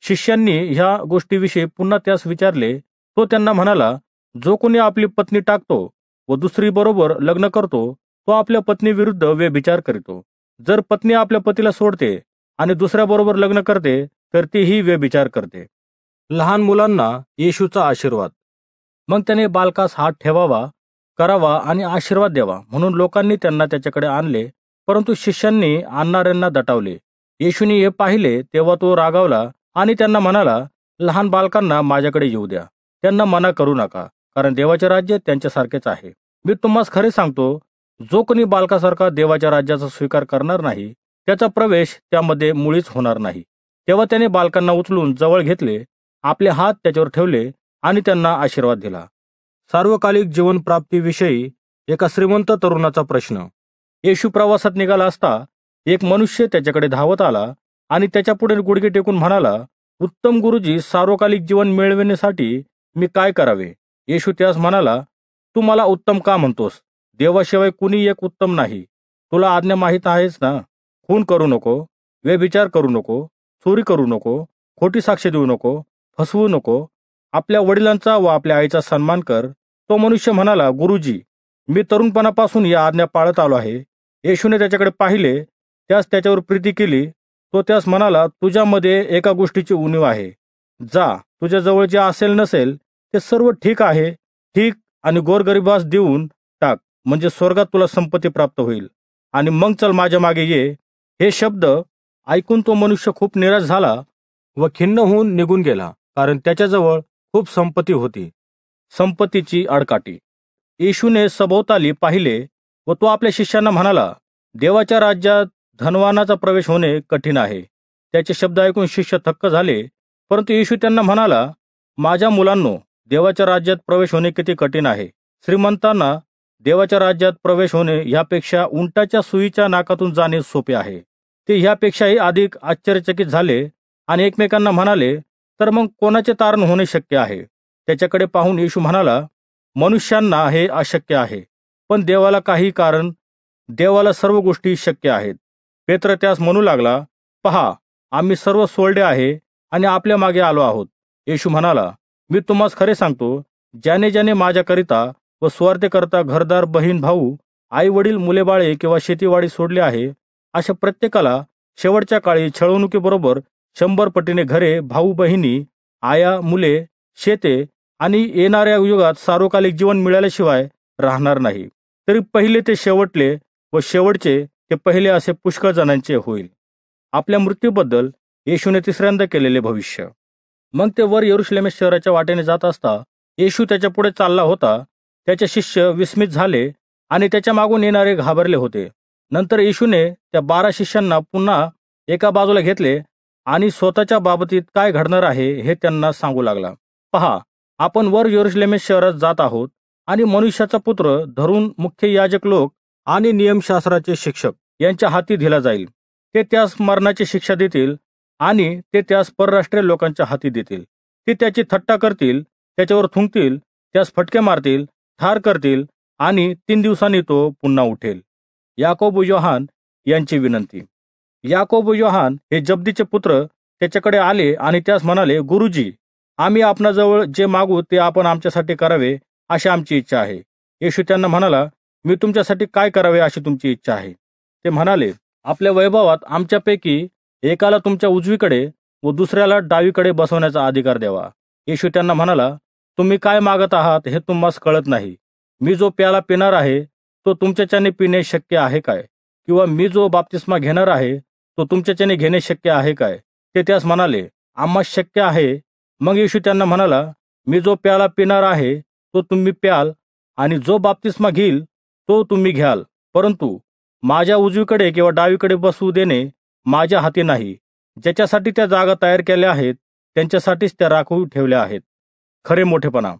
शिष्यांनी ह्या गोष्टीविषयी पुन्हा त्यास विचारले. तो त्यांना म्हणाला जो कोणी आपली पत्नी टाकतो व दुसरी बरोबर लग्न करतो तो आपल्या पत्नी विरुद्ध व्यभिचार करतो. जर पत्नी आपल्या पतीला सोडते आणि दुसऱ्या बरोबर लग्न करते तर तीही व्यभिचार करते. लहान मुलांना येशूचा आशीर्वाद. मग त्याने बालकास हात ठेवावा करावा आणि आशीर्वाद द्यावा म्हणून लोकांनी त्यांना त्याच्याकडे आणले परंतु शिष्यांनी आणणाऱ्यांना दटावले. येशूने हे पाहिले तेव्हा तो रागावला आणि त्यांना म्हणाला लहान बालकांना माझ्याकडे येऊ द्या. त्यांना मना करू नका कारण देवाचे राज्य त्यांच्यासारखेच आहे. मी तुम्हाला खरे सांगतो जो कोणी बालकासारखा देवाच्या राज्याचा स्वीकार करणार नाही त्याचा प्रवेश त्यामध्ये मुळीच होणार नाही. तेव्हा त्याने बालकांना उचलून जवळ घेतले आपले हात त्याच्यावर ठेवले आणि त्यांना आशीर्वाद दिला. सार्वकालिक जीवन प्राप्तीविषयी एका श्रीमंत तरुणाचा प्रश्न. येशू प्रवासात निघाला असता एक मनुष्य त्याच्याकडे धावत आला आणि त्याच्या पुढे गुडघे टेकून म्हणाला उत्तम गुरुजी सार्वकालिक जीवन मिळविण्यासाठी मी काय करावे? येशू त्यास म्हणाला तू मला उत्तम का म्हणतोस? देवाशिवाय कुणी एक उत्तम नाही. तुला आज्ञा माहीत आहेच ना? खून करू नको व्यभिचार करू नको चोरी करू नको खोटी साक्ष देऊ नको फसवू नको. आपल्या वडिलांचा व आपल्या आईचा सन्मान कर तो मनुष्य म्हणाला गुरुजी मी तरुणपणापासून या आज्ञा पाळत आलो आहे. येशूने त्याच्याकडे पाहिले त्यास त्याच्यावर प्रीती केली. तो त्यास म्हणाला तुझ्यामध्ये एका गोष्टीची उणीव आहे. जा तुझ्या जवळ जे असेल नसेल ते सर्व ठीक आहे. ठीक आणि गोरगरिबास देऊन टाक म्हणजे स्वर्गात तुला संपत्ती प्राप्त होईल. आणि मग चल माझ्या मागे ये. हे शब्द ऐकून तो मनुष्य खूप निराश झाला व खिन्न होऊन निघून गेला कारण त्याच्याजवळ खूप संपत्ती होती. संपत्तीची आडकाठी. येशूने सभोवताली पाहिले व तो आपल्या शिष्यांना म्हणाला देवाच्या राज्यात धनवानाचा प्रवेश होणे कठीण आहे. त्याचे शब्द ऐकून शिष्य थक्क झाले परंतु येशू त्यांना म्हणाला माझ्या मुलांनो देवाच्या राज्यात प्रवेश होणे किती कठीण आहे. श्रीमंतांना देवाच्या राज्यात प्रवेश होणे ह्यापेक्षा उंटाच्या सुईच्या नाकातून जाणे सोपे आहे. ते ह्यापेक्षाही अधिक आश्चर्यचकित झाले आणि एकमेकांना म्हणाले तर मग कोणाचे तारण होणे शक्य आहे? त्याच्याकडे पाहून येशू म्हणाला मनुष्यांना हे अशक्य आहे पण देवाला काही कारण देवाला सर्व गोष्टी शक्य आहेत. पेत्र त्यास म्हणू लागला पहा आम्ही सर्व सोडले आहे आणि आपल्या मागे आलो आहोत. येशू म्हणाला मी तुम्हास खरे सांगतो ज्याने ज्याने माझ्याकरिता व स्वार्थेकरता घरदार बहीण भाऊ आई वडील मुलेबाळे किंवा शेतीवाडी सोडले आहे अशा प्रत्येकाला शेवटच्या काळी छळवणुकीबरोबर शंभर पटीने घरे भाऊ बहिणी आया मुले शेते आणि येणाऱ्या युगात सार्वकालिक जीवन मिळाल्याशिवाय राहणार नाही. तरी पहिले ते शेवटले व शेवटचे ते पहिले असे पुष्कळ जणांचे होईल. आपल्या मृत्यूबद्दल येशूने तिसऱ्यांदा केलेले भविष्य. मग ते वर येरुशलेमे शहराच्या वाटेने जात असता येशू त्याच्या पुढे चालला होता. त्याचे शिष्य विस्मित झाले आणि त्याच्या मागून येणारे घाबरले होते. नंतर येशूने त्या बारा शिष्यांना पुन्हा एका बाजूला घेतले आणि स्वतःच्या बाबतीत काय घडणार आहे हे त्यांना सांगू लागला. पहा आपण वर येरुशलेमे शहरात जात आहोत आणि मनुष्याचा पुत्र धरून मुख्य याजक लोक आणि नियमशास्त्राचे शिक्षक यांच्या हाती दिला जाईल. ते त्यास मरणाची शिक्षा देतील आणि ते त्यास परराष्ट्रीय लोकांच्या हाती देतील. ते त्याची थट्टा करतील त्याच्यावर थुंकतील त्यास फटके मारतील ठार करतील आणि तीन दिवसांनी तो पुन्हा उठेल. याकोब योहान यांची विनंती. याकोब योहान हे जब्दीचे पुत्र त्याच्याकडे आले आणि त्यास म्हणाले गुरुजी आम्ही आपणाजवळ जे मागू ते आपण आमच्यासाठी करावे अशी आमची इच्छा आहे. येशू त्यांना म्हणाला मी तुमच्यासाठी काय करावे अशी तुमची इच्छा आहे? ते म्हणाले आपल्या वैभवात आमच्यापैकी एकाला तुमच्या उजवीकडे व दुसऱ्याला डावीकडे बसवण्याचा अधिकार द्यावा. येशू त्यांना म्हणाला तुम्ही काय मागत आहात हे तुम्हाला कळत नाही. मी जो प्याला पिणार आहे तो तुमच्याच्याने पिणे शक्य आहे काय? किंवा मी जो बाप्तिस्मा घेणार आहे तो तुमच्याच्याने घेणे शक्य आहे काय? ते त्यास म्हणाले आम्हा शक्य आहे मग येशू त्यांना म्हणाला मी जो प्याला पिणार आहे तो तुम्ही प्याल आणि जो बाप्तिस्मा घेईल तो तुम्ही घ्याल. परंतु माझ्या उजवीकडे किंवा डावीकडे बसवू देणे माझ्या हाती नाही. ज्याच्यासाठी त्या जागा तयार केल्या आहेत त्यांच्यासाठीच त्या राखू ठेवल्या आहेत. खरे मोठेपणा.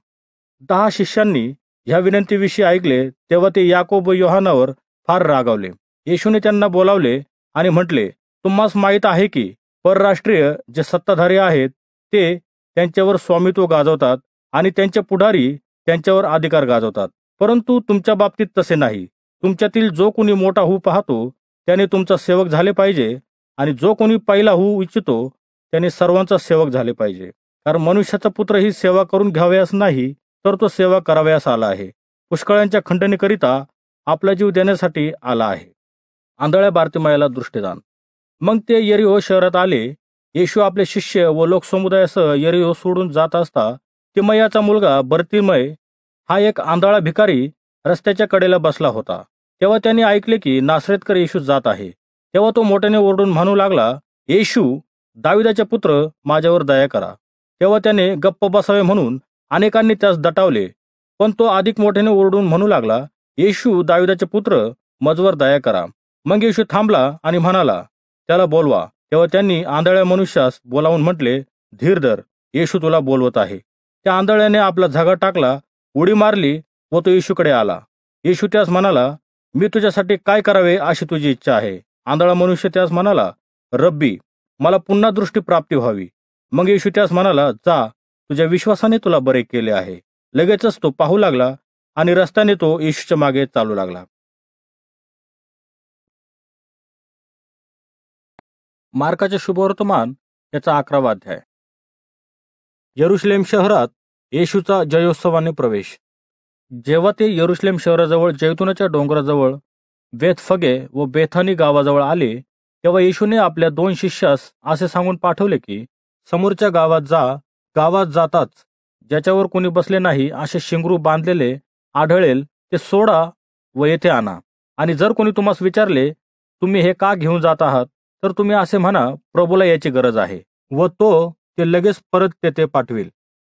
दहा शिष्यांनी ह्या विनंतीविषयी ऐकले तेव्हा ते याकोब व योहानावर फार रागावले. येशूने त्यांना बोलावले आणि म्हटले तुम्हास माहीत आहे की परराष्ट्रीय जे सत्ताधारी आहेत ते त्यांच्यावर स्वामित्व गाजवतात आणि त्यांचे पुढारी त्यांच्यावर अधिकार गाजवतात. परंतु तुमच्या बाबतीत तसे नाही. तुमच्यातील जो कोणी मोठा होऊ पाहतो त्याने तुमचा सेवक झाले पाहिजे आणि जो कोणी पहिला होऊ इच्छितो त्याने सर्वांचा सेवक झाले पाहिजे. कारण मनुष्याचा पुत्र ही सेवा करून घ्यावयास नाही तर तो सेवा करावयास आला आहे. पुष्कळांच्या खंडणीकरिता आपला जीव देण्यासाठी आला आहे. आंधळ्या बारतिमायाला दृष्टीदान. मग ते येरिओ शहरात आले येशू आपले शिष्य व लोकसमुदायासह यरिहो सोडून जात असता तिमयाचा मुलगा बर्तिमय हा एक आंधळा भिकारी रस्त्याच्या कडेला बसला होता. तेव्हा त्यांनी ऐकले की नासरेतकर येशू जात आहे. तेव्हा तो मोठ्याने ओरडून म्हणू लागला येशू दाविदाचे पुत्र माझ्यावर दया करा. तेव्हा त्याने गप्प बसावे म्हणून अनेकांनी त्यास दटावले पण तो अधिक मोठ्याने ओरडून म्हणू लागला येशू दाविदाचे पुत्र मजवर दया करा. मग येशू थांबला आणि म्हणाला त्याला बोलवा. तेव्हा त्यांनी आंधळ्या मनुष्यास बोलावून म्हटले धीर धर येशू तुला बोलवत आहे. त्या आंधळ्याने आपला झगा टाकला उडी मारली व तो येशूकडे आला. येशू त्यास म्हणाला मी तुझ्यासाठी काय करावे अशी तुझी इच्छा आहे. आंधळा मनुष्य त्यास म्हणाला रब्बी मला पुन्हा दृष्टी प्राप्ती व्हावी. मग येशू त्यास म्हणाला जा तुझ्या विश्वासाने तुला बरे केले आहे. लगेचच तो पाहू लागला आणि रस्त्याने तो येशूच्या मागे चालू लागला. मार्काचे शुभवर्तमान याचा अकरावा अध्याय. यरुशलेम शहरात येशूचा जयोत्सवाने प्रवेश. जेव्हा ते यरुशलेम शहराजवळ जैतुनाच्या डोंगराजवळ बेथफगे व बेथानी गावाजवळ आले तेव्हा येशूने आपल्या दोन शिष्यास असे सांगून पाठवले की समोरच्या गावात जा गावात जाताच. ज्याच्यावर कोणी बसले नाही असे शिंगरू बांधलेले आढळेल ते सोडा व येथे आणा. आणि जर कोणी तुम्हाला विचारले तुम्ही हे का घेऊन जात आहात? तर तुम्ही असे म्हणा प्रभूला याची गरज आहे व तो ते लगेच परत तेथे पाठविल.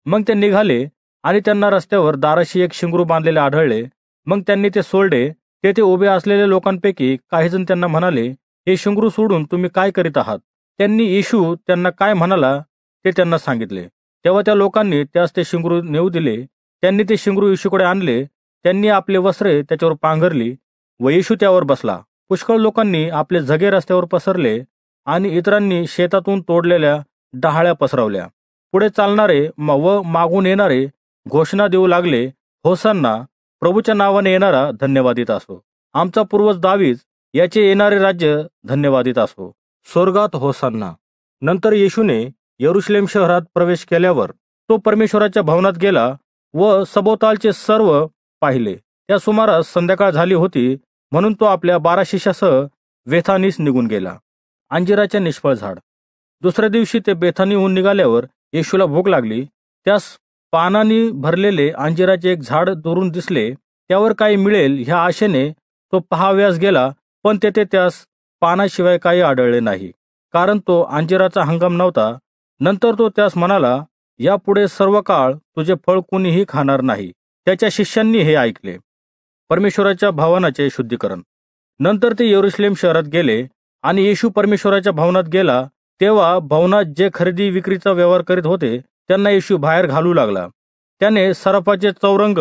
मग ते निघाले आणि त्यांना रस्त्यावर दाराशी एक शिंगरू बांधलेले आढळले. मग त्यांनी ते सोडले. तेथे उभे असलेल्या लोकांपैकी काही जण त्यांना म्हणाले हे शिंगरू सोडून तुम्ही काय करीत आहात? त्यांनी येशू त्यांना काय म्हणाला ते त्यांना सांगितले. तेव्हा त्या लोकांनी त्यास ते शिंगरू नेऊ दिले. त्यांनी ते शिंगरू येशूकडे आणले. त्यांनी आपले वस्त्रे त्याच्यावर पांघरली व येशू त्यावर बसला. पुष्कळ लोकांनी आपले झगे रस्त्यावर पसरले आणि इतरांनी शेतातून तोडलेल्या डहाळ्या पसरवल्या. पुढे चालणारे व मागून येणारे घोषणा देऊ लागले. होसांना प्रभूच्या नावाने येणारा धन्यवादित असो. आमचा पूर्वज दावीज याचे येणारे राज्य धन्यवादित असो. स्वर्गात होसांना नंतर येशूने यरुशलेम शहरात प्रवेश केल्यावर तो परमेश्वराच्या भवनात गेला व सभोवतालचे सर्व पाहिले. त्या सुमारास संध्याकाळ झाली होती म्हणून तो आपल्या बारा शिष्यासह वेथानीस निघून गेला. अंजिराचे निष्फळ झाड. दुसऱ्या दिवशी ते बेथानीहून निघाल्यावर येशूला भूक लागली. त्यास पानांनी भरलेले अंजिराचे एक झाड दुरून दिसले. त्यावर काही मिळेल ह्या आशेने तो पहाव्यास गेला पण तेथे त्यास पानाशिवाय काही आढळले नाही. कारण तो अंजिराचा हंगाम नव्हता. नंतर तो त्यास म्हणाला यापुढे सर्व काळ तुझे फळ कुणीही खाणार नाही. त्याच्या शिष्यांनी हे ऐकले. परमेश्वराच्या भावनाचे शुद्धीकरण. नंतर ते येरुश्लेम शहरात गेले आणि येशू परमेश्वराच्या भवनात गेला तेव्हा भवनात जे खरेदी विक्रीचा व्यवहार करीत होते त्यांना येशू बाहेर घालू लागला. त्याने सराफाचे चौरंग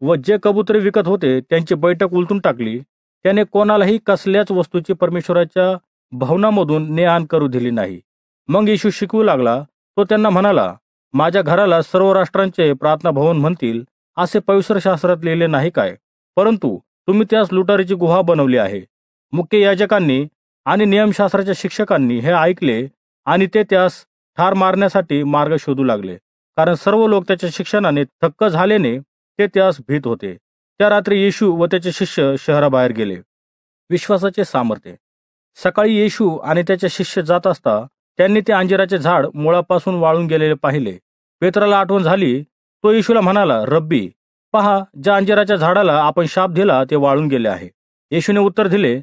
व जे कबुतरे विकत होते त्यांची बैठक उलटून टाकली. त्याने कोणालाही कसल्याच वस्तूची परमेश्वराच्या भवनामधून ने आण करू दिली नाही. मग येशू शिकवू लागला. तो त्यांना म्हणाला माझ्या घराला सर्व राष्ट्रांचे प्रार्थना भवन म्हणतील असे पवित्र शास्त्रात लिहिले नाही काय? परंतु तुम्ही त्यास लुटारीची गुहा बनवली आहे. मुख्य याजकांनी आणि नियमशास्त्राच्या शिक्षकांनी हे ऐकले आणि ते त्यास ठार मारण्यासाठी मार्ग शोधू लागले. कारण सर्व लोक त्याच्या शिक्षणाने थक्क झाल्याने ते त्यास भीत होते. त्या रात्री येशू व त्याचे शिष्य शहराबाहेर गेले. विश्वासाचे सामर्थ्य. सकाळी येशू आणि त्याचे शिष्य जात असता त्यांनी ते अंजिराचे झाड मुळापासून वाळून गेलेले पाहिले. पेत्राला आठवण झाली तो येशूला म्हणाला रब्बी पहा ज्या अंजिराच्या झाडाला आपण शाप दिला ते वाळून गेले आहे. येशूने उत्तर दिले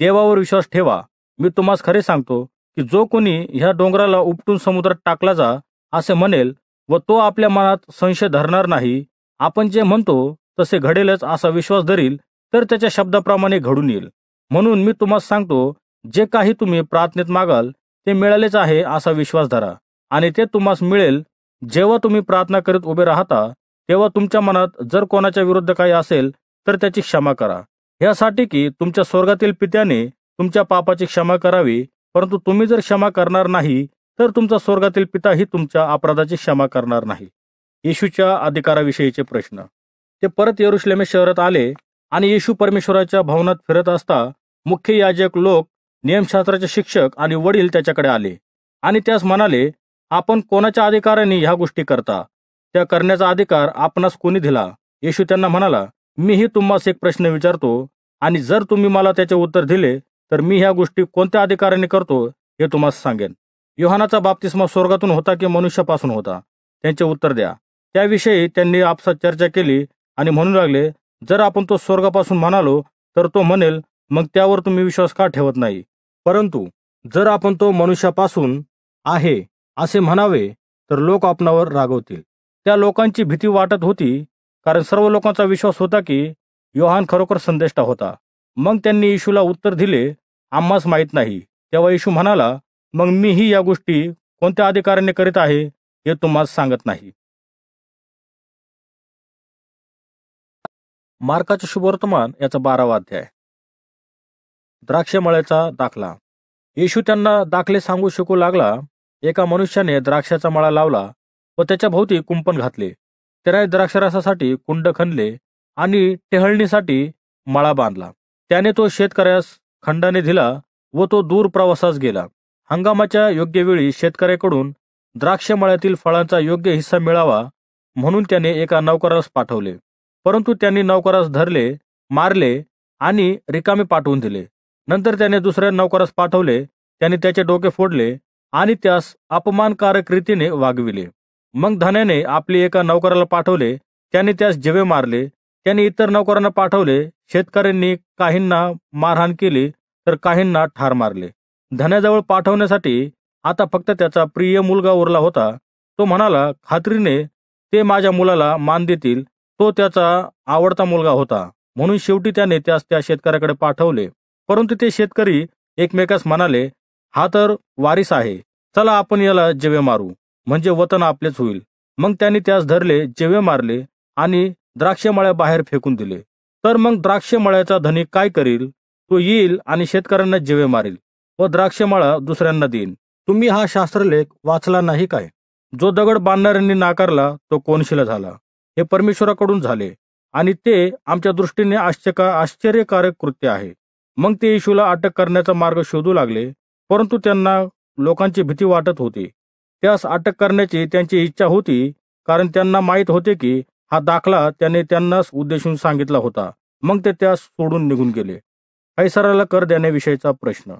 देवावर विश्वास ठेवा. मी तुम्हाला खरे सांगतो की जो कोणी ह्या डोंगराला उपटून समुद्रात टाकला जा असे म्हणेल व तो आपल्या मनात संशय धरणार नाही. आपण जे म्हणतो तसे घडेलच असा विश्वास धरील तर त्याच्या शब्दाप्रमाणे घडून येईल. म्हणून मी तुम्हाला सांगतो जे काही तुम्ही प्रार्थनेत मागाल ते मिळालेच आहे असा विश्वास धरा. आणि ते तुम्हाला मिळेल जेव्हा तुम्ही प्रार्थना करीत उभे राहता तेव्हा तुमच्या मनात जर कोणाच्या विरुद्ध काही असेल तर त्याची क्षमा करा. यासाठी की तुमच्या स्वर्गातील पित्याने तुमच्या पापाची क्षमा करावी परंतु तुम्ही जर क्षमा करणार नाही तर तुमचा स्वर्गातील पिताही तुमच्या अपराधाची क्षमा करणार नाही. येशूच्या अधिकाराविषयीचे प्रश्न. ते परत येरुश्लेमे शहरात आले आणि येशू परमेश्वराच्या भवनात फिरत असता मुख्य याजक लोक नियमशास्त्राचे शिक्षक आणि वडील त्याच्याकडे आले आणि त्यास म्हणाले आपण कोणाच्या अधिकाराने ह्या गोष्टी करता? त्या करण्याचा अधिकार आपणास कोणी दिला? येशू त्यांना म्हणाला मीही तुम्हाला एक प्रश्न विचारतो आणि जर तुम्ही मला त्याचे उत्तर दिले तर मी ह्या गोष्टी कोणत्या अधिकाराने करतो हे तुम्हाला सांगेन. योहानाचा बाप्तिस्मा स्वर्गातून होता की मनुष्यापासून होता? त्यांचे उत्तर द्या. त्याविषयी त्यांनी आपसात चर्चा केली आणि म्हणू लागले जर आपण तो स्वर्गापासून म्हणालो तर तो म्हणेल मग त्यावर तुम्ही विश्वास का ठेवत नाही? परंतु जर आपण तो मनुष्यापासून आहे असे म्हणावे तर लोक आपणावर रागवतील. त्या लोकांची भीती वाटत होती कारण सर्व लोकांचा विश्वास होता की योहान खरोखर संदेष्टा होता. मग त्यांनी येशूला उत्तर दिले आम्हास माहीत नाही. तेव्हा येशू म्हणाला मग मीही या गोष्टी कोणत्या अधिकाराने करीत आहे हे तुम्हाला सांगत नाही. मार्काचे शुभवर्तमान याचा बारावा अध्याय. द्राक्षमळ्याचा दाखला. येशू त्यांना दाखले सांगू शकू लागला एका मनुष्याने द्राक्षाचा मळा लावला व त्याच्या भोवती कुंपण घातले. त्याने द्राक्षरसासाठी कुंड खणले आणि टेहळणीसाठी मळा बांधला. त्याने तो शेतकऱ्यास खंडाने दिला व तो दूर प्रवासास गेला. हंगामाच्या योग्य वेळी शेतकऱ्याकडून द्राक्ष मळ्यातील फळांचा योग्य हिस्सा मिळावा म्हणून त्याने एका नौकरास पाठवले. परंतु त्यांनी नौकरास धरले मारले आणि रिकामे पाठवून दिले. नंतर त्याने दुसऱ्या नौकरास पाठवले त्याने त्याचे डोके फोडले आणि त्यास अपमानकारक रीतीने वागविले. मग धन्याने आपली एका नौकराला पाठवले त्याने त्यास जेवे मारले त्याने इतर नौकरांना पाठवले शेतकऱ्यांनी काहींना मारहाण केली तर काहींना ठार मारले. धन्याजवळ पाठवण्यासाठी आता फक्त त्याचा प्रिय मुलगा उरला होता तो म्हणाला खात्रीने ते माझ्या मुलाला मान देतील तो त्याचा आवडता मुलगा होता. म्हणून शेवटी त्याने त्यास त्या शेतकऱ्याकडे पाठवले. परंतु ते शेतकरी एकमेकास म्हणाले हा तर वारीस आहे चला आपण याला जेवे मारू. म्हणजे वतन आपलेच होईल. मग त्यांनी त्यास धरले जेवे मारले आणि द्राक्षमळ्या बाहेर फेकून दिले. तर मग द्राक्षमळ्याचा धनी काय करील? तो येईल आणि शेतकऱ्यांना जेवे मारील व द्राक्षमळा दुसऱ्यांना देईन. तुम्ही हा शास्त्रलेख वाचला नाही काय? जो दगड बांधणाऱ्यांनी नाकारला तो कोनशिला झाला? हे परमेश्वराकडून झाले आणि ते आमच्या दृष्टीने आश्चर्य आश्चर्यकारक कृत्य आहे. मग ते येशूला अटक करण्याचा मार्ग शोधू लागले परंतु त्यांना लोकांची भीती वाटत होती. त्यास अटक करण्याची त्यांची इच्छा होती कारण त्यांना माहीत होते की हा दाखला त्याने त्यांनाच उद्देशून सांगितला होता. मग ते त्यास सोडून निघून गेले. कैसराला कर देण्याविषयीचा प्रश्न.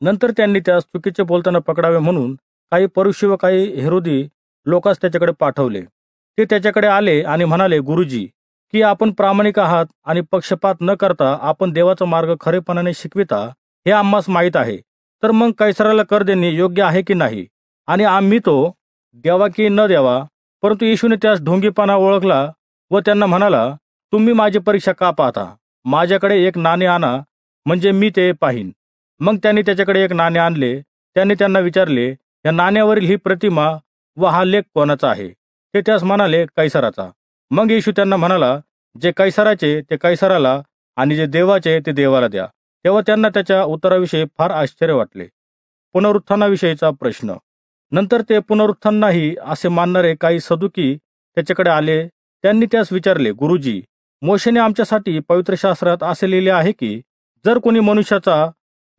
नंतर त्यांनी त्यास चुकीचे बोलताना पकडावे म्हणून काही परुषी व काही हेरोदी लोकांस त्याच्याकडे पाठवले. ते त्याच्याकडे आले आणि म्हणाले गुरुजी की आपण प्रामाणिक आहात आणि पक्षपात न करता आपण देवाचा मार्ग खरेपणाने शिकविता हे आम्हास माहीत आहे. तर मग कैसराला कर देणे योग्य आहे की नाही? आणि आम्ही तो द्यावा की न द्यावा परंतु येशूने त्यास ढोंगीपणा ओळखला व त्यांना म्हणाला तुम्ही माझी परीक्षा का पाहता? माझ्याकडे एक नाणे आणा म्हणजे मी ते पाहीन. मग त्यांनी त्याच्याकडे एक नाणे आणले त्यांनी त्यांना विचारले या नाण्यावरील ही प्रतिमा व हा लेख कोणाचा आहे? ते त्यास म्हणाले कैसराचा. मग येशू त्यांना म्हणाला जे कैसराचे ते कैसराला आणि जे देवाचे ते देवाला द्या. तेव्हा त्यांना त्याच्या उत्तराविषयी फार आश्चर्य वाटले. पुनरुत्थानाविषयीचा प्रश्न. नंतर ते पुनरुत्थान नाही असे मानणारे काही सदुकी त्याच्याकडे आले. त्यांनी त्यास विचारले गुरुजी मोशेने आमच्यासाठी पवित्र शास्त्रात असे लिहिले आहे की जर कोणी मनुष्याचा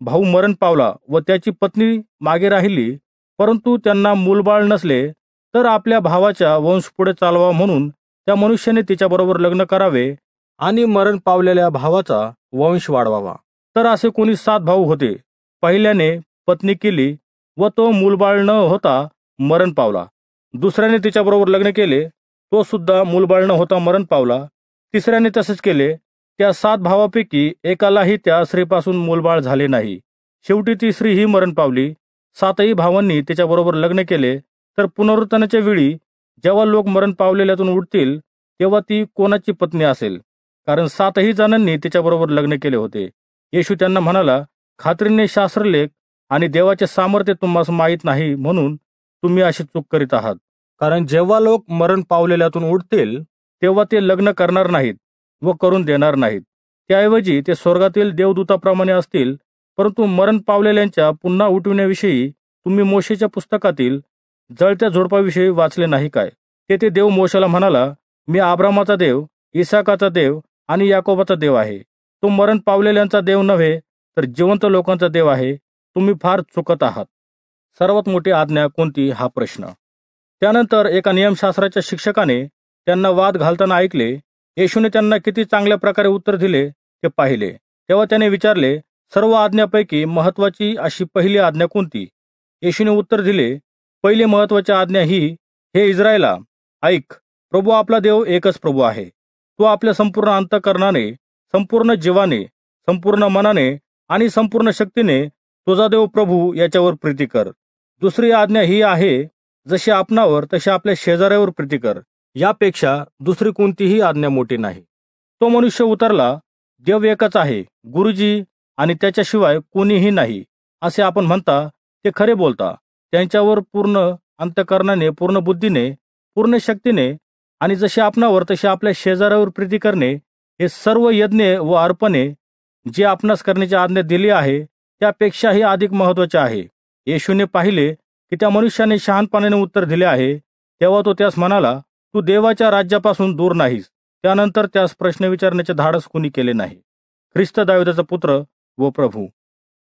भाऊ मरण पावला व त्याची पत्नी मागे राहिली परंतु त्यांना मूलबाळ नसले तर आपल्या भावाच्या वंश पुढे चालवा म्हणून त्या मनुष्याने तिच्याबरोबर लग्न करावे आणि मरण पावलेल्या भावाचा वंश वाढवावा. तर असे कोणी सात भाऊ होते. पहिल्याने पत्नी केली व तो मूलबाळ न होता मरण पावला. दुसऱ्याने तिच्याबरोबर लग्न केले तो सुद्धा मूलबाळ न होता मरण पावला. तिसऱ्याने तसेच केले त्या सात भावापैकी एकालाही त्या स्त्रीपासून मूलबाळ झाले नाही. शेवटी ती स्त्री ही मरण पावली. सातही भावांनी तिच्याबरोबर लग्न केले तर पुनरुत्थानाच्या वेळी जेव्हा लोक मरण पावलेल्यातून उठतील तेव्हा ती कोणाची पत्नी असेल? कारण सातही जणांनी तिच्याबरोबर लग्न केले होते. येशू त्यांना म्हणाला खात्रीने शास्त्रलेख आणि देवाचे सामर्थ्य तुम्हाला माहीत नाही म्हणून तुम्ही अशी चूक करीत आहात. कारण जेव्हा लोक मरण पावलेल्यातून उठतील तेव्हा ते लग्न करणार नाहीत व करून देणार नाहीत. त्याऐवजी ते स्वर्गातील देवदूताप्रमाणे असतील परंतु मरण पावलेल्यांच्या पुन्हा उठविण्याविषयी तुम्ही मोशेच्या पुस्तकातील जळत्या झोडपाविषयी वाचले नाही काय? तेथे देव मोशाला म्हणाला मी आब्रामाचा देव इसाकाचा देव आणि याकोबाचा देव आहे. तो मरण पावलेल्यांचा देव नव्हे तर जिवंत लोकांचा देव आहे. तुम्ही फार चुकत आहात. सर्वात मोठी आज्ञा कोणती? हा प्रश्न. त्यानंतर एका नियमशास्त्राच्या शिक्षकाने त्यांना वाद घालताना ऐकले. येशूने त्यांना किती चांगल्या प्रकारे उत्तर दिले ते पाहिले. तेव्हा त्याने विचारले सर्व आज्ञापैकी महत्वाची अशी पहिली आज्ञा कोणती? येशूने उत्तर दिले पहिली महत्वाची आज्ञा ही हे इस्रायला ऐक प्रभू आपला देव एकच प्रभू आहे. तो आपल्या संपूर्ण अंतकरणाने संपूर्ण जीवाने संपूर्ण मनाने आणि संपूर्ण शक्तीने तुझा देव प्रभू याच्यावर प्रीती कर. दुसरी आज्ञा ही आहे जशी आपणावर तशी आपल्या शेजाऱ्यावर प्रीती कर. यापेक्षा दुसरी कोणतीही आज्ञा मोठी नाही. तो मनुष्य उतरला देव एकच आहे गुरुजी आणि त्याच्याशिवाय कोणीही नाही असे आपण म्हणता ते खरे बोलता. त्यांच्यावर पूर्ण अंतकरणाने पूर्ण बुद्धीने पूर्ण शक्तीने आणि जसे आपणावर तसे आपल्या शेजाऱ्यावर प्रीती करणे हे सर्व यज्ञ व अर्पणे जे आपणास करण्याची आज्ञा दिली आहे त्यापेक्षाही अधिक महत्त्वाचे आहे. येशूने पाहिले की त्या मनुष्याने शहानपणाने उत्तर दिले आहे तेव्हा तो त्यास म्हणाला तू देवाच्या राज्यापासून दूर नाहीस. त्यानंतर त्यास प्रश्न विचारण्याचे धाडस कुणी केले नाही. ख्रिस्त दाविदाचा पुत्र व प्रभू.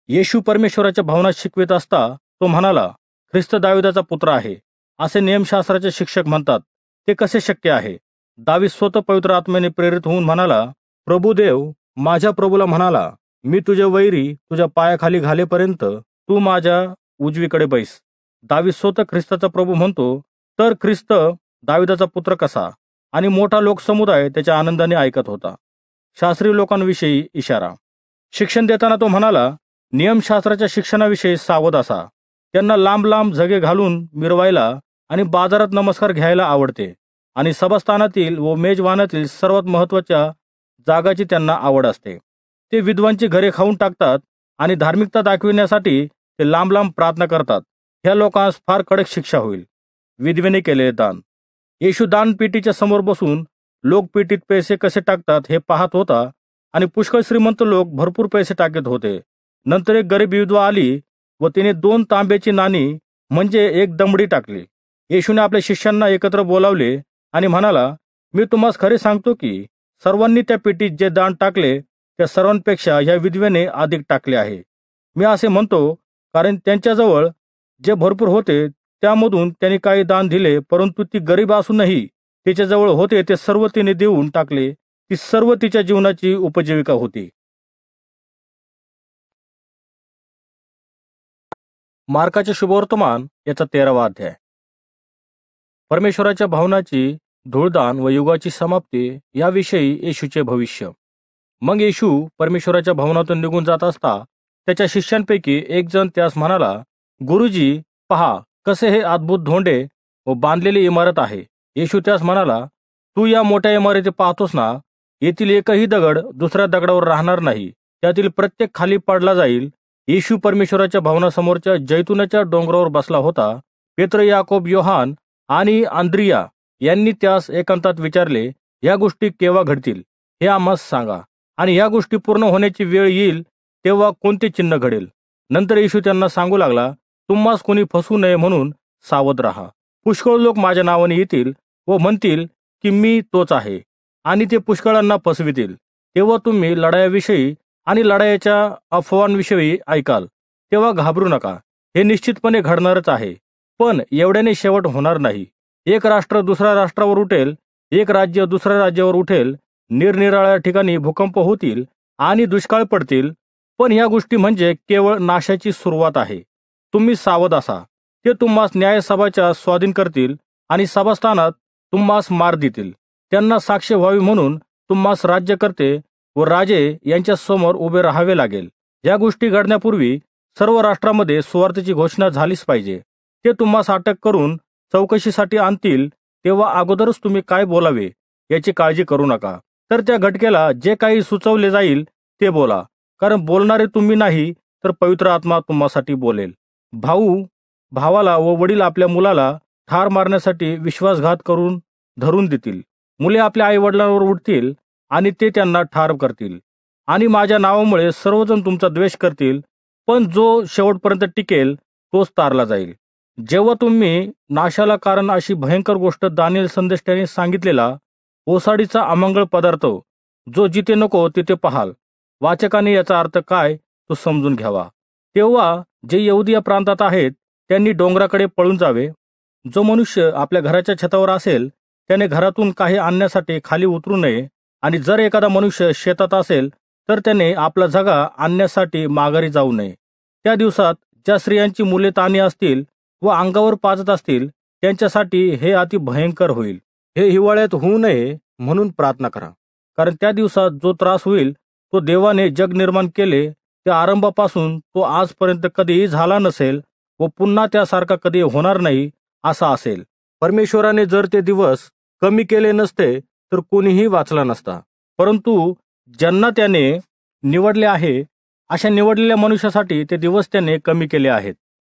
येशू परमेश्वराच्या भावना शिकवित असता तो म्हणाला ख्रिस्त दाविदाचा पुत्र आहे. असे नियमशास्त्राचे शिक्षक म्हणतात ते कसे शक्य आहे? दावी स्वतः पवित्र आत्म्याने प्रेरित होऊन म्हणाला प्रभू देव माझ्या प्रभूला म्हणाला मी तुझे वैरी तुझ्या पायाखाली घालेपर्यंत तू माझ्या उजवीकडे बैस. दावी स्वतः ख्रिस्ताचा प्रभू म्हणतो तर ख्रिस्त दाविदाचा पुत्र कसा आणि मोठा लोकसमुदाय त्याच्या आनंदाने ऐकत होता. शास्त्रीय लोकांविषयी इशारा. शिक्षण देताना तो म्हणाला नियमशास्त्राच्या शिक्षणाविषयी सावध असा. त्यांना लांब लांब झगे घालून मिरवायला आणि बाजारात नमस्कार घ्यायला आवडते. आणि सभास्थानातील व मेजवानातील सर्वात महत्त्वाच्या जागाची त्यांना आवड असते. ते विद्वांची घरे खाऊन टाकतात आणि धार्मिकता दाखविण्यासाठी ते लांब लांब प्रार्थना करतात. ह्या लोकांस फार कडक शिक्षा होईल. विधवेने केलेले दान. येशू दानपेटीच्या समोर बसून लोक पेटीत पैसे कसे टाकतात हे पाहत होता आणि पुष्कळ श्रीमंत लोक भरपूर पैसे टाकत होते. नंतर एक गरीब विधवा आली व तिने दोन तांब्याची नाणी म्हणजे एक दमडी टाकली. येशूने आपल्या शिष्यांना एकत्र बोलावले आणि म्हणाला मी तुम्हाला खरे सांगतो की सर्वांनी त्या पेटीत जे दान टाकले त्या सर्वांपेक्षा ह्या विधवेने अधिक टाकले आहे. मी असे म्हणतो कारण त्यांच्याजवळ जे भरपूर होते त्यामधून त्यांनी काही दान दिले परंतु ती गरीब असूनही तिच्याजवळ होते ते सर्व तिने देऊन टाकले. ती सर्व तिच्या जीवनाची उपजीविका होती. मार्काचे शुभवर्तमान याचा तेरावा अध्याय. परमेश्वराच्या भावनाची धूळदान व युगाची समाप्ती याविषयी येशूचे भविष्य. मग येशू परमेश्वराच्या भवनातून निघून जात असता त्याच्या शिष्यांपैकी एक जण त्यास म्हणाला गुरुजी पहा कसे हे अद्भुत धोंडे व बांधलेली इमारत आहे. येशू त्यास म्हणाला तू या मोठ्या इमारती पाहतोस ना येथील एकही दगड दुसऱ्या दगडावर राहणार नाही. त्यातील प्रत्येक खाली पडला जाईल. येशू परमेश्वराच्या भवनासमोरच्या जैतुनाच्या डोंगरावर बसला होता. पेत्र याकोब योहान आणि आंद्रिया यांनी त्यास एकांतात विचारले या गोष्टी केव्हा घडतील? हे आम्हास सांगा. आणि या गोष्टी पूर्ण होण्याची वेळ येईल तेव्हा कोणते चिन्ह घडेल? नंतर येशू त्यांना सांगू लागला तुम्हास कोणी फसू नये म्हणून सावध राहा. पुष्कळ लोक माझ्या नावाने येतील व म्हणतील की मी तोच आहे आणि ते पुष्कळांना फसवितील. तेव्हा तुम्ही लढायाविषयी आणि लढायाच्या अफवांविषयी ऐकाल. तेव्हा घाबरू नका. हे निश्चितपणे घडणारच आहे. पण एवढ्याने शेवट होणार नाही. एक राष्ट्र दुसऱ्या राष्ट्रावर उठेल एक राज्य दुसऱ्या राज्यावर उठेल निरनिराळ्या ठिकाणी भूकंप होतील आणि दुष्काळ पडतील पण या गोष्टी म्हणजे केवळ नाशाची सुरुवात आहे. तुम्ही सावध असा. ते तुम्हास न्यायसभाच्या स्वाधीन करतील आणि सभास्थानात तुम्हास मार देतील. त्यांना साक्ष व्हावी म्हणून तुम्हास राज्यकर्ते व राजे यांच्या समोर उभे राहावे लागेल. या गोष्टी घडण्यापूर्वी सर्व राष्ट्रामध्ये सुवार्थेची घोषणा झालीच पाहिजे. ते तुम्हास अटक करून चौकशीसाठी आणतील तेव्हा अगोदरच तुम्ही काय बोलावे याची काळजी करू नका. तर त्या घटकेला जे काही सुचवले जाईल ते बोला. कारण बोलणारे तुम्ही नाही तर पवित्र आत्मा तुम्हासाठी बोलेल. भाऊ भावाला व वडील आपल्या मुलाला ठार मारण्यासाठी विश्वासघात करून धरून देतील. मुले आपल्या आई वडिलांवर उठतील आणि ते त्यांना ठार करतील. आणि माझ्या नावामुळे सर्वजण तुमचा द्वेष करतील पण जो शेवटपर्यंत टिकेल तोच तारला जाईल. जेव्हा तुम्ही नाशाला कारण अशी भयंकर गोष्ट दानिल संदेष्टाने सांगितलेला ओसाडीचा अमंगळ पदार्थ जो जिथे नको तिथे पाहाल. वाचकाने याचा अर्थ काय तो समजून घ्यावा. तेव्हा जे यहुदी या प्रांतात आहेत त्यांनी डोंगराकडे पळून जावे. जो मनुष्य आपल्या घराच्या छतावर असेल त्याने घरातून काही आणण्यासाठी खाली उतरू नये आणि जर एखादा मनुष्य शेतात असेल तर त्याने आपला जगा आणण्यासाठी माघारी जाऊ नये. त्या दिवसात ज्या स्त्रियांची मुले ताणी असतील व अंगावर पाजत असतील त्यांच्यासाठी हे अति भयंकर होईल. हे हिवाळ्यात होऊ नये म्हणून प्रार्थना करा. कारण त्या दिवसात जो त्रास होईल तो देवाने जग निर्माण केले त्या आरंभापासून तो आजपर्यंत कधीही झाला नसेल व पुन्हा त्यासारखा कधी होणार नाही असा असेल. परमेश्वराने जर ते दिवस कमी केले नसते तर कोणीही वाचला नसता. परंतु ज्यांना त्याने निवडले आहे अशा निवडलेल्या मनुष्यासाठी ते दिवस त्याने कमी केले आहेत.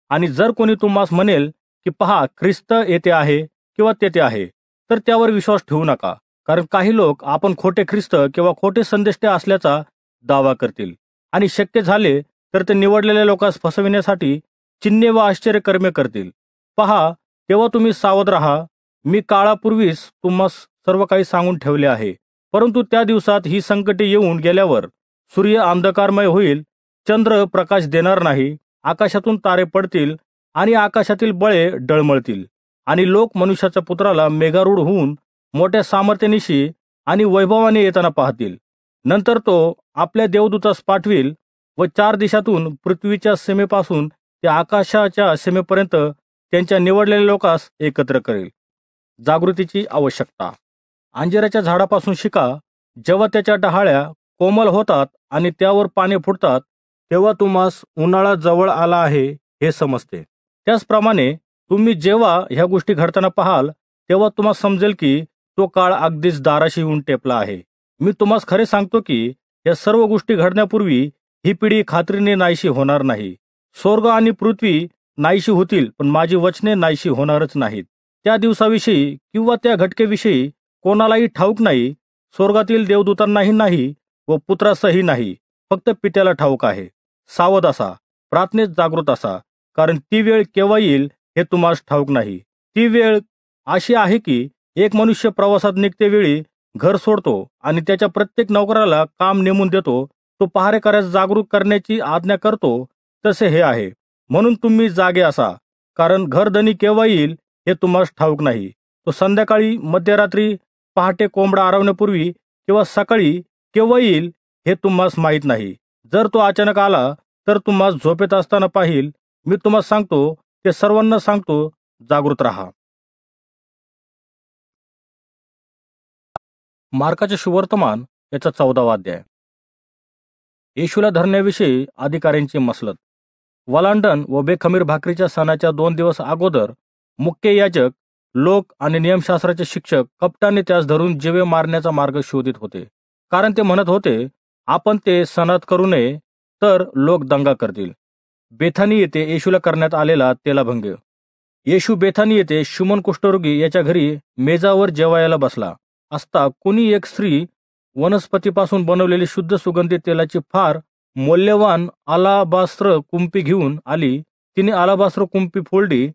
आणि जर कोणी तुम्हास म्हणेल की पहा ख्रिस्त येथे आहे किंवा तेथे आहे. तर त्यावर विश्वास ठेवू नका. कारण काही लोक आपण खोटे ख्रिस्त किंवा खोटे संदेष्टे असल्याचा दावा करतील. आणि शक्य झाले तर ते निवडलेल्या लोकांस फसविण्यासाठी चिन्हे व आश्चर्यकर्मे करतील. पहा तेव्हा तुम्ही सावध राहा. मी काळापूर्वीच तुम्हास सर्व काही सांगून ठेवले आहे. परंतु त्या दिवसात ही संकटे येऊन गेल्यावर सूर्य अंधकारमय होईल चंद्र प्रकाश देणार नाही आकाशातून तारे पडतील आणि आकाशातील बळे डळमळतील. आणि लोक मनुष्याच्या पुत्राला मेघारूढ होऊन मोठ्या सामर्थ्यानिशी आणि वैभवाने येताना पाहतील. नंतर तो आपल्या देवदूतास पाठविल व चार दिशातून पृथ्वीच्या सीमेपासून ते आकाशाच्या सीमेपर्यंत त्यांच्या निवडलेल्या लोकांस एकत्र करेल. जागृतीची आवश्यकता. अंजिराच्या झाडापासून शिका. जेव्हा त्याच्या डहाळ्या कोमल होतात आणि त्यावर पाने फुटतात तेव्हा तुम्हास उन्हाळा जवळ आला आहे हे समजते. त्याचप्रमाणे तुम्ही जेव्हा ह्या गोष्टी घडताना पाहाल तेव्हा तुम्हाला समजेल की तो काळ अगदीच दाराशी येऊन टेपला आहे. मी तुम्हाला खरे सांगतो की या सर्व गोष्टी घडण्यापूर्वी ही पिढी खात्रीने नाहीशी होणार नाही. स्वर्ग आणि पृथ्वी नाहीशी होतील पण माझी वचने नाहीशी होणारच नाहीत. त्या दिवसाविषयी किंवा त्या घटकेविषयी कोणालाही ठाऊक नाही. स्वर्गातील देवदूतांनाही नाही व पुत्रासही नाही. फक्त पित्याला ठाऊक आहे. सावध असा. प्रार्थनेत जागृत असा. कारण ती वेळ केव्हा येईल हे तुम्हाला ठाऊक नाही. ती वेळ अशी आहे की एक मनुष्य प्रवासात निघते वेळी घर सोडतो आणि त्याच्या प्रत्येक नोकराला काम नेमून देतो तो पहारेकऱ्यास जागरूक करण्याची आज्ञा करतो तसे हे आहे. म्हणून तुम्ही जागे असा कारण घरधनी केव्हा येईल हे तुम्हाला ठाऊक नाही. तो संध्याकाळी मध्यरात्री पहाटे कोंबडा आरवण्यापूर्वी किंवा सकाळी केव्हा येईल हे तुम्हाला माहीत नाही. जर तो अचानक आला तर तुम्हाला झोपेत असताना पाहिल. मी तुम्हाला सांगतो ते सर्वांना सांगतो जागृत राहा. मार्काचे शुवर्तमान याचा चौदावा अध्याय. येशूला धरण्याविषयी अधिकाऱ्यांची मसलत. वलांडन व बेखमीर भाकरीच्या सणाच्या दोन दिवस अगोदर मुख्य याजक लोक आणि नियमशास्त्राचे शिक्षक कपटाने त्यास धरून जीवे मारण्याचा मार्ग शोधित होते. कारण ते म्हणत होते आपण ते सणात करू नये तर लोक दंगा करतील. बेथानी येथे येशूला करण्यात आलेला तेलाभंग. येशू बेथानी येथे शुमन कुष्ठरोगी याच्या घरी मेजावर जेवायला बसला. असता कुणी एक स्त्री वनस्पतीपासून बनवलेली शुद्ध सुगंधी तेलाची फार मौल्यवान आलाबास्त्र कुंपी घेऊन आली तिने आलाबास्त्र कुंपी फोडली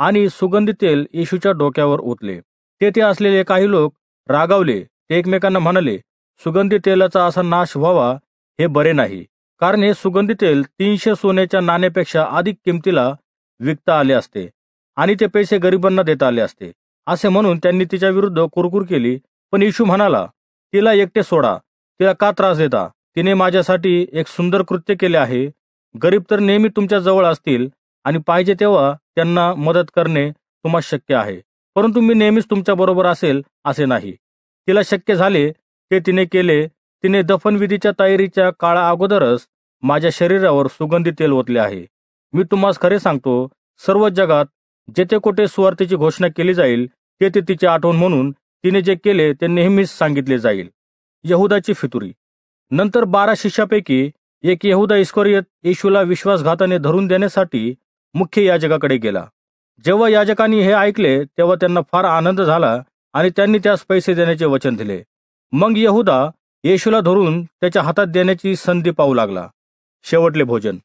आणि सुगंधी तेल येशूच्या डोक्यावर ओतले. तेथे असलेले काही लोक रागावले. ते एकमेकांना म्हणाले सुगंधी तेलाचा असा नाश व्हावा हे बरे नाही. कारण हे सुगंधी तेल तीनशे सोन्याच्या नाण्यापेक्षा अधिक किमतीला विकता आले असते आणि ते पैसे गरिबांना देता आले असते. असे म्हणून त्यांनी तिच्या विरुद्ध कुरकुर केली. पण येशू म्हणाला तिला एकटे सोडा. तिला का त्रास देता? तिने माझ्यासाठी एक सुंदर कृत्य केले आहे. गरीब तर नेहमी तुमच्या जवळ असतील आणि पाहिजे तेव्हा त्यांना मदत करणे तुम्हाला शक्य आहे. परंतु मी नेहमीच तुमच्या बरोबर असेल असे नाही. तिला शक्य झाले ते तिने केले. तिने दफनविधीच्या तयारीच्या काळा अगोदरच माझ्या शरीरावर सुगंधी तेल ओतले आहे. मी तुम्हाला खरे सांगतो सर्व जगात जेथे कुठे सुवार्थीची घोषणा केली जाईल तेथे तिची आठवण म्हणून तिने जे केले ते नेहमीच सांगितले जाईल. यहुदाची फितुरी. नंतर बारा शिष्यापैकी एक यहुदा इस्कोरियत येशूला विश्वासघाताने धरून देण्यासाठी मुख्य याजकाकडे गेला. जेव्हा याजकांनी हे ऐकले तेव्हा त्यांना फार आनंद झाला आणि त्यांनी त्यास पैसे देण्याचे वचन दिले. मग यहुदा येशूला धरून त्याच्या हातात देण्याची संधी पाहू लागला. शेवटले भोजन.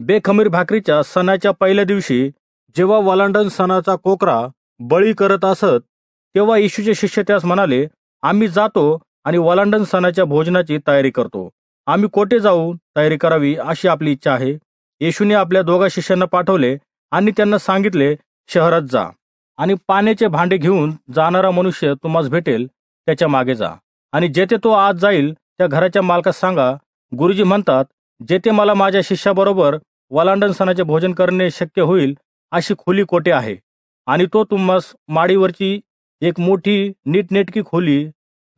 बेखमीर भाकरीच्या सणाच्या पहिल्या दिवशी जेव्हा वलांडन सणाचा कोकरा बळी करत असत तेव्हा येशूचे शिष्य त्यास म्हणाले आम्ही जातो आणि वलांडन सणाच्या भोजनाची तयारी करतो. आम्ही कोठे जाऊ तयारी करावी अशी आपली इच्छा आहे. येशूने आपल्या दोघा शिष्यांना पाठवले आणि त्यांना सांगितले शहरात जा आणि पाण्याचे भांडे घेऊन जाणारा मनुष्य तुम्हाला भेटेल त्याच्यामागे जा आणि जेथे तो आज जाईल त्या घराच्या मालकास सांगा गुरुजी म्हणतात जेथे मला माझ्या शिष्याबरोबर वलांडन सणाचे भोजन करणे शक्य होईल अशी खुली कोठे आहे? आणि तो तुम्हास माडीवरची एक मोठी नीटनेटकी खोली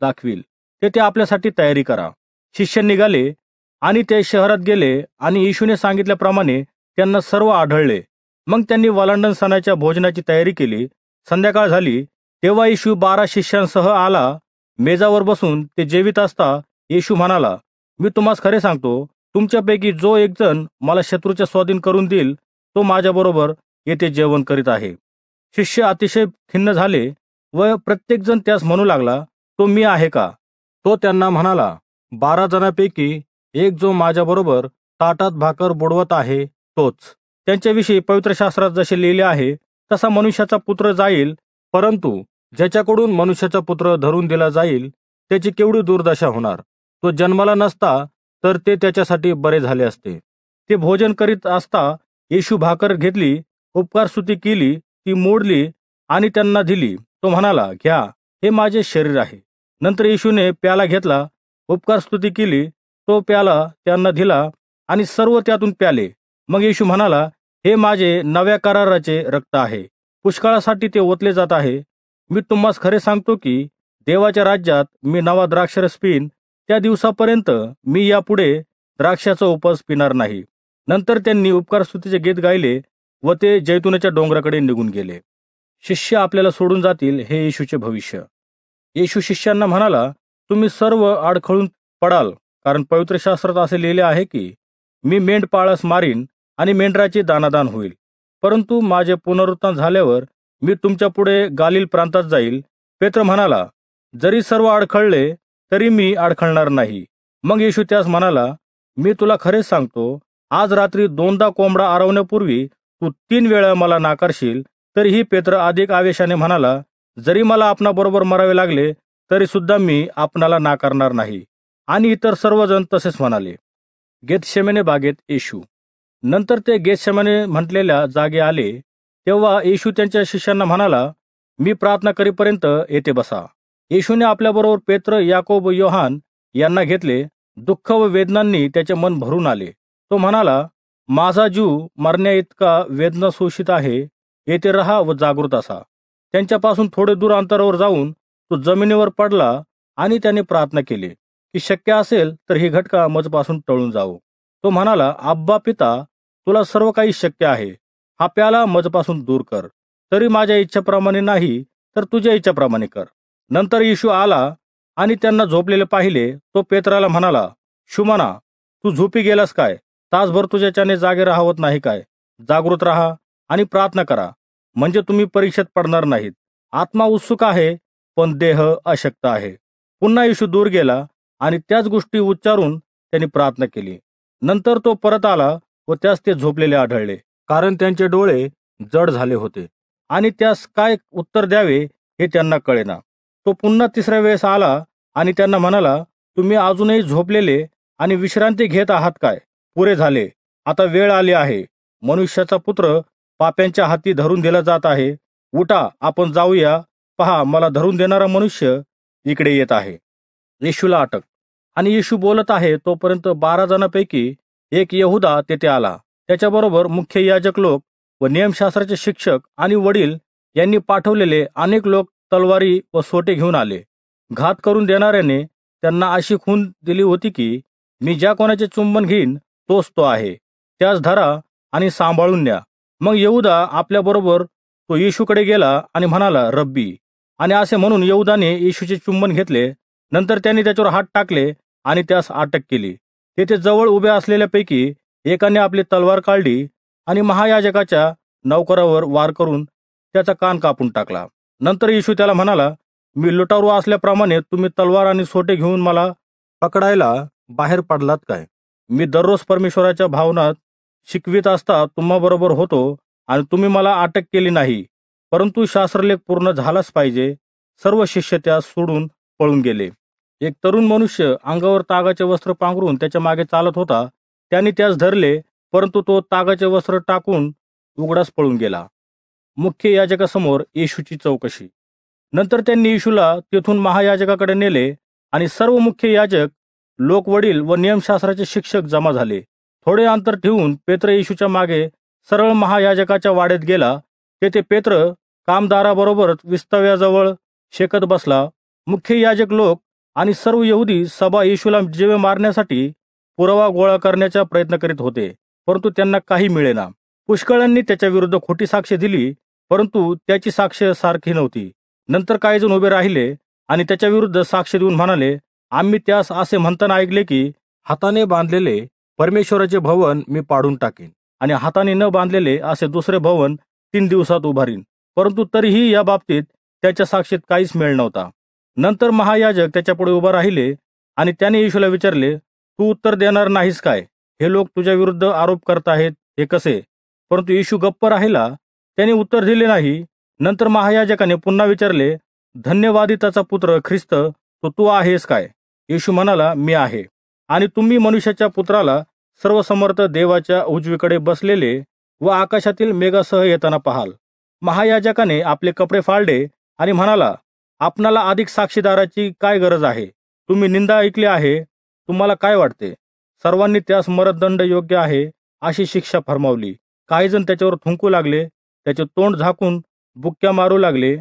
दाखवील. तेथे आपल्यासाठी तयारी करा. शिष्य निघाले आणि ते शहरात गेले आणि येशूने सांगितल्याप्रमाणे त्यांना सर्व आढळले. मग त्यांनी वलांडन सणाच्या भोजनाची तयारी केली. संध्याकाळ झाली. तेव्हा येशू बारा शिष्यांसह आला. मेजावर बसून ते जेवित असता येशू म्हणाला मी तुम्हास खरे सांगतो तुमच्यापैकी जो एक जण मला शत्रूच्या स्वाधीन करून देईल तो माझ्याबरोबर येथे जेवण करीत आहे. शिष्य अतिशय खिन्न झाले व प्रत्येकजण त्यास म्हणू लागला तो मी आहे का? तो त्यांना म्हणाला बारा जणांपैकी एक जो माझ्याबरोबर ताटात भाकर बुडवत आहे तोच. त्यांच्याविषयी पवित्र शास्त्रात जसे लिहिले आहे तसा मनुष्याचा पुत्र जाईल परंतु ज्याच्याकडून मनुष्याचा पुत्र धरून दिला जाईल त्याची केवढी दुर्दशा होणार? तो जन्माला नसता तर ते त्याच्यासाठी बरे झाले असते. ते भोजन करीत असता येशू भाकर घेतली उपकार स्तुती केली ती मोडली आणि त्यांना दिली. तो म्हणाला घ्या हे माझे शरीर आहे. नंतर येशूने प्याला घेतला उपकार स्तुती केली तो प्याला त्यांना दिला आणि सर्व त्यातून प्याले. मग येशू म्हणाला हे माझे नव्या कराराचे रक्त आहे. पुष्काळासाठी ते ओतले जात आहे. मी तुम्हाला खरे सांगतो की देवाच्या राज्यात मी नवा द्राक्षरस पिन त्या दिवसापर्यंत मी यापुढे द्राक्षाचा उपवास पिणार नाही. नंतर त्यांनी उपकार स्तुतीचे गीत गायले व ते जैतुनाच्या डोंगराकडे निघून गेले. शिष्य आपल्याला सोडून जातील हे येशूचे भविष्य. येशू शिष्यांना म्हणाला तुम्ही सर्व अडखळून पडाल कारण पवित्र शास्त्रात असे लिहिले आहे की मी मेंढपाळास मारीन आणि मेंढराचे दानादान होईल. परंतु माझे पुनरुत्थान झाल्यावर मी तुमच्यापुढे गालिल प्रांतात जाईल. पेत्र म्हणाला जरी सर्व अडखळले तरी मी अडखळणार नाही. मग येशू त्यास म्हणाला मी तुला खरेच सांगतो आज रात्री दोनदा कोंबडा आरवण्यापूर्वी तू तीन वेळा मला नाकारशील तरीही पेत्र अधिक आवेशाने म्हणाला जरी मला आपणाबरोबर मरावे लागले तरी सुद्धा मी आपणाला नाकारणार नाही. आणि इतर सर्वजण तसेच म्हणाले. गेतशेमेने बागेत येशू. नंतर ते गेतशमेने म्हटलेल्या जागे आले तेव्हा येशू त्यांच्या शिष्यांना म्हणाला मी प्रार्थना करीपर्यंत येथे बसा. येशूने आपल्याबरोबर पेत्र याकोब योहान यांना घेतले. दुःख व वेदनांनी त्याचे मन भरून आले. तो म्हणाला माझा जीव मरण्या इतका वेदना शोषित आहे. येथे रहा व जागृत असा. त्यांच्यापासून थोडे दूर अंतरावर जाऊन तो जमिनीवर पडला आणि त्याने प्रार्थना केली की शक्य असेल तर ही घटका मजपासून टळून जावो. तो म्हणाला आब्बा पिता तुला सर्व काही शक्य आहे. हा प्याला मजपासून दूर कर. तरी माझ्या इच्छेप्रमाणे नाही तर तुझ्या इच्छेप्रमाणे कर. नंतर येशू आला आणि त्यांना झोपलेले पाहिले. तो पेत्राला म्हणाला शुमाना तू झोपी गेलास काय? तासभर तुझ्याच्याने जागे राहवत नाही काय? जागृत राहा आणि प्रार्थना करा. म्हणजे तुम्ही परीक्षेत पडणार नाहीत. आत्मा उत्सुक आहे पण देह अशक्त आहे. पुन्हा येशू दूर गेला आणि त्याच गोष्टी उच्चारून त्यांनी प्रार्थना केली. नंतर तो परत आला व त्यास ते झोपलेले आढळले कारण त्यांचे डोळे जड झाले होते. आणि त्यास काय उत्तर द्यावे हे त्यांना कळेना. तो पुन्हा तिसऱ्या वेळेस आला आणि त्यांना म्हणाला तुम्ही अजूनही झोपलेले आणि विश्रांती घेत आहात काय? पुरे झाले. आता वेळ आली आहे. मनुष्याचा पुत्र पाप्यांच्या हाती धरून दिला जात आहे. उठा आपण जाऊया. पहा मला धरून देणारा मनुष्य इकडे येत आहे. येशूला अटक. आणि येशू बोलत आहे तोपर्यंत बारा जणांपैकी एक यहुदा तेथे आला. त्याच्याबरोबर मुख्य याजक लोक व नियमशास्त्राचे शिक्षक आणि वडील यांनी पाठवलेले अनेक लोक तलवारी व सोटे घेऊन आले. घात करून देणाऱ्याने त्यांना अशी खून दिली होती की मी ज्या कोणाचे चुंबन घेईन तोच तो आहे. त्यास धरा आणि सांभाळून न्या. मग येऊदा आपल्याबरोबर तो येशूकडे गेला आणि म्हणाला रब्बी. आणि असे म्हणून येऊदाने येशूचे चुंबन घेतले. नंतर त्यांनी त्याच्यावर हात टाकले आणि त्यास अटक केली. तेथे जवळ उभ्या असलेल्यापैकी एकाने आपली तलवार काढली आणि महायाजकाच्या नौकरावर वार करून त्याचा कान कापून टाकला. नंतर येशू त्याला म्हणाला मी लुटारू असल्याप्रमाणे तुम्ही तलवार आणि सोटे घेऊन मला पकडायला बाहेर पडलात काय? मी दररोज परमेश्वराच्या भावनात शिकवित असता तुम्हाबरोबर होतो आणि तुम्ही मला अटक केली नाही. परंतु शास्त्रलेख पूर्ण झालाच पाहिजे. सर्व शिष्य त्यास सोडून पळून गेले. एक तरुण मनुष्य अंगावर तागाचे वस्त्र पांघरून त्याच्यामागे चालत होता. त्यांनी त्यास धरले परंतु तो तागाचे वस्त्र टाकून उघडाच पळून गेला. मुख्य याजकासमोर येशूची चौकशी. नंतर त्यांनी येशूला तेथून महायाजकाकडे नेले आणि सर्व मुख्य याजक लोकवडील व नियमशास्त्राचे शिक्षक जमा झाले. थोडे अंतर ठेवून पेत्र येशूच्या मागे सरळ महायाजकाच्या वाड्यात गेला. तेथे पेत्र कामदाराबरोबर विस्तव्याजवळ शेकत बसला. मुख्य याजक लोक आणि सर्व यहुदी सभा येशूला जीवे मारण्यासाठी पुरावा गोळा करण्याचा प्रयत्न करीत होते परंतु त्यांना काही मिळेना. पुष्कळांनी त्याच्या विरुद्ध खोटी साक्ष दिली परंतु त्याची साक्ष सारखी नव्हती. नंतर काही जण उभे राहिले आणि त्याच्या विरुद्ध साक्ष देऊन म्हणाले आम्ही त्यास असे म्हणताना ऐकले की हाताने बांधलेले परमेश्वराचे भवन मी पाडून टाकेन आणि हाताने न बांधलेले असे दुसरे भवन तीन दिवसात उभारीन. परंतु तरीही या बाबतीत त्याच्या साक्षीत काहीच मेळ नव्हता. नंतर महायाजक त्याच्यापुढे उभा राहिले आणि त्याने येशूला विचारले तू उत्तर देणार नाहीस काय? हे लोक तुझ्या विरुद्ध आरोप करत आहेत हे कसे? परंतु येशू गप्प राहिला त्यांनी उत्तर दिले नाही. नंतर महायाजकाने पुन्हा विचारले धन्यवादिताचा पुत्र ख्रिस्त तो तू आहेस काय? येशू म्हणाला मी आहे. आणि तुम्ही मनुष्याच्या पुत्राला सर्वसमर्थ देवाच्या उजवीकडे बसलेले व आकाशातील मेघासह येताना पाहाल. महायाजकाने आपले कपडे फाळले आणि म्हणाला आपणाला अधिक साक्षीदाराची काय गरज आहे? तुम्ही निंदा ऐकली आहे? तुम्हाला काय वाटते? सर्वांनी त्यास मरददंड योग्य आहे अशी शिक्षा फरमावली. काही जण त्याच्यावर थुंकू लागले त्याचे तोंड झाकून बुक्क्या मारू लागले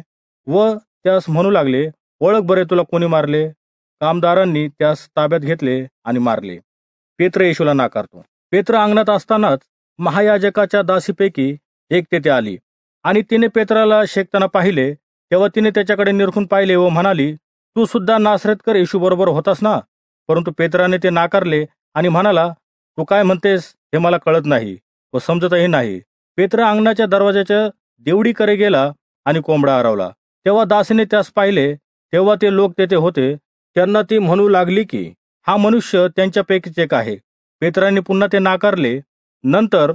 व त्यास म्हणू लागले ओळख बरे तुला कोणी मारले? कामदारांनी त्यास ताब्यात घेतले आणि मारले. पेत्र येशूला नाकारतो. पेत्र अंगणात असतानाच महायाजकाच्या दासीपैकी एक तेथे आली. आणि तिने पेत्राला शेकताना पाहिले तेव्हा तिने त्याच्याकडे निरखून पाहिले व म्हणाली तू सुद्धा नासरेतकर येशू बरोबर होतास ना? परंतु पेत्राने ते नाकारले आणि म्हणाला तू काय म्हणतेस हे मला कळत नाही व समजतही नाही. पेत्र अंगणाच्या दरवाजाच्या देवडीकडे गेला आणि कोंबडा हरवला. तेव्हा दासीने त्यास पाहिले तेव्हा ते लोक तेथे होते. त्यांना ती म्हणू लागली की हा मनुष्य त्यांच्यापैकीच एक आहे. पेत्राने पुन्हा ते नाकारले. नंतर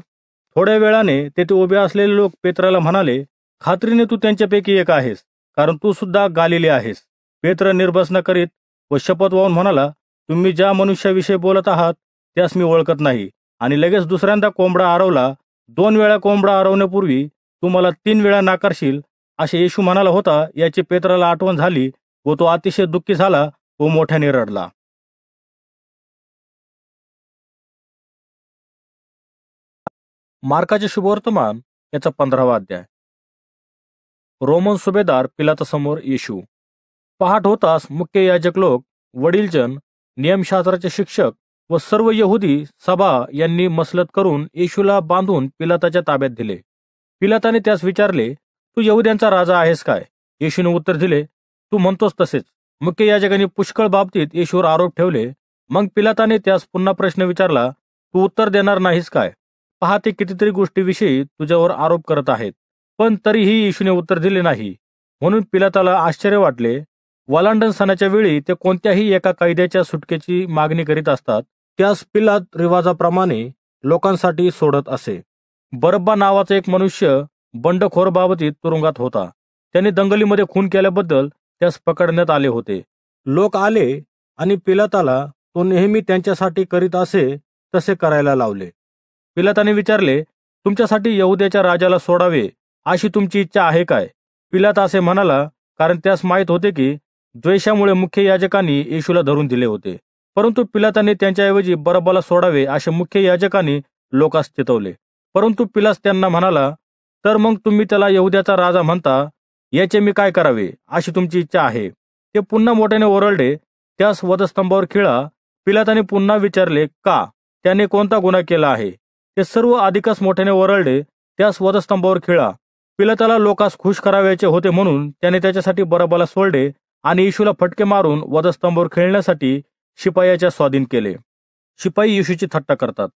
थोड्या वेळाने तेथे उभे असलेले लोक पेत्राला म्हणाले खात्रीने तू त्यांच्यापैकी एक आहेस कारण तू सुद्धा गालिले आहेस. पेत्र निर्भसना करीत व शपथ वाहून म्हणाला तुम्ही ज्या मनुष्याविषयी बोलत आहात त्यास मी ओळखत नाही. आणि लगेच दुसऱ्यांदा कोंबडा आरवला दोन वेळा कोंबडा हरवण्यापूर्वी तू मला तीन वेळा नाकारशील असे येशू म्हणाला होता याची पेत्राला आठवण झाली व तो अतिशय दुःखी झाला व मोठ्याने रडला. मार्काचे शुभवर्तमान याचा पंधरावा अध्याय. रोमन सुभेदार पिलातासमोर येशू. पहाट होताच मुख्य याजक लोक वडीलजन नियमशास्त्राचे शिक्षक व सर्व यहुदी सभा यांनी मसलत करून येशूला बांधून पिलाताच्या ताब्यात दिले. पिलाताने त्यास विचारले तू यहुद्यांचा राजा आहेस काय? येशूने उत्तर दिले तू म्हणतोस तसेच. मुख्य याजकांनी पुष्कळ बाबतीत येशूवर आरोप ठेवले. मग पिलाताने त्यास पुन्हा प्रश्न विचारला तू उत्तर देणार नाहीस काय? पहा ते कितीतरी गोष्टीविषयी तुझ्यावर आरोप करत आहेत पण तरीही येशूने उत्तर दिले नाही. म्हणून पिलाताला आश्चर्य वाटले. वलांडन सणाच्या वेळी ते कोणत्याही एका कैद्याच्या सुटकेची मागणी करीत असतात त्यास पिलात रिवाजाप्रमाणे लोकांसाठी सोडत असे. बरब्बा नावाचा एक मनुष्य बंडखोर बाबतीत तुरुंगात होता. त्याने दंगलीमध्ये खून केल्याबद्दल त्यास पकडण्यात आले होते. लोक आले आणि पिलाताला तो नेहमी त्यांच्यासाठी करीत असे तसे करायला लावले. पिलाताने विचारले तुमच्यासाठी यहुद्याच्या राजाला सोडावे अशी तुमची इच्छा आहे काय? पिलात असे म्हणाला कारण त्यास माहीत होते की द्वेषामुळे मुख्य याजकांनी येशूला धरून दिले होते. परंतु पिलाताने त्यांच्याऐवजी बरबाला सोडावे असे मुख्य याजकांनी लोकास चितवले. परंतु पिलास त्यांना म्हणाला तर मग तुम्ही त्याला यहुद्याचा राजा म्हणता याचे मी काय करावे? अशी तुमची इच्छा आहे. ते पुन्हा मोठ्याने ओरडले त्यास वधस्तंभावर खिळा. पिलाताने पुन्हा विचारले का? त्याने कोणता गुन्हा केला आहे? ते सर्व अधिकच मोठ्याने ओरडले त्यास वधस्तंभावर खिळा. पिलाताला लोकास खुश करावयाचे होते म्हणून त्याने त्याच्यासाठी बरबाला सोडले आणि येशूला फटके मारून वधस्तंभावर खेळण्यासाठी शिपायाच्या स्वाधीन केले. शिपाई येशूची थट्टा करतात.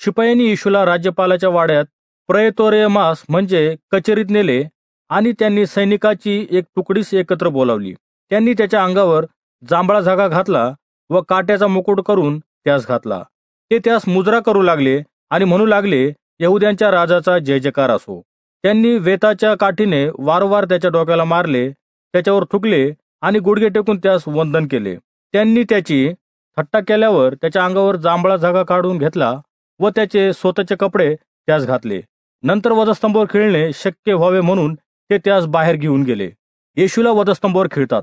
शिपायांनी येशूला राज्यपालाच्या वाड्यात प्रयतोरेमास म्हणजे कचेरीत नेले आणि त्यांनी सैनिकाची एक तुकडीस एकत्र बोलावली. त्यांनी त्याच्या अंगावर जांभळा झागा घातला व काट्याचा मुकुट करून त्यास घातला. ते त्यास मुजरा करू लागले आणि म्हणू लागले यहुद्यांच्या राजाचा जय जयकार असो. त्यांनी वेताच्या काठीने वारंवार त्याच्या डोक्याला मारले त्याच्यावर थुकले आणि गुडघे टेकून त्यास वंदन केले. त्यांनी त्याची थट्टा केल्यावर त्याच्या अंगावर जांभळा जागा काढून घेतला व त्याचे स्वतःचे कपडे त्यास घातले. नंतर वधस्तंभावर खेळणे शक्य व्हावे म्हणून ते त्यास बाहेर घेऊन गेले. येशूला वधस्तंभावर खेळतात.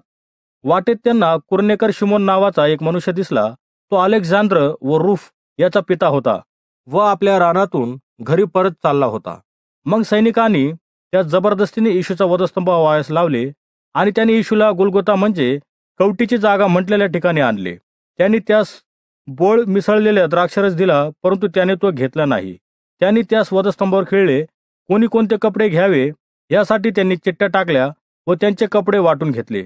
वाटेत त्यांना कुर्नेकर शिमोन नावाचा एक मनुष्य दिसला. तो अलेक्झांद्र व रूफ याचा पिता होता व आपल्या रानातून घरी परत चालला होता. मग सैनिकांनी त्या जबरदस्तीने येशूचा वधस्तंभ वायास लावले आणि त्यांनी येशूला गुलगोता म्हणजे कवटीची जागा म्हटलेल्या ठिकाणी आणले. त्यांनी त्यास बोळ मिसळलेल्या द्राक्षरस दिला परंतु त्याने तो घेतला नाही. त्यांनी त्यास वधस्तंभावर खेळले कोणी कोणते कपडे घ्यावे यासाठी त्यांनी चिट्ट्या टाकल्या व त्यांचे कपडे वाटून घेतले.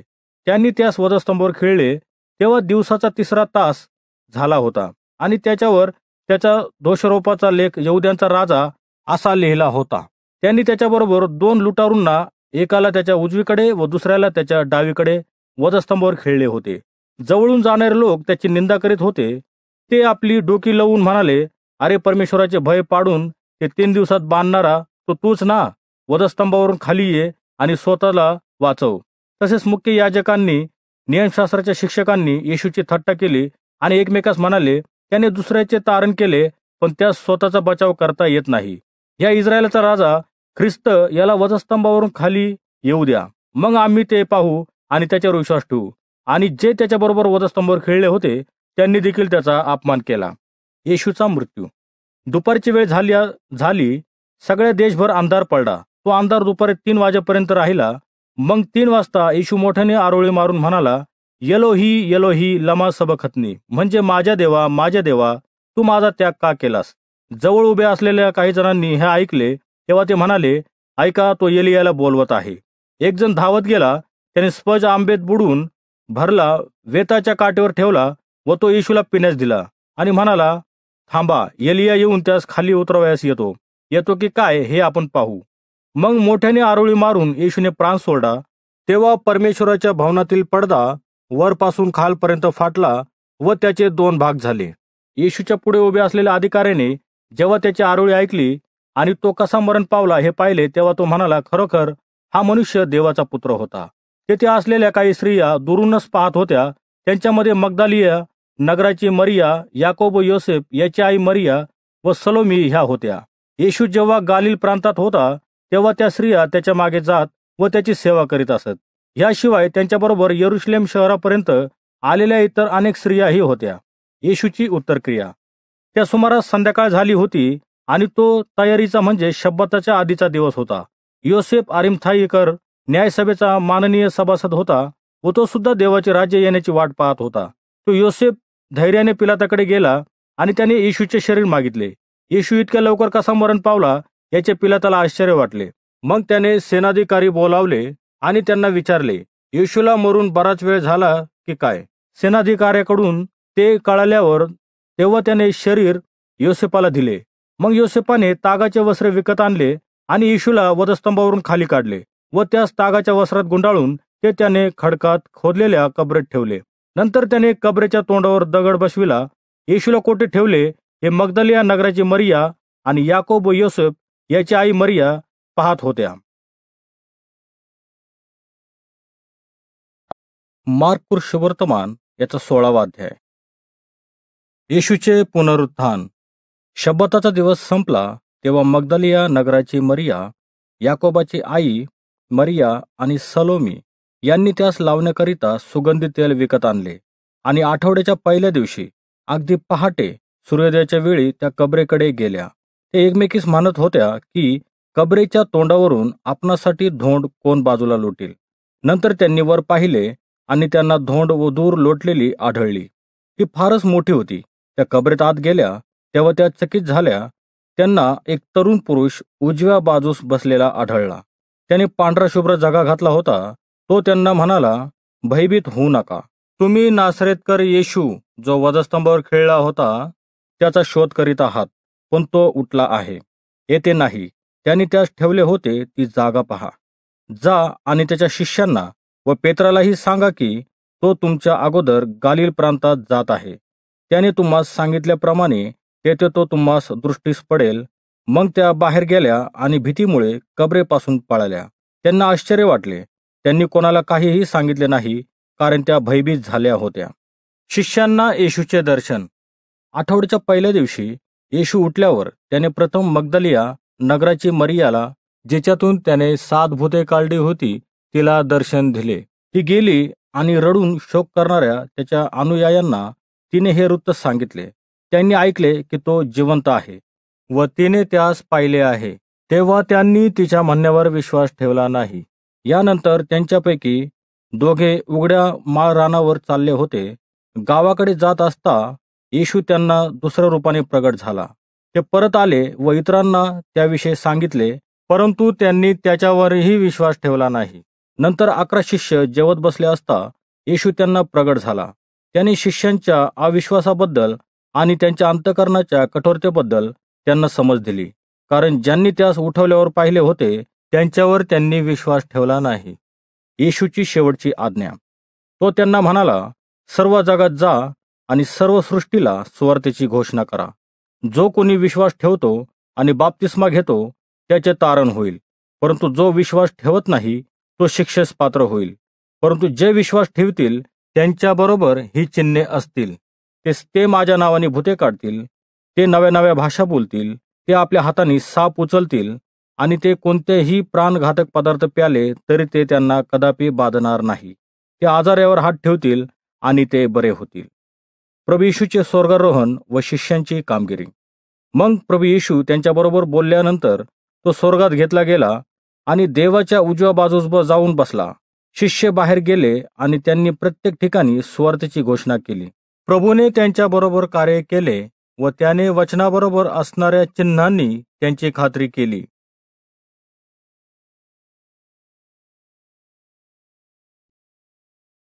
त्यांनी त्यास वधस्तंभावर खेळले तेव्हा दिवसाचा तिसरा तास झाला होता आणि त्याच्यावर त्याचा दोषारोपाचा लेख यहुद्यांचा राजा असा लिहिला होता. त्यांनी त्याच्याबरोबर दोन लुटारूंना एकाला त्याच्या उजवीकडे व दुसऱ्याला त्याच्या डावीकडे वधस्तंभावर खेळले होते. जवळून जाणारे लोक त्याची निंदा करीत होते. ते आपली डोकी लवून म्हणाले अरे परमेश्वराचे भय पाडून ते तीन दिवसात बांधणारा तो तूच ना. वधस्तंभावरून खाली ये आणि स्वतःला वाचव. तसेच मुख्य याजकांनी नियमशास्त्राच्या शिक्षकांनी येशूची थट्टा केली आणि एकमेकास म्हणाले त्याने दुसऱ्याचे तारण केले पण त्यास स्वतःचा बचाव करता येत नाही. या इस्रायलचा राजा ख्रिस्त याला वधस्तंभावरून खाली येऊ द्या. मग आम्ही ते पाहू आणि त्याच्यावर विश्वास ठेवू. आणि जे त्याच्याबरोबर वधस्तंभावर खेळले होते त्यांनी देखील त्याचा अपमान केला. येशूचा मृत्यू. दुपारची वेळ झाली झाली. सगळ्या देशभर अंधार पडला. तो अंधार दुपारी तीन वाजेपर्यंत राहिला. मग तीन वाजता येशू मोठ्याने आरोळी मारून म्हणाला येलो ही येलो ही लमा सबखतनी. म्हणजे माझ्या देवा माझ्या देवा तू माझा त्याग का केलास? जवळ उभे असलेल्या काही जणांनी हे ऐकले तेव्हा ते म्हणाले ऐका तो येलियाला बोलवत आहे. एक जण धावत गेला त्याने स्पज आंबेत बुडून भरला वेताच्या काटेवर ठेवला व तो येशूला पिण्यास दिला आणि म्हणाला थांबा येलिया येऊन त्यास खाली उतरवयास येतो. येतो की काय हे आपण पाहू. मग मोठ्याने आरोळी मारून येशूने प्राण सोडला. तेव्हा परमेश्वराच्या भवनातील पडदा वरपासून खालपर्यंत फाटला व त्याचे दोन भाग झाले. येशूच्या पुढे उभे असलेल्या अधिकाऱ्याने जेव्हा त्याची आरोळी ऐकली आणि तो कसा मरण पावला हे पाहिले तेव्हा तो म्हणाला खरोखर हा मनुष्य देवाचा पुत्र होता. तेथे असलेल्या काही स्त्रिया दुरूनच पाहत होत्या. त्यांच्यामध्ये मगदालिया नगराची मरिया याकोब योसेफ याची आई मरिया व सलोमी ह्या होत्या. येशू जेव्हा गालिल प्रांतात होता तेव्हा त्या स्त्रिया त्याच्यामागे जात व त्याची सेवा करीत असत. याशिवाय त्यांच्याबरोबर येरुशलेम शहरापर्यंत आलेल्या इतर अनेक स्त्रियाही होत्या. येशूची उत्तरक्रिया. त्या सुमारास संध्याकाळ झाली होती आणि तो तयारीचा म्हणजे शब्बताच्या आधीचा दिवस होता. योसेफ आरिमथाईकर न्यायसभेचा माननीय सभासद होता व तो सुद्धा देवाचे राज्य येण्याची वाट पाहत होता. तो योसेफ धैर्याने पिलाताकडे गेला आणि त्याने येशूचे शरीर मागितले. येशू इतक्या लवकर कसा मरण पावला याचे पिलाताला आश्चर्य वाटले. मग त्याने सेनाधिकारी बोलावले आणि त्यांना विचारले येशूला मरून बराच वेळ झाला की काय? सेनाधिकाऱ्याकडून ते कळाल्यावर तेव्हा त्याने शरीर योसेपाला दिले. मग योसेपाने तागाचे वस्त्र विकत आणले आणि येशूला वधस्तंभावरून खाली काढले. व त्यास तागाच्या वस्त्रात गुंडाळून ते त्याने खडकात खोदलेल्या कबरेत ठेवले. नंतर त्याने कबरेच्या तोंडावर दगड बसविला. येशूला कोठे ठेवले? हे मगदलिया नगराची मरिया आणि याकोब व योसेफ याची आई मरिया पाहत होत्या. मार्क शुभवर्तमान याचा सोळावा अध्याय. येशूचे पुनरुत्थान. शब्बताचा दिवस संपला तेव्हा मगदलिया नगराची मरिया याकोबाची आई मरिया आणि सलोमी यांनी त्यास लावण्याकरिता सुगंधी तेल विकत आणले आणि आठवड्याच्या पहिल्या दिवशी अगदी पहाटे सूर्योदयाच्या वेळी त्या कबरेकडे गेल्या. ते एकमेकीस म्हणत होत्या की कबरेच्या तोंडावरून आपणासाठी धोंड कोण बाजूला लोटील. नंतर त्यांनी वर पाहिले आणि त्यांना धोंड व दूर लोटलेली आढळली. ती फारच मोठी होती. त्या कबरेत आत गेल्या तेव्हा त्या चकित झाल्या. त्यांना एक तरुण पुरुष उजव्या बाजूस बसलेला आढळला. त्याने पांढरा शुभ्र जगा घातला होता. तो त्यांना म्हणाला भयभीत होऊ नका. तुम्ही नासरेतकर येशू जो वधस्तंभावर खेळला होता त्याचा शोध करीत आहात पण तो उठला आहे. येते नाही. त्यांनी त्यास ठेवले होते ती जागा पहा. जा आणि त्याच्या शिष्यांना व पेत्रालाही सांगा की तो तुमच्या अगोदर गालिल प्रांतात जात आहे. त्याने तुम्हास सांगितल्याप्रमाणे तेथे तो तुम्हास दृष्टीस पडेल मग त्या बाहेर गेल्या आणि भीतीमुळे कबरेपासून पळाल्या. त्यांना आश्चर्य वाटले. त्यांनी कोणाला काहीही सांगितले नाही कारण त्या भयभीत झाल्या होत्या. शिष्यांना येशूचे दर्शन. आठवड्याच्या पहिल्या दिवशी येशू उठल्यावर त्याने प्रथम मगदलिया नगराची मरियाला जिच्यातून त्याने सात भूते काढली होती तिला दर्शन दिले. ती गेली आणि रडून शोक करणाऱ्या त्याच्या अनुयायांना तिने हे वृत्त सांगितले. त्यांनी ऐकले की तो जिवंत आहे. व तिने त्यास पाहिले आहे. तेव्हा त्यांनी तिच्या म्हणण्यावर विश्वास ठेवला नाही. यानंतर त्यांच्यापैकी दोघे उघड्या माळरानावर चालले होते. गावाकडे जात असता येशू त्यांना दुसऱ्या रूपाने प्रगट झाला. ते परत आले व इतरांना त्याविषयी सांगितले परंतु त्यांनी त्याच्यावरही विश्वास ठेवला नाही. नंतर अकरा शिष्य जेवत बसले असता येशू त्यांना प्रगट झाला. त्यांनी शिष्यांच्या अविश्वासाबद्दल आणि त्यांच्या अंतकरणाच्या कठोरतेबद्दल त्यांना समज दिली. कारण ज्यांनी त्यास उठवल्यावर पाहिले होते त्यांच्यावर त्यांनी विश्वास ठेवला नाही. येशूची शेवटची आज्ञा. तो त्यांना म्हणाला सर्व जगात जा आणि सर्व सृष्टीला सुवार्तेची घोषणा करा. जो कोणी विश्वास ठेवतो आणि बाप्तिस्मा घेतो त्याचे तारण होईल. परंतु जो विश्वास ठेवत नाही तो शिक्षेस पात्र होईल. परंतु जे विश्वास ठेवतील त्यांच्याबरोबर ही चिन्हे असतील. तेच ते माझ्या नावाने भूते काढतील. ते नव्या नव्या भाषा बोलतील ते आपल्या हाताने साप उचलतील आणि ते कोणतेही प्राणघातक पदार्थ प्याले तरी ते त्यांना कदापि बाधणार नाही. ते आजारावर हात ठेवतील आणि ते बरे होतील. प्रभू येशूचे स्वर्गारोहण व शिष्यांची कामगिरी. मग प्रभू येशू त्यांच्याबरोबर बोलल्यानंतर तो स्वर्गात घेतला गेला आणि देवाच्या उजव्या बाजूस जाऊन बसला. शिष्य बाहेर गेले आणि त्यांनी प्रत्येक ठिकाणी स्वार्थची घोषणा केली. प्रभूने त्यांच्याबरोबर कार्य केले व त्याने वचनाबरोबर असणाऱ्या चिन्हांनी त्यांची खात्री केली.